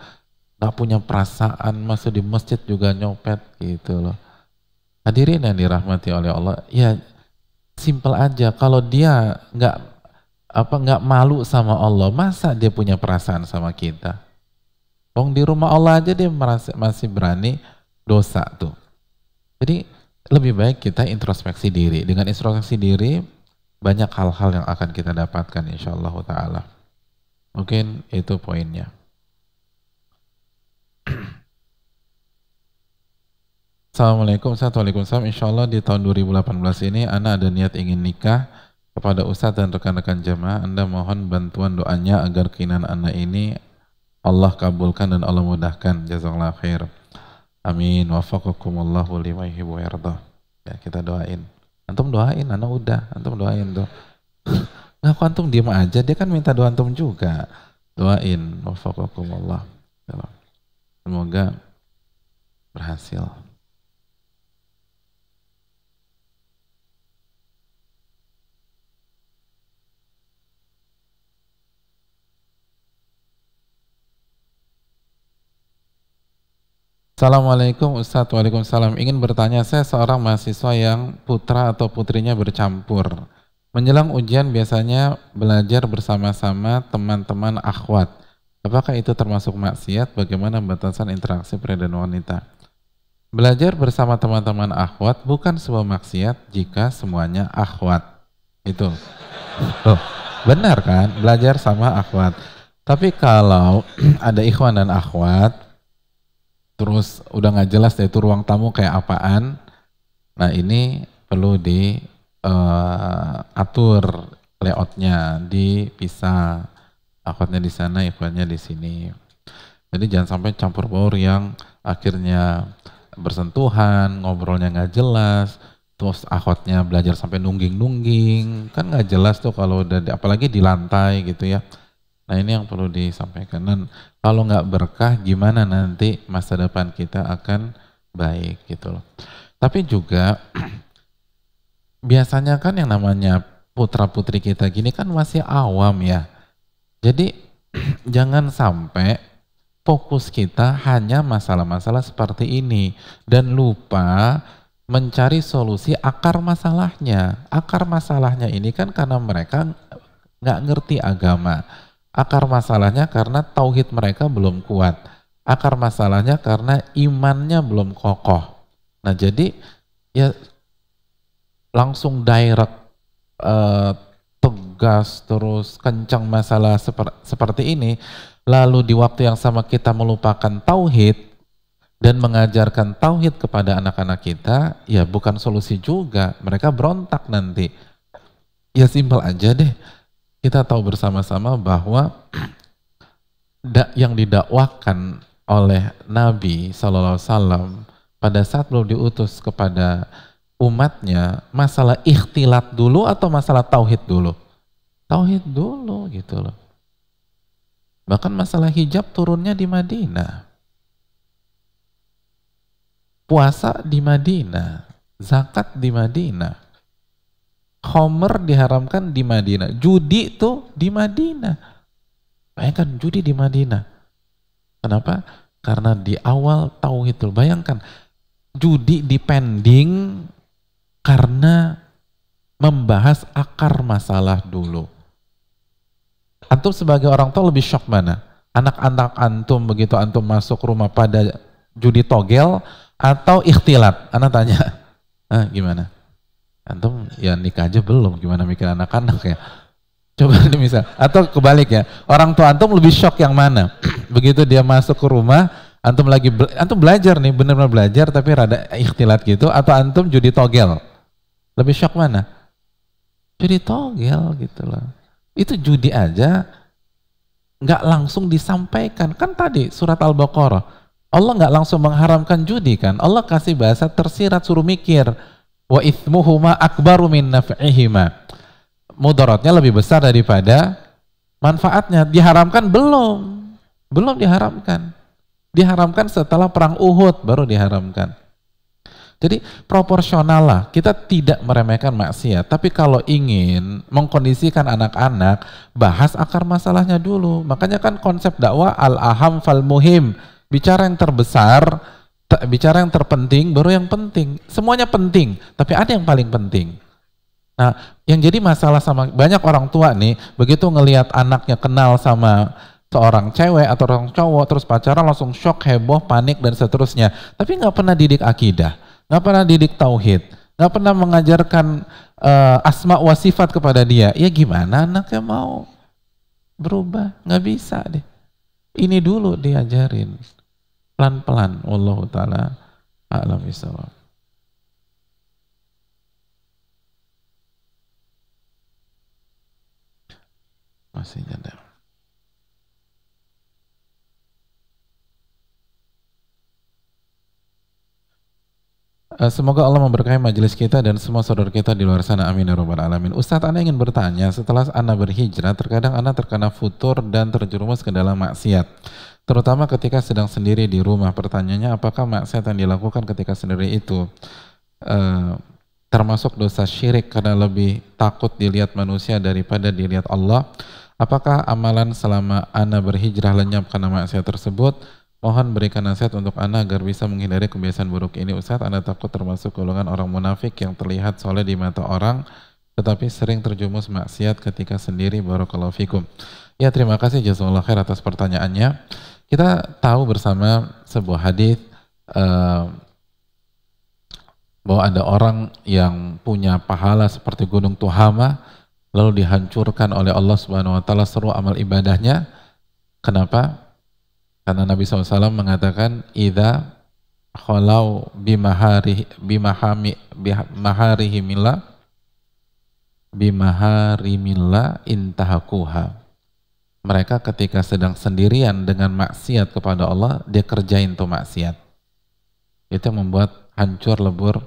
nggak punya perasaan masuk di masjid juga nyopet gitu loh. Hadirin yang dirahmati oleh Allah, ya simple aja. Kalau dia nggak apa nggak malu sama Allah, masa dia punya perasaan sama kita? Wong di rumah Allah aja dia merasa, masih berani dosa tuh. Jadi lebih baik kita introspeksi diri. Dengan introspeksi diri, banyak hal-hal yang akan kita dapatkan insya Allah ta'ala. Mungkin itu poinnya. Assalamualaikum Waalaikumsalam Insya Allah di tahun 2018 ini Anda ada niat ingin nikah kepada Ustadz dan rekan-rekan jemaah Anda mohon bantuan doanya agar keinginan Anda ini Allah kabulkan dan Allah mudahkan jazakallah khair amin wafakakumullahu lima ya kita doain Antum doain, anak udah, antum doain tuh. Nggak kok antum diem aja, dia kan minta doa antum juga. Doain, wafakakumullah. Semoga berhasil. Assalamualaikum Ustadz, Waalaikumsalam. Ingin bertanya, saya seorang mahasiswa yang putra atau putrinya bercampur. Menjelang ujian biasanya belajar bersama-sama teman-teman akhwat. Apakah itu termasuk maksiat? Bagaimana batasan interaksi pria dan wanita? Belajar bersama teman-teman akhwat bukan sebuah maksiat jika semuanya akhwat. Itu. Oh, benar kan? Belajar sama akhwat. Tapi kalau ada ikhwan dan akhwat, terus udah nggak jelas deh itu ruang tamu kayak apaan. Nah ini perlu eh, uh, layoutnya, dipisah. Akhwatnya di sana, ikhwannya di sini. Jadi jangan sampai campur baur yang akhirnya bersentuhan, ngobrolnya nggak jelas, terus akhwatnya belajar sampai nungging-nungging, kan nggak jelas tuh kalau udah, apalagi di lantai gitu ya. Nah ini yang perlu disampaikan. Dan kalau nggak berkah, gimana nanti masa depan kita akan baik gitu loh. Tapi juga biasanya kan yang namanya putra putri kita gini kan masih awam ya. Jadi jangan sampai fokus kita hanya masalah-masalah seperti ini dan lupa mencari solusi akar masalahnya. Akar masalahnya ini kan karena mereka nggak ngerti agama Akar masalahnya karena tauhid mereka belum kuat. Akar masalahnya karena imannya belum kokoh. Nah jadi ya langsung direct uh, tegas terus kencang masalah seper, seperti ini lalu di waktu yang sama kita melupakan tauhid dan mengajarkan tauhid kepada anak-anak kita ya bukan solusi juga mereka berontak nanti ya simpel aja deh kita tahu bersama-sama bahwa yang didakwakan oleh Nabi Wasallam pada saat belum diutus kepada umatnya masalah ikhtilat dulu atau masalah tauhid dulu tauhid dulu gitu loh Bahkan masalah hijab turunnya di Madinah. Puasa di Madinah, zakat di Madinah. Homer diharamkan di Madinah, judi tuh di Madinah. Bayangkan judi di Madinah. Kenapa? Karena di awal tauhidul. Bayangkan judi dipending karena membahas akar masalah dulu. Antum sebagai orang tua lebih shock mana? Anak-anak antum begitu antum masuk rumah pada judi togel atau ikhtilat? Anak tanya, ah, gimana? Antum ya nikah aja belum, gimana mikir anak-anak ya? Coba ini misal, atau kebalik ya, orang tua antum lebih shock yang mana? begitu dia masuk ke rumah, antum lagi antum belajar nih, benar-benar belajar tapi rada ikhtilat gitu, atau antum judi togel? Lebih shock mana? Judi togel gitu loh itu judi aja nggak langsung disampaikan kan tadi surat al-baqarah Allah nggak langsung mengharamkan judi kan Allah kasih bahasa tersirat suruh mikir wa ithmuhuma akbaru min naf'ihima. Mudaratnya lebih besar daripada manfaatnya. Diharamkan belum. Belum diharamkan. Diharamkan setelah perang Uhud baru diharamkan. Jadi proporsional lah, kita tidak meremehkan maksiat, tapi kalau ingin mengkondisikan anak-anak, bahas akar masalahnya dulu. Makanya kan konsep dakwah al-aham fal muhim, bicara yang terbesar, bicara yang terpenting, baru yang penting. Semuanya penting, tapi ada yang paling penting. Nah, yang jadi masalah sama banyak orang tua nih, begitu ngelihat anaknya kenal sama seorang cewek atau orang cowok, terus pacaran langsung shock, heboh, panik, dan seterusnya. Tapi nggak pernah didik akidah nggak pernah didik tauhid, nggak pernah mengajarkan uh, asma wa sifat kepada dia. Ya gimana anaknya mau berubah? Nggak bisa deh. Ini dulu diajarin pelan-pelan. Allah taala a'lam bishawab. Masih nyadar. Eh, semoga Allah memberkahi majelis kita dan semua saudara kita di luar sana. Amin ya alamin. Ustadz, Anda ingin bertanya, setelah Anda berhijrah, terkadang Anda terkena futur dan terjerumus ke dalam maksiat. Terutama ketika sedang sendiri di rumah. Pertanyaannya, apakah maksiat yang dilakukan ketika sendiri itu uh, termasuk dosa syirik karena lebih takut dilihat manusia daripada dilihat Allah? Apakah amalan selama Anda berhijrah lenyap karena maksiat tersebut? Mohon berikan nasihat untuk Anda agar bisa menghindari kebiasaan buruk ini. Ustaz, Anda takut termasuk golongan orang munafik yang terlihat soleh di mata orang, tetapi sering terjumus maksiat ketika sendiri. Barakallahu fikum. Ya, terima kasih jazakallahu khair atas pertanyaannya. Kita tahu bersama sebuah hadis uh, bahwa ada orang yang punya pahala seperti gunung Tuhama lalu dihancurkan oleh Allah Subhanahu wa taala seluruh amal ibadahnya. Kenapa? Karena Nabi SAW mengatakan Ida khalau bimahari bimahami bimaharihimillah bimaharimillah intahakuha mereka ketika sedang sendirian dengan maksiat kepada Allah dia kerjain tuh maksiat itu yang membuat hancur lebur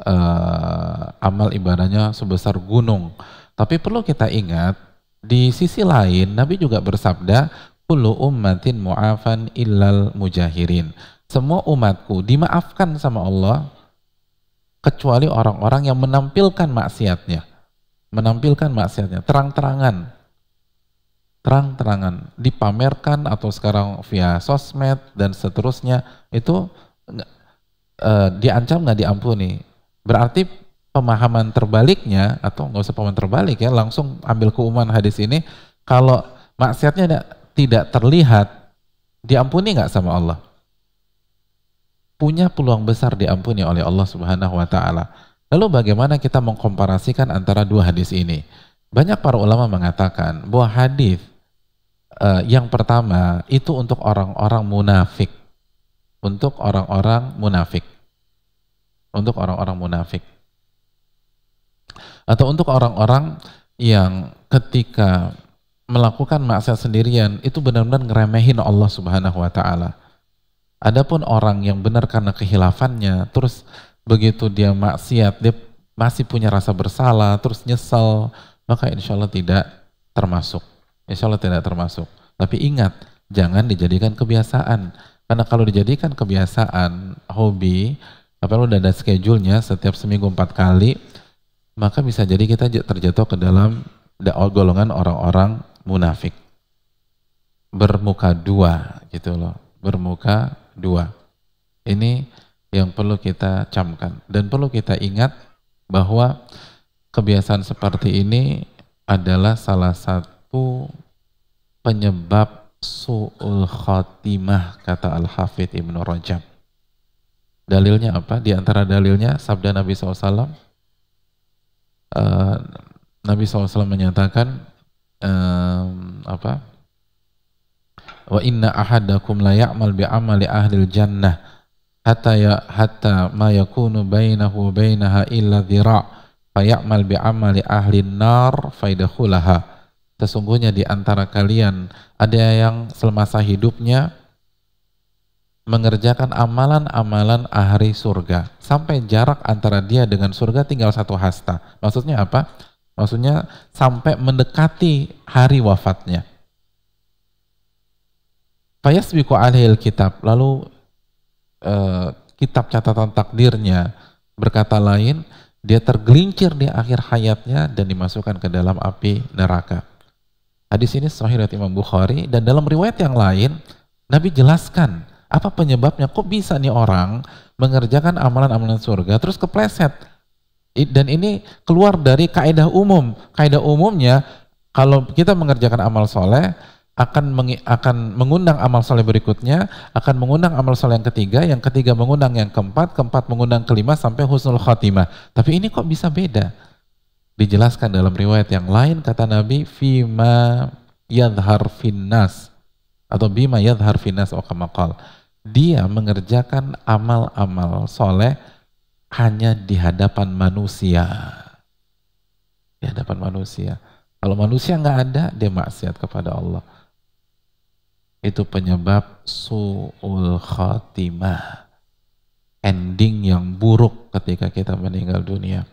uh, amal ibadahnya sebesar gunung tapi perlu kita ingat di sisi lain Nabi juga bersabda kullu ummatin mu'afan illal mujahirin. Semua umatku dimaafkan sama Allah kecuali orang-orang yang menampilkan maksiatnya. Menampilkan maksiatnya terang-terangan. Terang-terangan dipamerkan atau sekarang via sosmed dan seterusnya itu uh, diancam nggak diampuni. Berarti pemahaman terbaliknya atau nggak usah pemahaman terbalik ya langsung ambil keumuman hadis ini kalau maksiatnya tidak terlihat, diampuni nggak sama Allah? Punya peluang besar diampuni oleh Allah Subhanahu wa taala. Lalu bagaimana kita mengkomparasikan antara dua hadis ini? Banyak para ulama mengatakan bahwa hadis uh, yang pertama itu untuk orang-orang munafik. Untuk orang-orang munafik. Untuk orang-orang munafik. Atau untuk orang-orang yang ketika melakukan maksiat sendirian itu benar-benar ngeremehin Allah Subhanahu wa taala. Adapun orang yang benar karena kehilafannya, terus begitu dia maksiat, dia masih punya rasa bersalah, terus nyesel, maka insya Allah tidak termasuk. Insya Allah tidak termasuk. Tapi ingat, jangan dijadikan kebiasaan. Karena kalau dijadikan kebiasaan, hobi, apa lu udah ada schedule-nya setiap seminggu empat kali, maka bisa jadi kita terjatuh ke dalam golongan orang-orang munafik. Bermuka dua gitu loh, bermuka dua. Ini yang perlu kita camkan dan perlu kita ingat bahwa kebiasaan seperti ini adalah salah satu penyebab su'ul khatimah kata Al-Hafidh Ibnu Rajab. Dalilnya apa? Di antara dalilnya sabda Nabi SAW uh, eh, Nabi SAW menyatakan um, apa? Wa inna ahadakum la ya'mal bi amali ahli jannah hatta ya hatta ma yakunu bainahu bainaha illa dhira' fayamal bi amali ahli nar faidakhulaha sesungguhnya di antara kalian ada yang semasa hidupnya mengerjakan amalan-amalan ahli surga. Sampai jarak antara dia dengan surga tinggal satu hasta. Maksudnya apa? Maksudnya sampai mendekati hari wafatnya. Fayasbiqu alihil kitab. Lalu Eh, kitab catatan takdirnya berkata lain dia tergelincir di akhir hayatnya dan dimasukkan ke dalam api neraka. Hadis ini sahih dari Imam Bukhari dan dalam riwayat yang lain Nabi jelaskan apa penyebabnya kok bisa nih orang mengerjakan amalan-amalan surga terus kepleset dan ini keluar dari kaidah umum kaidah umumnya kalau kita mengerjakan amal soleh akan akan mengundang amal soleh berikutnya, akan mengundang amal soleh yang ketiga, yang ketiga mengundang yang keempat, keempat mengundang kelima sampai husnul khatimah. Tapi ini kok bisa beda? Dijelaskan dalam riwayat yang lain kata Nabi, fima yadhar finnas atau bima yadhar finnas okamakal. Dia mengerjakan amal-amal soleh hanya di hadapan manusia. Di hadapan manusia. Kalau manusia nggak ada, dia maksiat kepada Allah itu penyebab su'ul khatimah ending yang buruk ketika kita meninggal dunia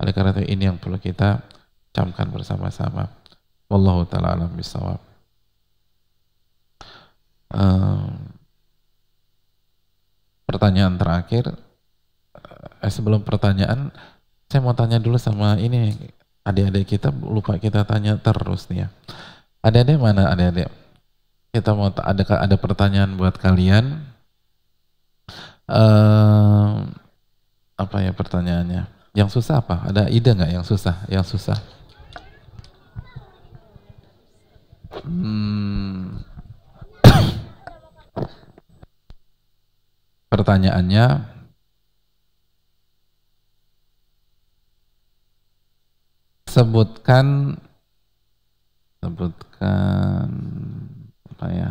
oleh karena itu ini yang perlu kita camkan bersama-sama. Wallahu taala alam bisawab. Um, pertanyaan terakhir. Eh, sebelum pertanyaan saya mau tanya dulu sama ini adik-adik kita lupa kita tanya terus nih ya. Adik-adik mana adik-adik? Kita mau ada ada pertanyaan buat kalian. Uh, apa ya pertanyaannya? Yang susah apa? Ada ide nggak yang susah? Yang susah? Hmm. Pertanyaannya, sebutkan sebutkan apa ya?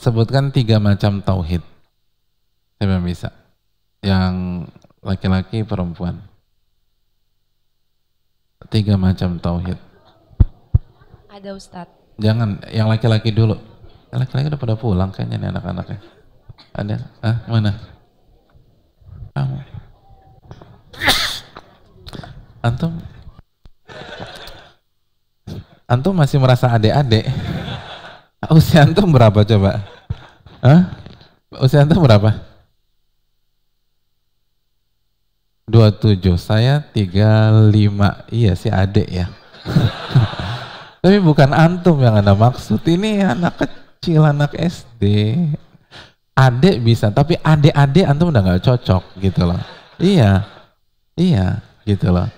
Sebutkan tiga macam tauhid. Saya bisa. Yang laki-laki perempuan. Tiga macam tauhid. Ada Ustadz. Jangan, yang laki-laki dulu. Laki-laki udah pada pulang kayaknya nih anak-anaknya. Ada? Ah, mana? Kamu. Antum Antum masih merasa adik-adik? Usia antum berapa coba? Hah? Usia antum berapa? 27, saya 35. Iya sih adik ya. Tapi bukan antum yang Anda maksud. Ini anak kecil, anak SD. Adik bisa, tapi adik-adik antum udah nggak cocok gitu loh. Iya, iya gitu loh.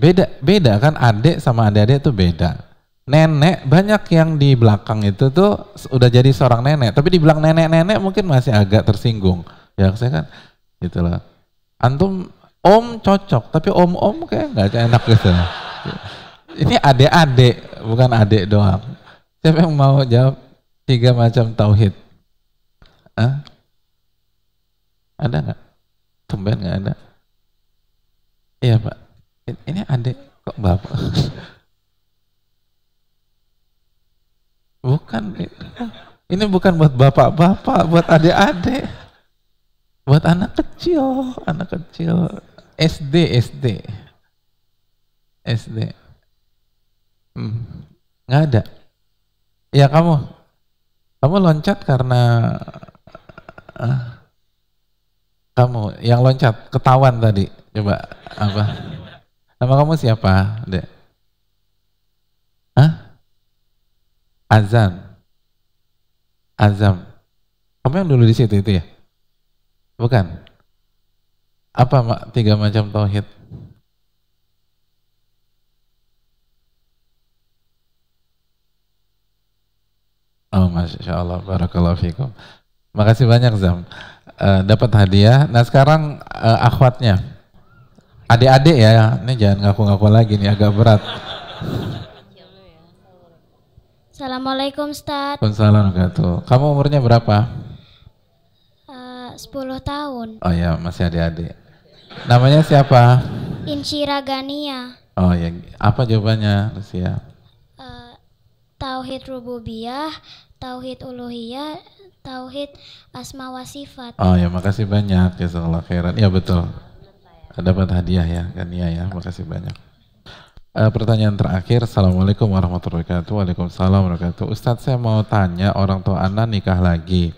Beda, beda kan adik sama adik-adik itu beda. Nenek banyak yang di belakang itu tuh udah jadi seorang nenek, tapi di belakang nenek-nenek mungkin masih agak tersinggung. Ya saya kan gitu loh. Antum om cocok, tapi om-om kayak nggak enak gitu. Ini adik-adik, bukan adik doang. Siapa yang mau jawab tiga macam tauhid? Hah? Ada nggak? Tumben nggak ada? Iya pak ini adik kok bapak bukan ini bukan buat bapak-bapak buat adik-adik buat anak kecil anak kecil SD SD SD Hmm, nggak ada. Ya kamu, kamu loncat karena uh, kamu yang loncat ketahuan tadi. Coba apa? Nama kamu siapa, Dek? Hah? Azam. Azam. Kamu yang dulu di situ itu ya? Bukan. Apa tiga macam tauhid? Oh, masya Allah, barakallahu fikum. Makasih banyak Zam. Uh, dapat hadiah. Nah sekarang uh, akhwatnya, adik-adik ya. Ini jangan ngaku-ngaku lagi nih agak berat. Assalamualaikum Ustaz. Waalaikumsalam Kamu umurnya berapa? Uh, 10 tahun. Oh ya, masih adik-adik. Namanya siapa? Insyira Gania. Oh ya, apa jawabannya, Lucia? tauhid rububiyah, tauhid uluhiyah, tauhid asma wa sifat. Oh ya, makasih banyak ya Allah khairan. Ya betul. Dapat hadiah ya, kan ya makasih banyak. Uh, pertanyaan terakhir, Assalamualaikum warahmatullahi wabarakatuh. Waalaikumsalam warahmatullahi wabarakatuh. Ustadz saya mau tanya orang tua Ana nikah lagi.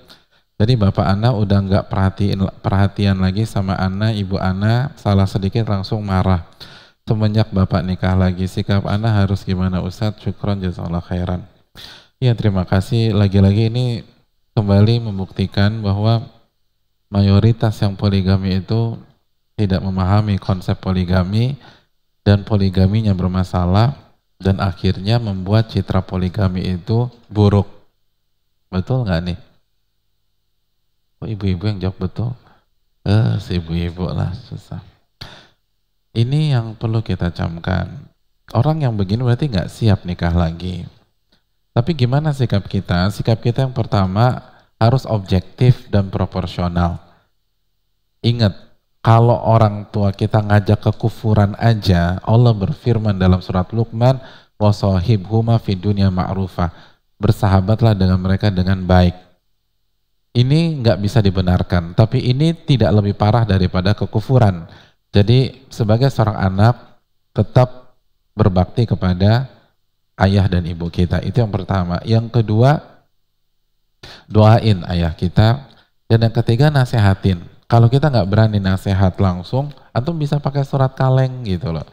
Jadi bapak Ana udah nggak perhatiin perhatian lagi sama Ana, ibu Ana salah sedikit langsung marah. Semenjak Bapak nikah lagi sikap Anda harus gimana Ustadz? Syukron jazakallah khairan. Ya terima kasih. Lagi-lagi ini kembali membuktikan bahwa mayoritas yang poligami itu tidak memahami konsep poligami dan poligaminya bermasalah dan akhirnya membuat citra poligami itu buruk. Betul nggak nih oh, ibu-ibu yang jawab betul eh si ibu-ibu lah susah ini yang perlu kita camkan. Orang yang begini berarti nggak siap nikah lagi. Tapi gimana sikap kita? Sikap kita yang pertama harus objektif dan proporsional. Ingat, kalau orang tua kita ngajak kekufuran aja, Allah berfirman dalam surat Luqman, huma fi dunya ma'rufah. Bersahabatlah dengan mereka dengan baik. Ini nggak bisa dibenarkan, tapi ini tidak lebih parah daripada kekufuran jadi sebagai seorang anak tetap berbakti kepada ayah dan ibu kita. Itu yang pertama. Yang kedua, doain ayah kita. Dan yang ketiga, nasehatin. Kalau kita nggak berani nasehat langsung, atau bisa pakai surat kaleng gitu loh.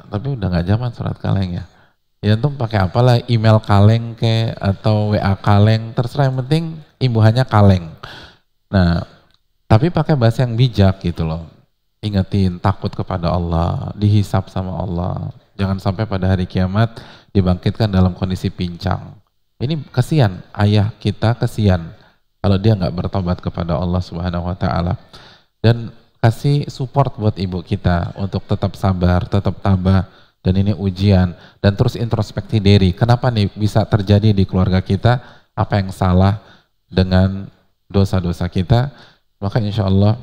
Tapi udah nggak zaman surat kaleng ya. Ya tuh pakai apalah email kaleng ke atau WA kaleng, terserah yang penting imbuhannya kaleng. Nah, tapi pakai bahasa yang bijak gitu loh ingetin takut kepada Allah, dihisap sama Allah. Jangan sampai pada hari kiamat dibangkitkan dalam kondisi pincang. Ini kesian, ayah kita kesian kalau dia nggak bertobat kepada Allah Subhanahu wa taala. Dan kasih support buat ibu kita untuk tetap sabar, tetap tabah dan ini ujian dan terus introspeksi diri. Kenapa nih bisa terjadi di keluarga kita? Apa yang salah dengan dosa-dosa kita? Maka insya Allah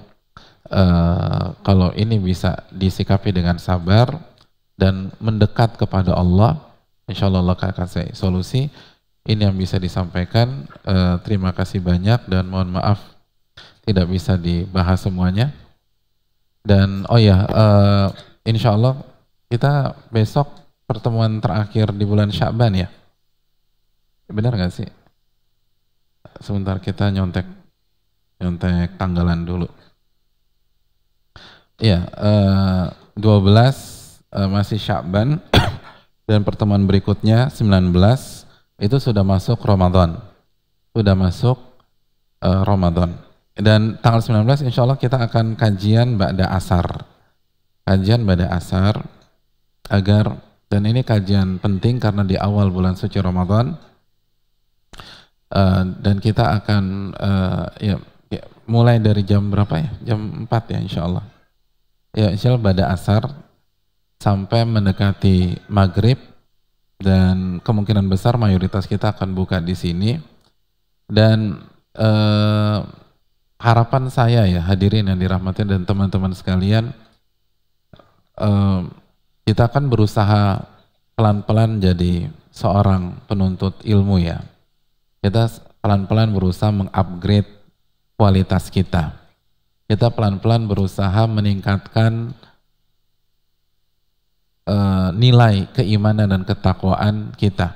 uh, kalau ini bisa disikapi dengan sabar dan mendekat kepada Allah, insya Allah Allah akan kasih solusi. Ini yang bisa disampaikan. Uh, terima kasih banyak dan mohon maaf tidak bisa dibahas semuanya. Dan oh ya, uh, insya Allah kita besok pertemuan terakhir di bulan Syaban ya. Benar nggak sih? Sebentar kita nyontek nyontek tanggalan dulu. Iya, uh, 12 uh, masih Syakban dan pertemuan berikutnya 19 itu sudah masuk Ramadan. Sudah masuk uh, Ramadan. Dan tanggal 19 insya Allah kita akan kajian Ba'da Asar. Kajian Ba'da Asar agar dan ini kajian penting karena di awal bulan suci Ramadan uh, dan kita akan uh, ya, ya mulai dari jam berapa ya? Jam 4 ya insya Allah. Ya insya Allah pada asar sampai mendekati maghrib dan kemungkinan besar mayoritas kita akan buka di sini. Dan eh, harapan saya ya hadirin yang dirahmati dan teman-teman sekalian eh, kita akan berusaha pelan-pelan jadi seorang penuntut ilmu ya kita pelan-pelan berusaha mengupgrade kualitas kita kita pelan-pelan berusaha meningkatkan uh, nilai keimanan dan ketakwaan kita.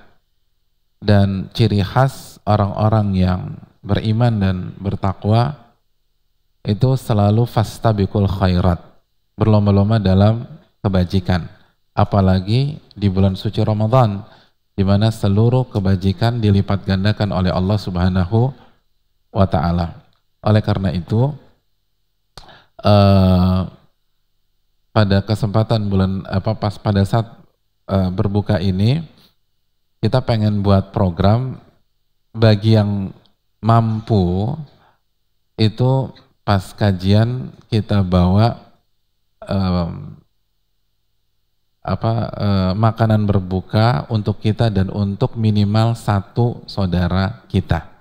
Dan ciri khas orang-orang yang beriman dan bertakwa itu selalu fastabikul khairat, berlomba-lomba dalam kebajikan. Apalagi di bulan suci Ramadan, di mana seluruh kebajikan dilipat gandakan oleh Allah Subhanahu wa taala. Oleh karena itu, uh, pada kesempatan bulan apa pas pada saat uh, berbuka ini kita pengen buat program bagi yang mampu itu pas kajian kita bawa um, apa uh, makanan berbuka untuk kita dan untuk minimal satu saudara kita.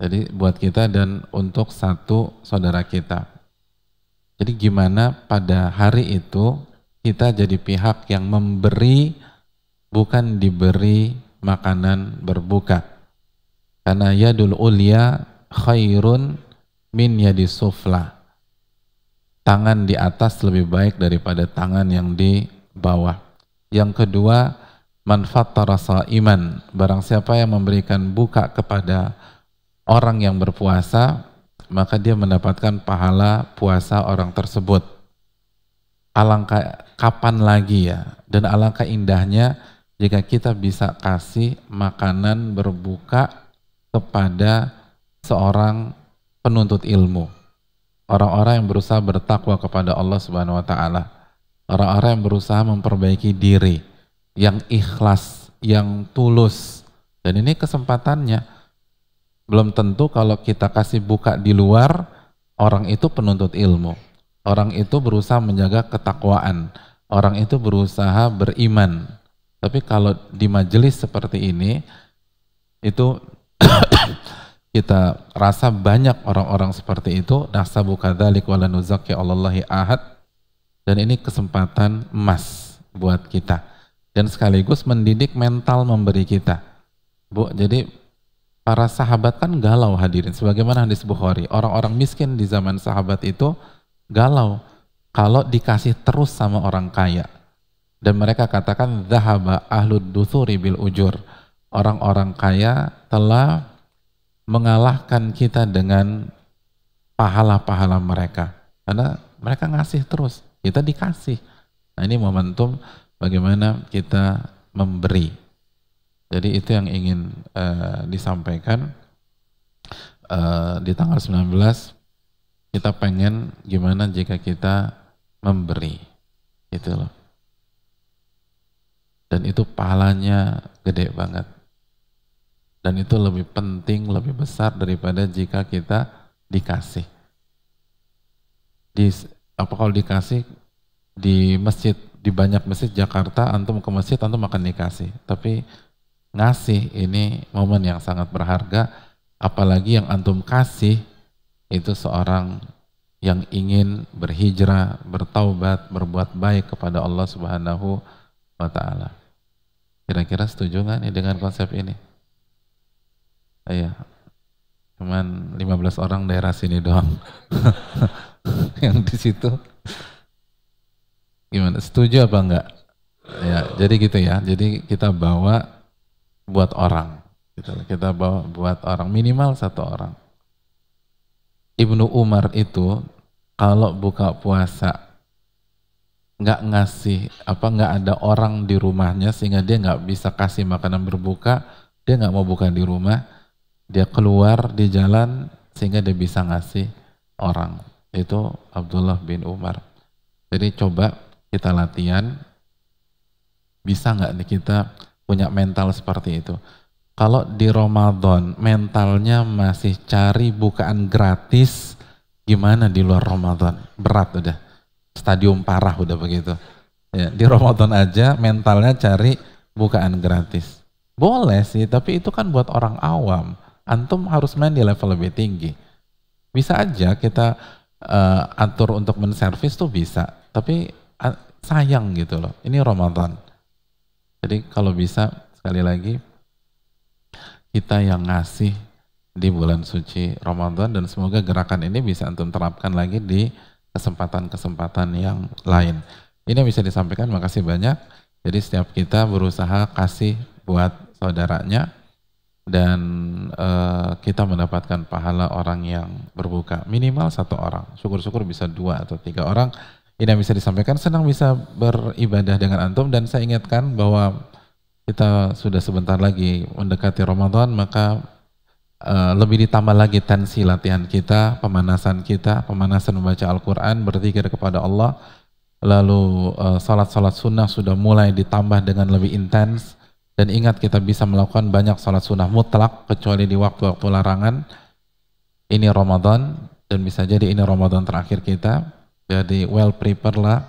Jadi buat kita dan untuk satu saudara kita. Jadi gimana pada hari itu kita jadi pihak yang memberi bukan diberi makanan berbuka. Karena yadul ulia khairun min yadi sufla. Tangan di atas lebih baik daripada tangan yang di bawah. Yang kedua, manfaat rasa iman. Barang siapa yang memberikan buka kepada orang yang berpuasa, maka dia mendapatkan pahala puasa orang tersebut. Alangkah kapan lagi ya, dan alangkah indahnya jika kita bisa kasih makanan berbuka kepada seorang penuntut ilmu. Orang-orang yang berusaha bertakwa kepada Allah Subhanahu wa taala. Orang-orang yang berusaha memperbaiki diri, yang ikhlas, yang tulus. Dan ini kesempatannya. Belum tentu kalau kita kasih buka di luar, orang itu penuntut ilmu. Orang itu berusaha menjaga ketakwaan. Orang itu berusaha beriman. Tapi kalau di majelis seperti ini, itu kita rasa banyak orang-orang seperti itu nasabu kadzalik wala nuzakki Allahi ahad dan ini kesempatan emas buat kita. Dan sekaligus mendidik mental memberi kita. Bu jadi para sahabat kan galau hadirin. Sebagaimana hadis Bukhari orang-orang miskin di zaman sahabat itu galau kalau dikasih terus sama orang kaya. Dan mereka katakan zahaba ahlud duthuri bil ujur. Orang-orang kaya telah mengalahkan kita dengan pahala-pahala mereka. Karena mereka ngasih terus, kita dikasih. Nah ini momentum bagaimana kita memberi. Jadi itu yang ingin uh, disampaikan uh, di tanggal 19 kita pengen gimana jika kita memberi itu loh dan itu pahalanya gede banget dan itu lebih penting, lebih besar daripada jika kita dikasih. Di apa kalau dikasih di masjid di banyak masjid Jakarta antum ke masjid antum akan dikasih. Tapi ngasih ini momen yang sangat berharga apalagi yang antum kasih itu seorang yang ingin berhijrah, bertaubat, berbuat baik kepada Allah Subhanahu wa taala. Kira-kira setuju nggak nih dengan konsep ini? Iya. Cuman 15 orang daerah sini doang. yang di situ gimana? Setuju apa enggak? Ya, jadi gitu ya. Jadi kita bawa buat orang. Gitu. Kita bawa buat orang minimal satu orang. Ibnu Umar itu kalau buka puasa nggak ngasih apa nggak ada orang di rumahnya sehingga dia nggak bisa kasih makanan berbuka dia nggak mau buka di rumah dia keluar di jalan sehingga dia bisa ngasih orang itu Abdullah bin Umar. Jadi coba kita latihan bisa nggak nih kita punya mental seperti itu? Kalau di Ramadan mentalnya masih cari bukaan gratis gimana di luar Ramadan? Berat udah. Stadium parah udah begitu. Ya di Ramadan aja mentalnya cari bukaan gratis. Boleh sih tapi itu kan buat orang awam. Antum harus main di level lebih tinggi. Bisa aja kita uh, atur untuk menservis tuh bisa, tapi uh, sayang gitu loh. Ini Ramadan. Jadi kalau bisa sekali lagi kita yang ngasih di bulan suci Ramadan dan semoga gerakan ini bisa antum terapkan lagi di kesempatan-kesempatan yang lain. Ini yang bisa disampaikan, makasih banyak. Jadi setiap kita berusaha kasih buat saudaranya dan uh, kita mendapatkan pahala orang yang berbuka minimal satu orang. Syukur-syukur bisa dua atau tiga orang. Ini yang bisa disampaikan. Senang bisa beribadah dengan antum dan saya ingatkan bahwa kita sudah sebentar lagi mendekati Ramadan maka uh, lebih ditambah lagi tensi latihan kita, pemanasan kita, pemanasan membaca Al-Quran, berzikir kepada Allah lalu uh, salat-salat sunnah sudah mulai ditambah dengan lebih intens dan ingat kita bisa melakukan banyak salat sunnah mutlak kecuali di waktu-waktu larangan. Ini Ramadan dan bisa jadi ini Ramadan terakhir kita. Jadi well prepare lah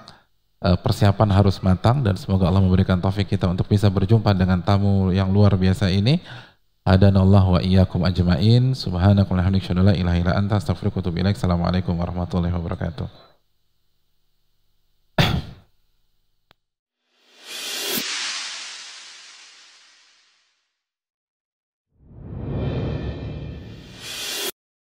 uh, persiapan harus matang dan semoga Allah memberikan taufik kita untuk bisa berjumpa dengan tamu yang luar biasa ini. Allah wa iyyakum ajmain. Subhanakallahumma wa bihamdika la ilaha illa anta astaghfiruka wa atubu ilaik. Assalamualaikum warahmatullahi wabarakatuh